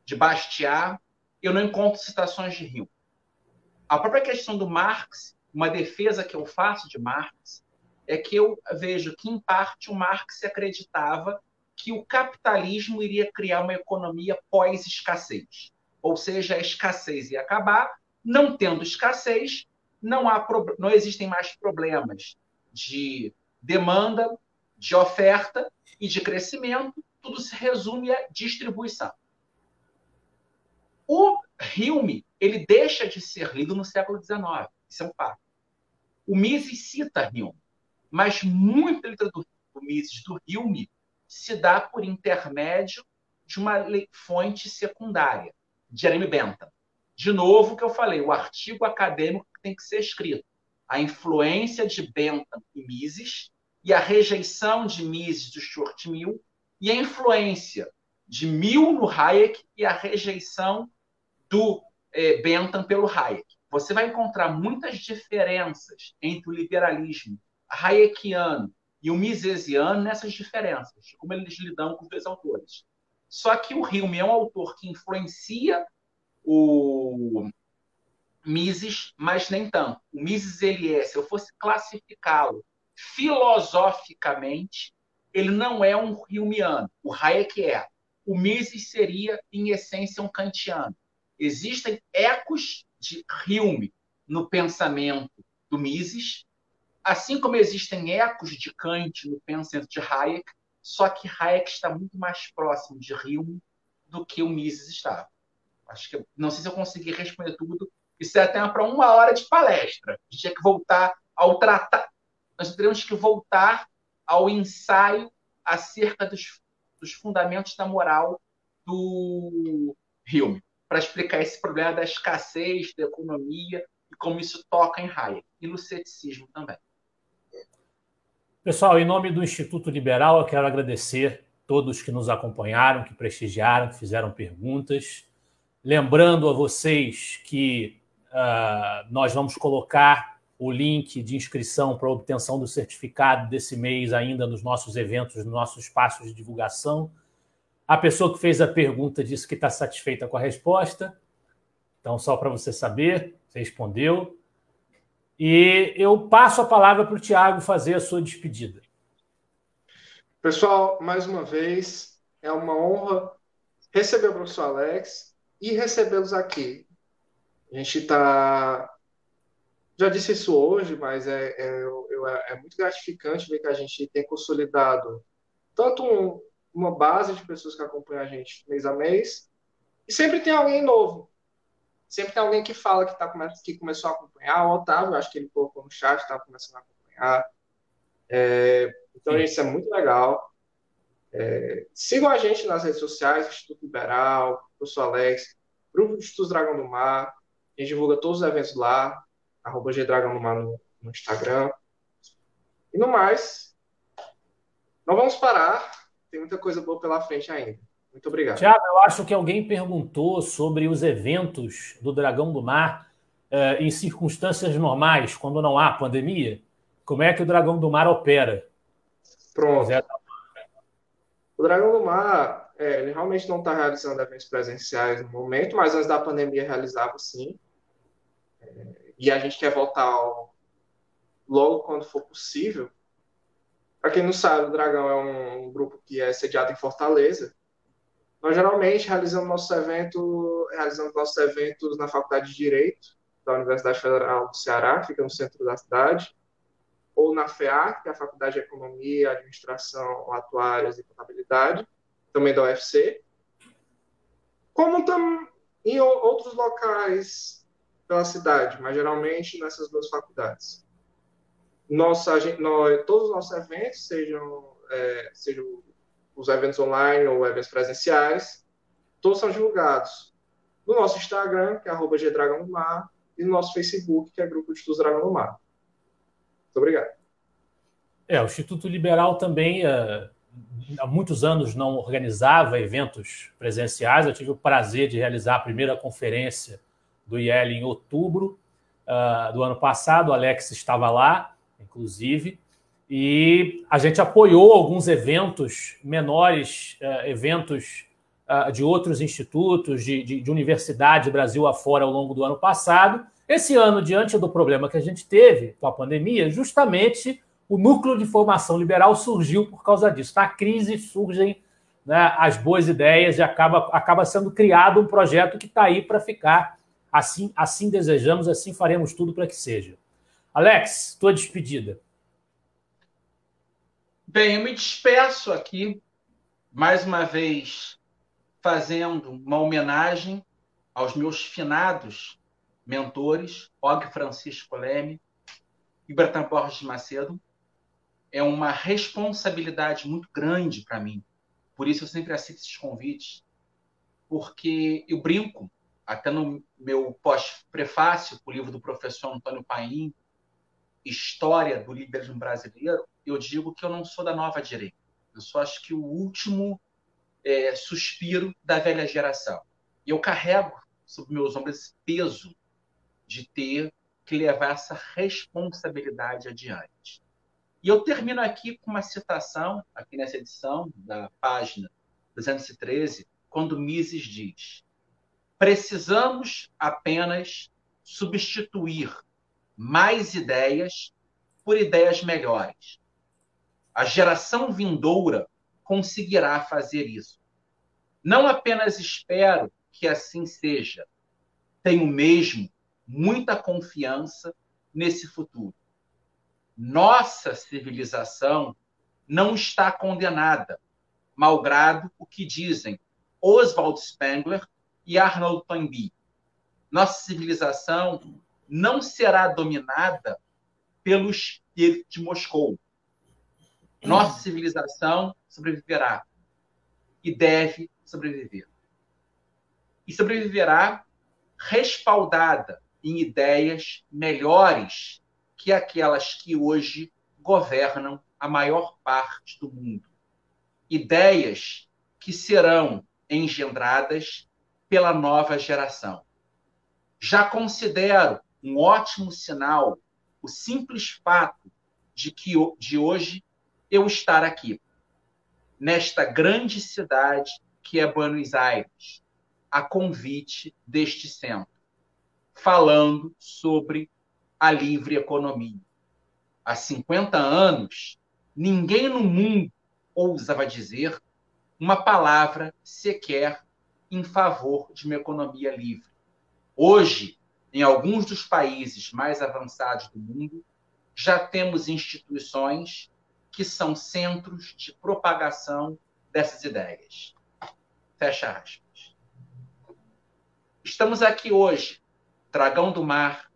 de Bastiat, eu não encontro citações de Hume. A própria questão do Marx uma defesa que eu faço de Marx é que eu vejo que, em parte, o Marx acreditava que o capitalismo iria criar uma economia pós-escassez. Ou seja, a escassez ia acabar, não tendo escassez, não, há, não existem mais problemas de demanda, de oferta e de crescimento, tudo se resume à distribuição. O Hume ele deixa de ser lido no século XIX, isso é um fato. O Mises cita Hume, mas muita literatura do Mises do Hume se dá por intermédio de uma fonte secundária, Jeremy Bentham. De novo, o que eu falei, o artigo acadêmico tem que ser escrito. A influência de Bentham e Mises e a rejeição de Mises do Stuart Mill e a influência de Mill no Hayek e a rejeição do eh, Bentham pelo Hayek você vai encontrar muitas diferenças entre o liberalismo hayekiano e o misesiano nessas diferenças, como eles lidam com os dois autores. Só que o Hume é um autor que influencia o Mises, mas nem tanto. O Mises, ele é, se eu fosse classificá-lo filosoficamente, ele não é um Humeano. O Hayek é. O Mises seria, em essência, um kantiano. Existem ecos de Hume no pensamento do Mises, assim como existem ecos de Kant no pensamento de Hayek, só que Hayek está muito mais próximo de Hume do que o Mises estava. Acho que não sei se eu consegui responder tudo. Isso é até para uma hora de palestra. A gente tinha que voltar ao tratar. Nós teríamos que voltar ao ensaio acerca dos, dos fundamentos da moral do Hume, para explicar esse problema da escassez da economia e como isso toca em Hayek, e no ceticismo também. Pessoal, em nome do Instituto Liberal, eu quero agradecer todos que nos acompanharam, que prestigiaram, que fizeram perguntas. Lembrando a vocês que uh, nós vamos colocar o link de inscrição para obtenção do certificado desse mês ainda nos nossos eventos, nos nossos espaços de divulgação. A pessoa que fez a pergunta disse que está satisfeita com a resposta. Então, só para você saber, você respondeu. E eu passo a palavra para o Tiago fazer a sua despedida. Pessoal, mais uma vez, é uma honra receber o professor Alex e recebê-los aqui. A gente está. Já disse isso hoje, mas é, é, é, muito gratificante ver que a gente tem consolidado tanto um, uma base de pessoas que acompanham a gente mês a mês, e sempre tem alguém novo sempre tem alguém que fala que, tá, que começou a acompanhar. O Otávio, acho que ele colocou no chat, estava começando a acompanhar. É, então, isso é muito legal. É, sigam a gente nas redes sociais, Instituto Liberal, Professor Alex, Grupo de Estudos Dragão do Mar. A gente divulga todos os eventos lá, arroba Dragão do Mar no, no Instagram. E no mais, não vamos parar. Tem muita coisa boa pela frente ainda. Muito obrigado. Tiago, eu acho que alguém perguntou sobre os eventos do Dragão do Mar eh, em circunstâncias normais, quando não há pandemia. Como é que o Dragão do Mar opera? Pronto. O Dragão do Mar, é, ele realmente não está realizando eventos presenciais no momento, mas antes da pandemia realizava sim. É, e a gente quer voltar ao, logo quando for possível. Para quem não sabe, o Dragão é um, um grupo que é sediado em Fortaleza. Nós geralmente realizamos nossos eventos, realizamos nossos eventos na Faculdade de Direito da Universidade Federal do Ceará, fica no centro da cidade, ou na FEAC, que é a Faculdade de Economia, Administração, Atuárias e Contabilidade, também da UFC, como tam, em outros locais pela cidade, mas geralmente nessas duas faculdades. Nossa, nós, todos os nossos eventos, sejam, é, sejam os eventos online ou eventos presenciais, todos são divulgados no nosso Instagram, que é arroba e no nosso Facebook, que é Grupo de Estudos Dragão do Mar. Muito obrigado. É, o Instituto Liberal também uh, há muitos anos não organizava eventos presenciais. Eu tive o prazer de realizar a primeira conferência do IEL em outubro uh, do ano passado. O Alex estava lá, inclusive. E a gente apoiou alguns eventos menores, uh, eventos uh, de outros institutos, de, de, de universidade Brasil afora ao longo do ano passado. Esse ano, diante do problema que a gente teve com a pandemia, justamente o núcleo de formação liberal surgiu por causa disso. Na crise surgem né, as boas ideias e acaba, acaba sendo criado um projeto que está aí para ficar. Assim, assim desejamos, assim faremos tudo para que seja. Alex, tua despedida. Bem, eu me despeço aqui, mais uma vez, fazendo uma homenagem aos meus finados mentores, Og Francisco Leme e Bretan Borges Macedo. É uma responsabilidade muito grande para mim. Por isso eu sempre aceito esses convites, porque eu brinco, até no meu pós-prefácio, o livro do professor Antônio Paim, História do Liberalismo Brasileiro, eu digo que eu não sou da nova direita. Eu só acho que o último é, suspiro da velha geração. E eu carrego sobre meus ombros esse peso de ter que levar essa responsabilidade adiante. E eu termino aqui com uma citação, aqui nessa edição, da página 213, quando Mises diz: Precisamos apenas substituir mais ideias por ideias melhores. A geração vindoura conseguirá fazer isso. Não apenas espero que assim seja, tenho mesmo muita confiança nesse futuro. Nossa civilização não está condenada, malgrado o que dizem Oswald Spengler e Arnold Toynbee. Nossa civilização não será dominada pelo espírito de Moscou. Nossa civilização sobreviverá e deve sobreviver. E sobreviverá respaldada em ideias melhores que aquelas que hoje governam a maior parte do mundo. Ideias que serão engendradas pela nova geração. Já considero um ótimo sinal o simples fato de que de hoje eu estar aqui, nesta grande cidade que é Buenos Aires, a convite deste centro, falando sobre a livre economia. Há 50 anos, ninguém no mundo ousava dizer uma palavra sequer em favor de uma economia livre. Hoje, em alguns dos países mais avançados do mundo, já temos instituições que são centros de propagação dessas ideias. Fecha aspas. Estamos aqui hoje, Dragão do Mar,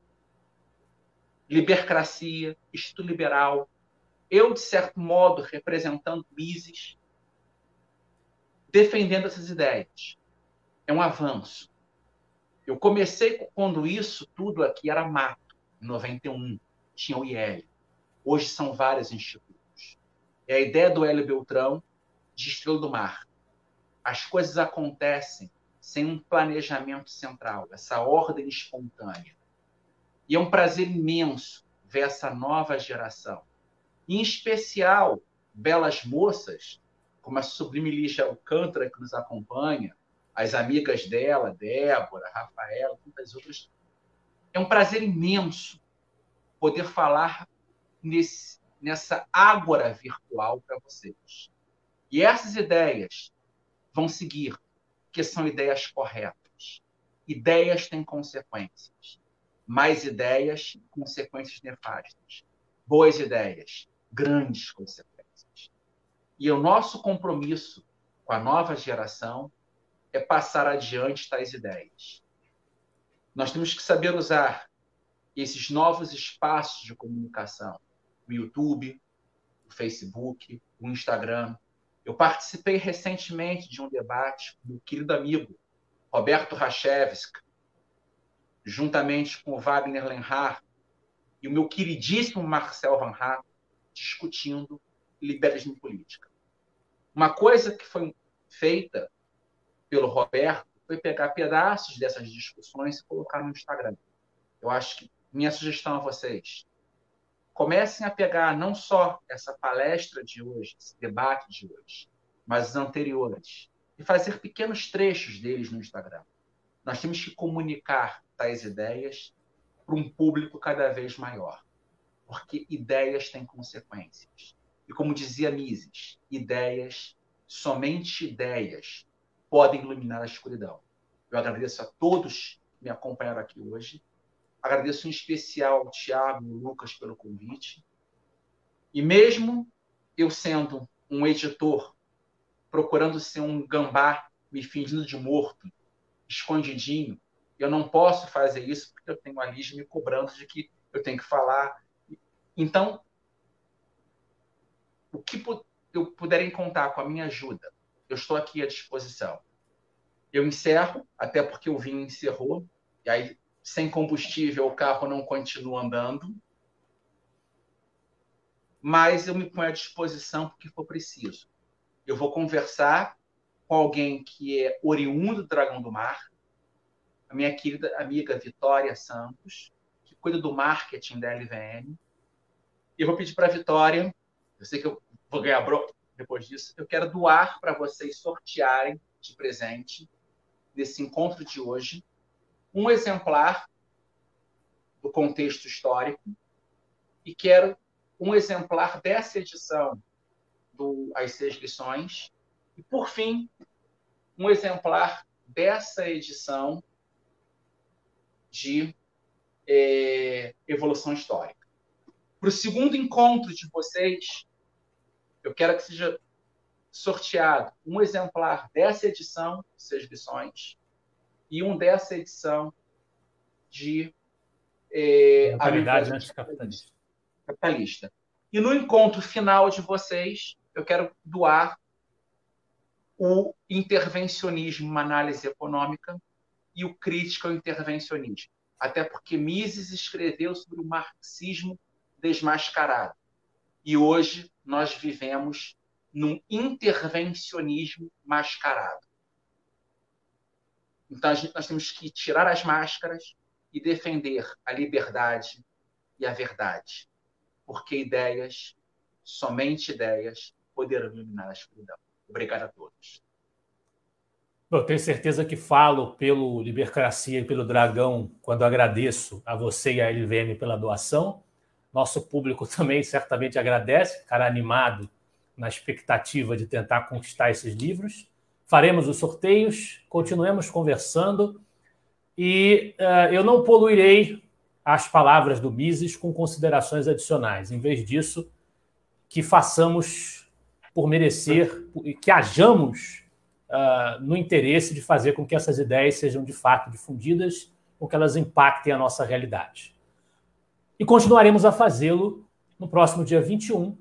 Libercracia, Instituto Liberal, eu, de certo modo, representando Mises, defendendo essas ideias. É um avanço. Eu comecei quando isso tudo aqui era mato, em 91, tinha o IEL. Hoje são vários institutos. É a ideia do Hélio Beltrão de Estrela do Mar. As coisas acontecem sem um planejamento central, essa ordem espontânea. E é um prazer imenso ver essa nova geração. Em especial, belas moças, como a sublime Lígia Alcântara, que nos acompanha, as amigas dela, Débora, Rafaela, tantas outras. É um prazer imenso poder falar nesse, nessa ágora virtual para vocês. E essas ideias vão seguir, que são ideias corretas. Ideias têm consequências. Mais ideias, consequências nefastas. Boas ideias, grandes consequências. E o nosso compromisso com a nova geração é passar adiante tais ideias. Nós temos que saber usar esses novos espaços de comunicação o YouTube, o Facebook, o Instagram. Eu participei recentemente de um debate com o querido amigo Roberto Rachevski, juntamente com o Wagner Lenhar e o meu queridíssimo Marcel Van Hatt, discutindo liberalismo política. Uma coisa que foi feita pelo Roberto foi pegar pedaços dessas discussões e colocar no Instagram. Eu acho que minha sugestão a vocês, comecem a pegar não só essa palestra de hoje, esse debate de hoje, mas os anteriores, e fazer pequenos trechos deles no Instagram. Nós temos que comunicar tais ideias para um público cada vez maior, porque ideias têm consequências. E como dizia Mises, ideias, somente ideias, podem iluminar a escuridão. Eu agradeço a todos que me acompanharam aqui hoje Agradeço em especial ao Tiago e Lucas pelo convite. E mesmo eu sendo um editor, procurando ser um gambá, me fingindo de morto, escondidinho, eu não posso fazer isso porque eu tenho a Liz me cobrando de que eu tenho que falar. Então, o que eu puderem contar com a minha ajuda, eu estou aqui à disposição. Eu encerro, até porque o vinho encerrou, e aí sem combustível o carro não continua andando. Mas eu me ponho à disposição porque for preciso. Eu vou conversar com alguém que é oriundo do Dragão do Mar, a minha querida amiga Vitória Santos, que cuida do marketing da LVM. E eu vou pedir para a Vitória, eu sei que eu vou ganhar bro depois disso, eu quero doar para vocês sortearem de presente nesse encontro de hoje um exemplar do contexto histórico e quero um exemplar dessa edição do As Seis Lições e, por fim, um exemplar dessa edição de é, evolução histórica. Para o segundo encontro de vocês, eu quero que seja sorteado um exemplar dessa edição, Seis Lições, e um dessa edição de é, Mentalidade anticapitalista. Capitalista. E no encontro final de vocês, eu quero doar o intervencionismo, uma análise econômica, e o crítico ao intervencionismo. Até porque Mises escreveu sobre o marxismo desmascarado. E hoje nós vivemos num intervencionismo mascarado. Então nós temos que tirar as máscaras e defender a liberdade e a verdade. Porque ideias, somente ideias, poderão iluminar a escuridão. Obrigado a todos. Eu tenho certeza que falo pelo Libercracia e pelo Dragão quando agradeço a você e a LVM pela doação. Nosso público *laughs* também certamente agradece, ficará animado na expectativa de tentar conquistar esses livros. Faremos os sorteios, continuemos conversando e uh, eu não poluirei as palavras do Mises com considerações adicionais. Em vez disso, que façamos por merecer, que hajamos uh, no interesse de fazer com que essas ideias sejam de fato difundidas, com que elas impactem a nossa realidade. E continuaremos a fazê-lo no próximo dia 21,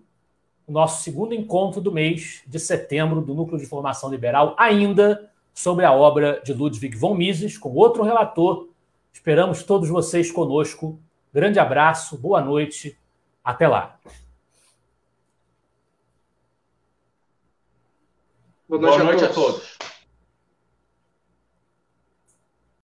o nosso segundo encontro do mês de setembro do Núcleo de Formação Liberal, ainda sobre a obra de Ludwig von Mises, com outro relator. Esperamos todos vocês conosco. Grande abraço, boa noite, até lá. Boa noite, boa noite a todos. A todos.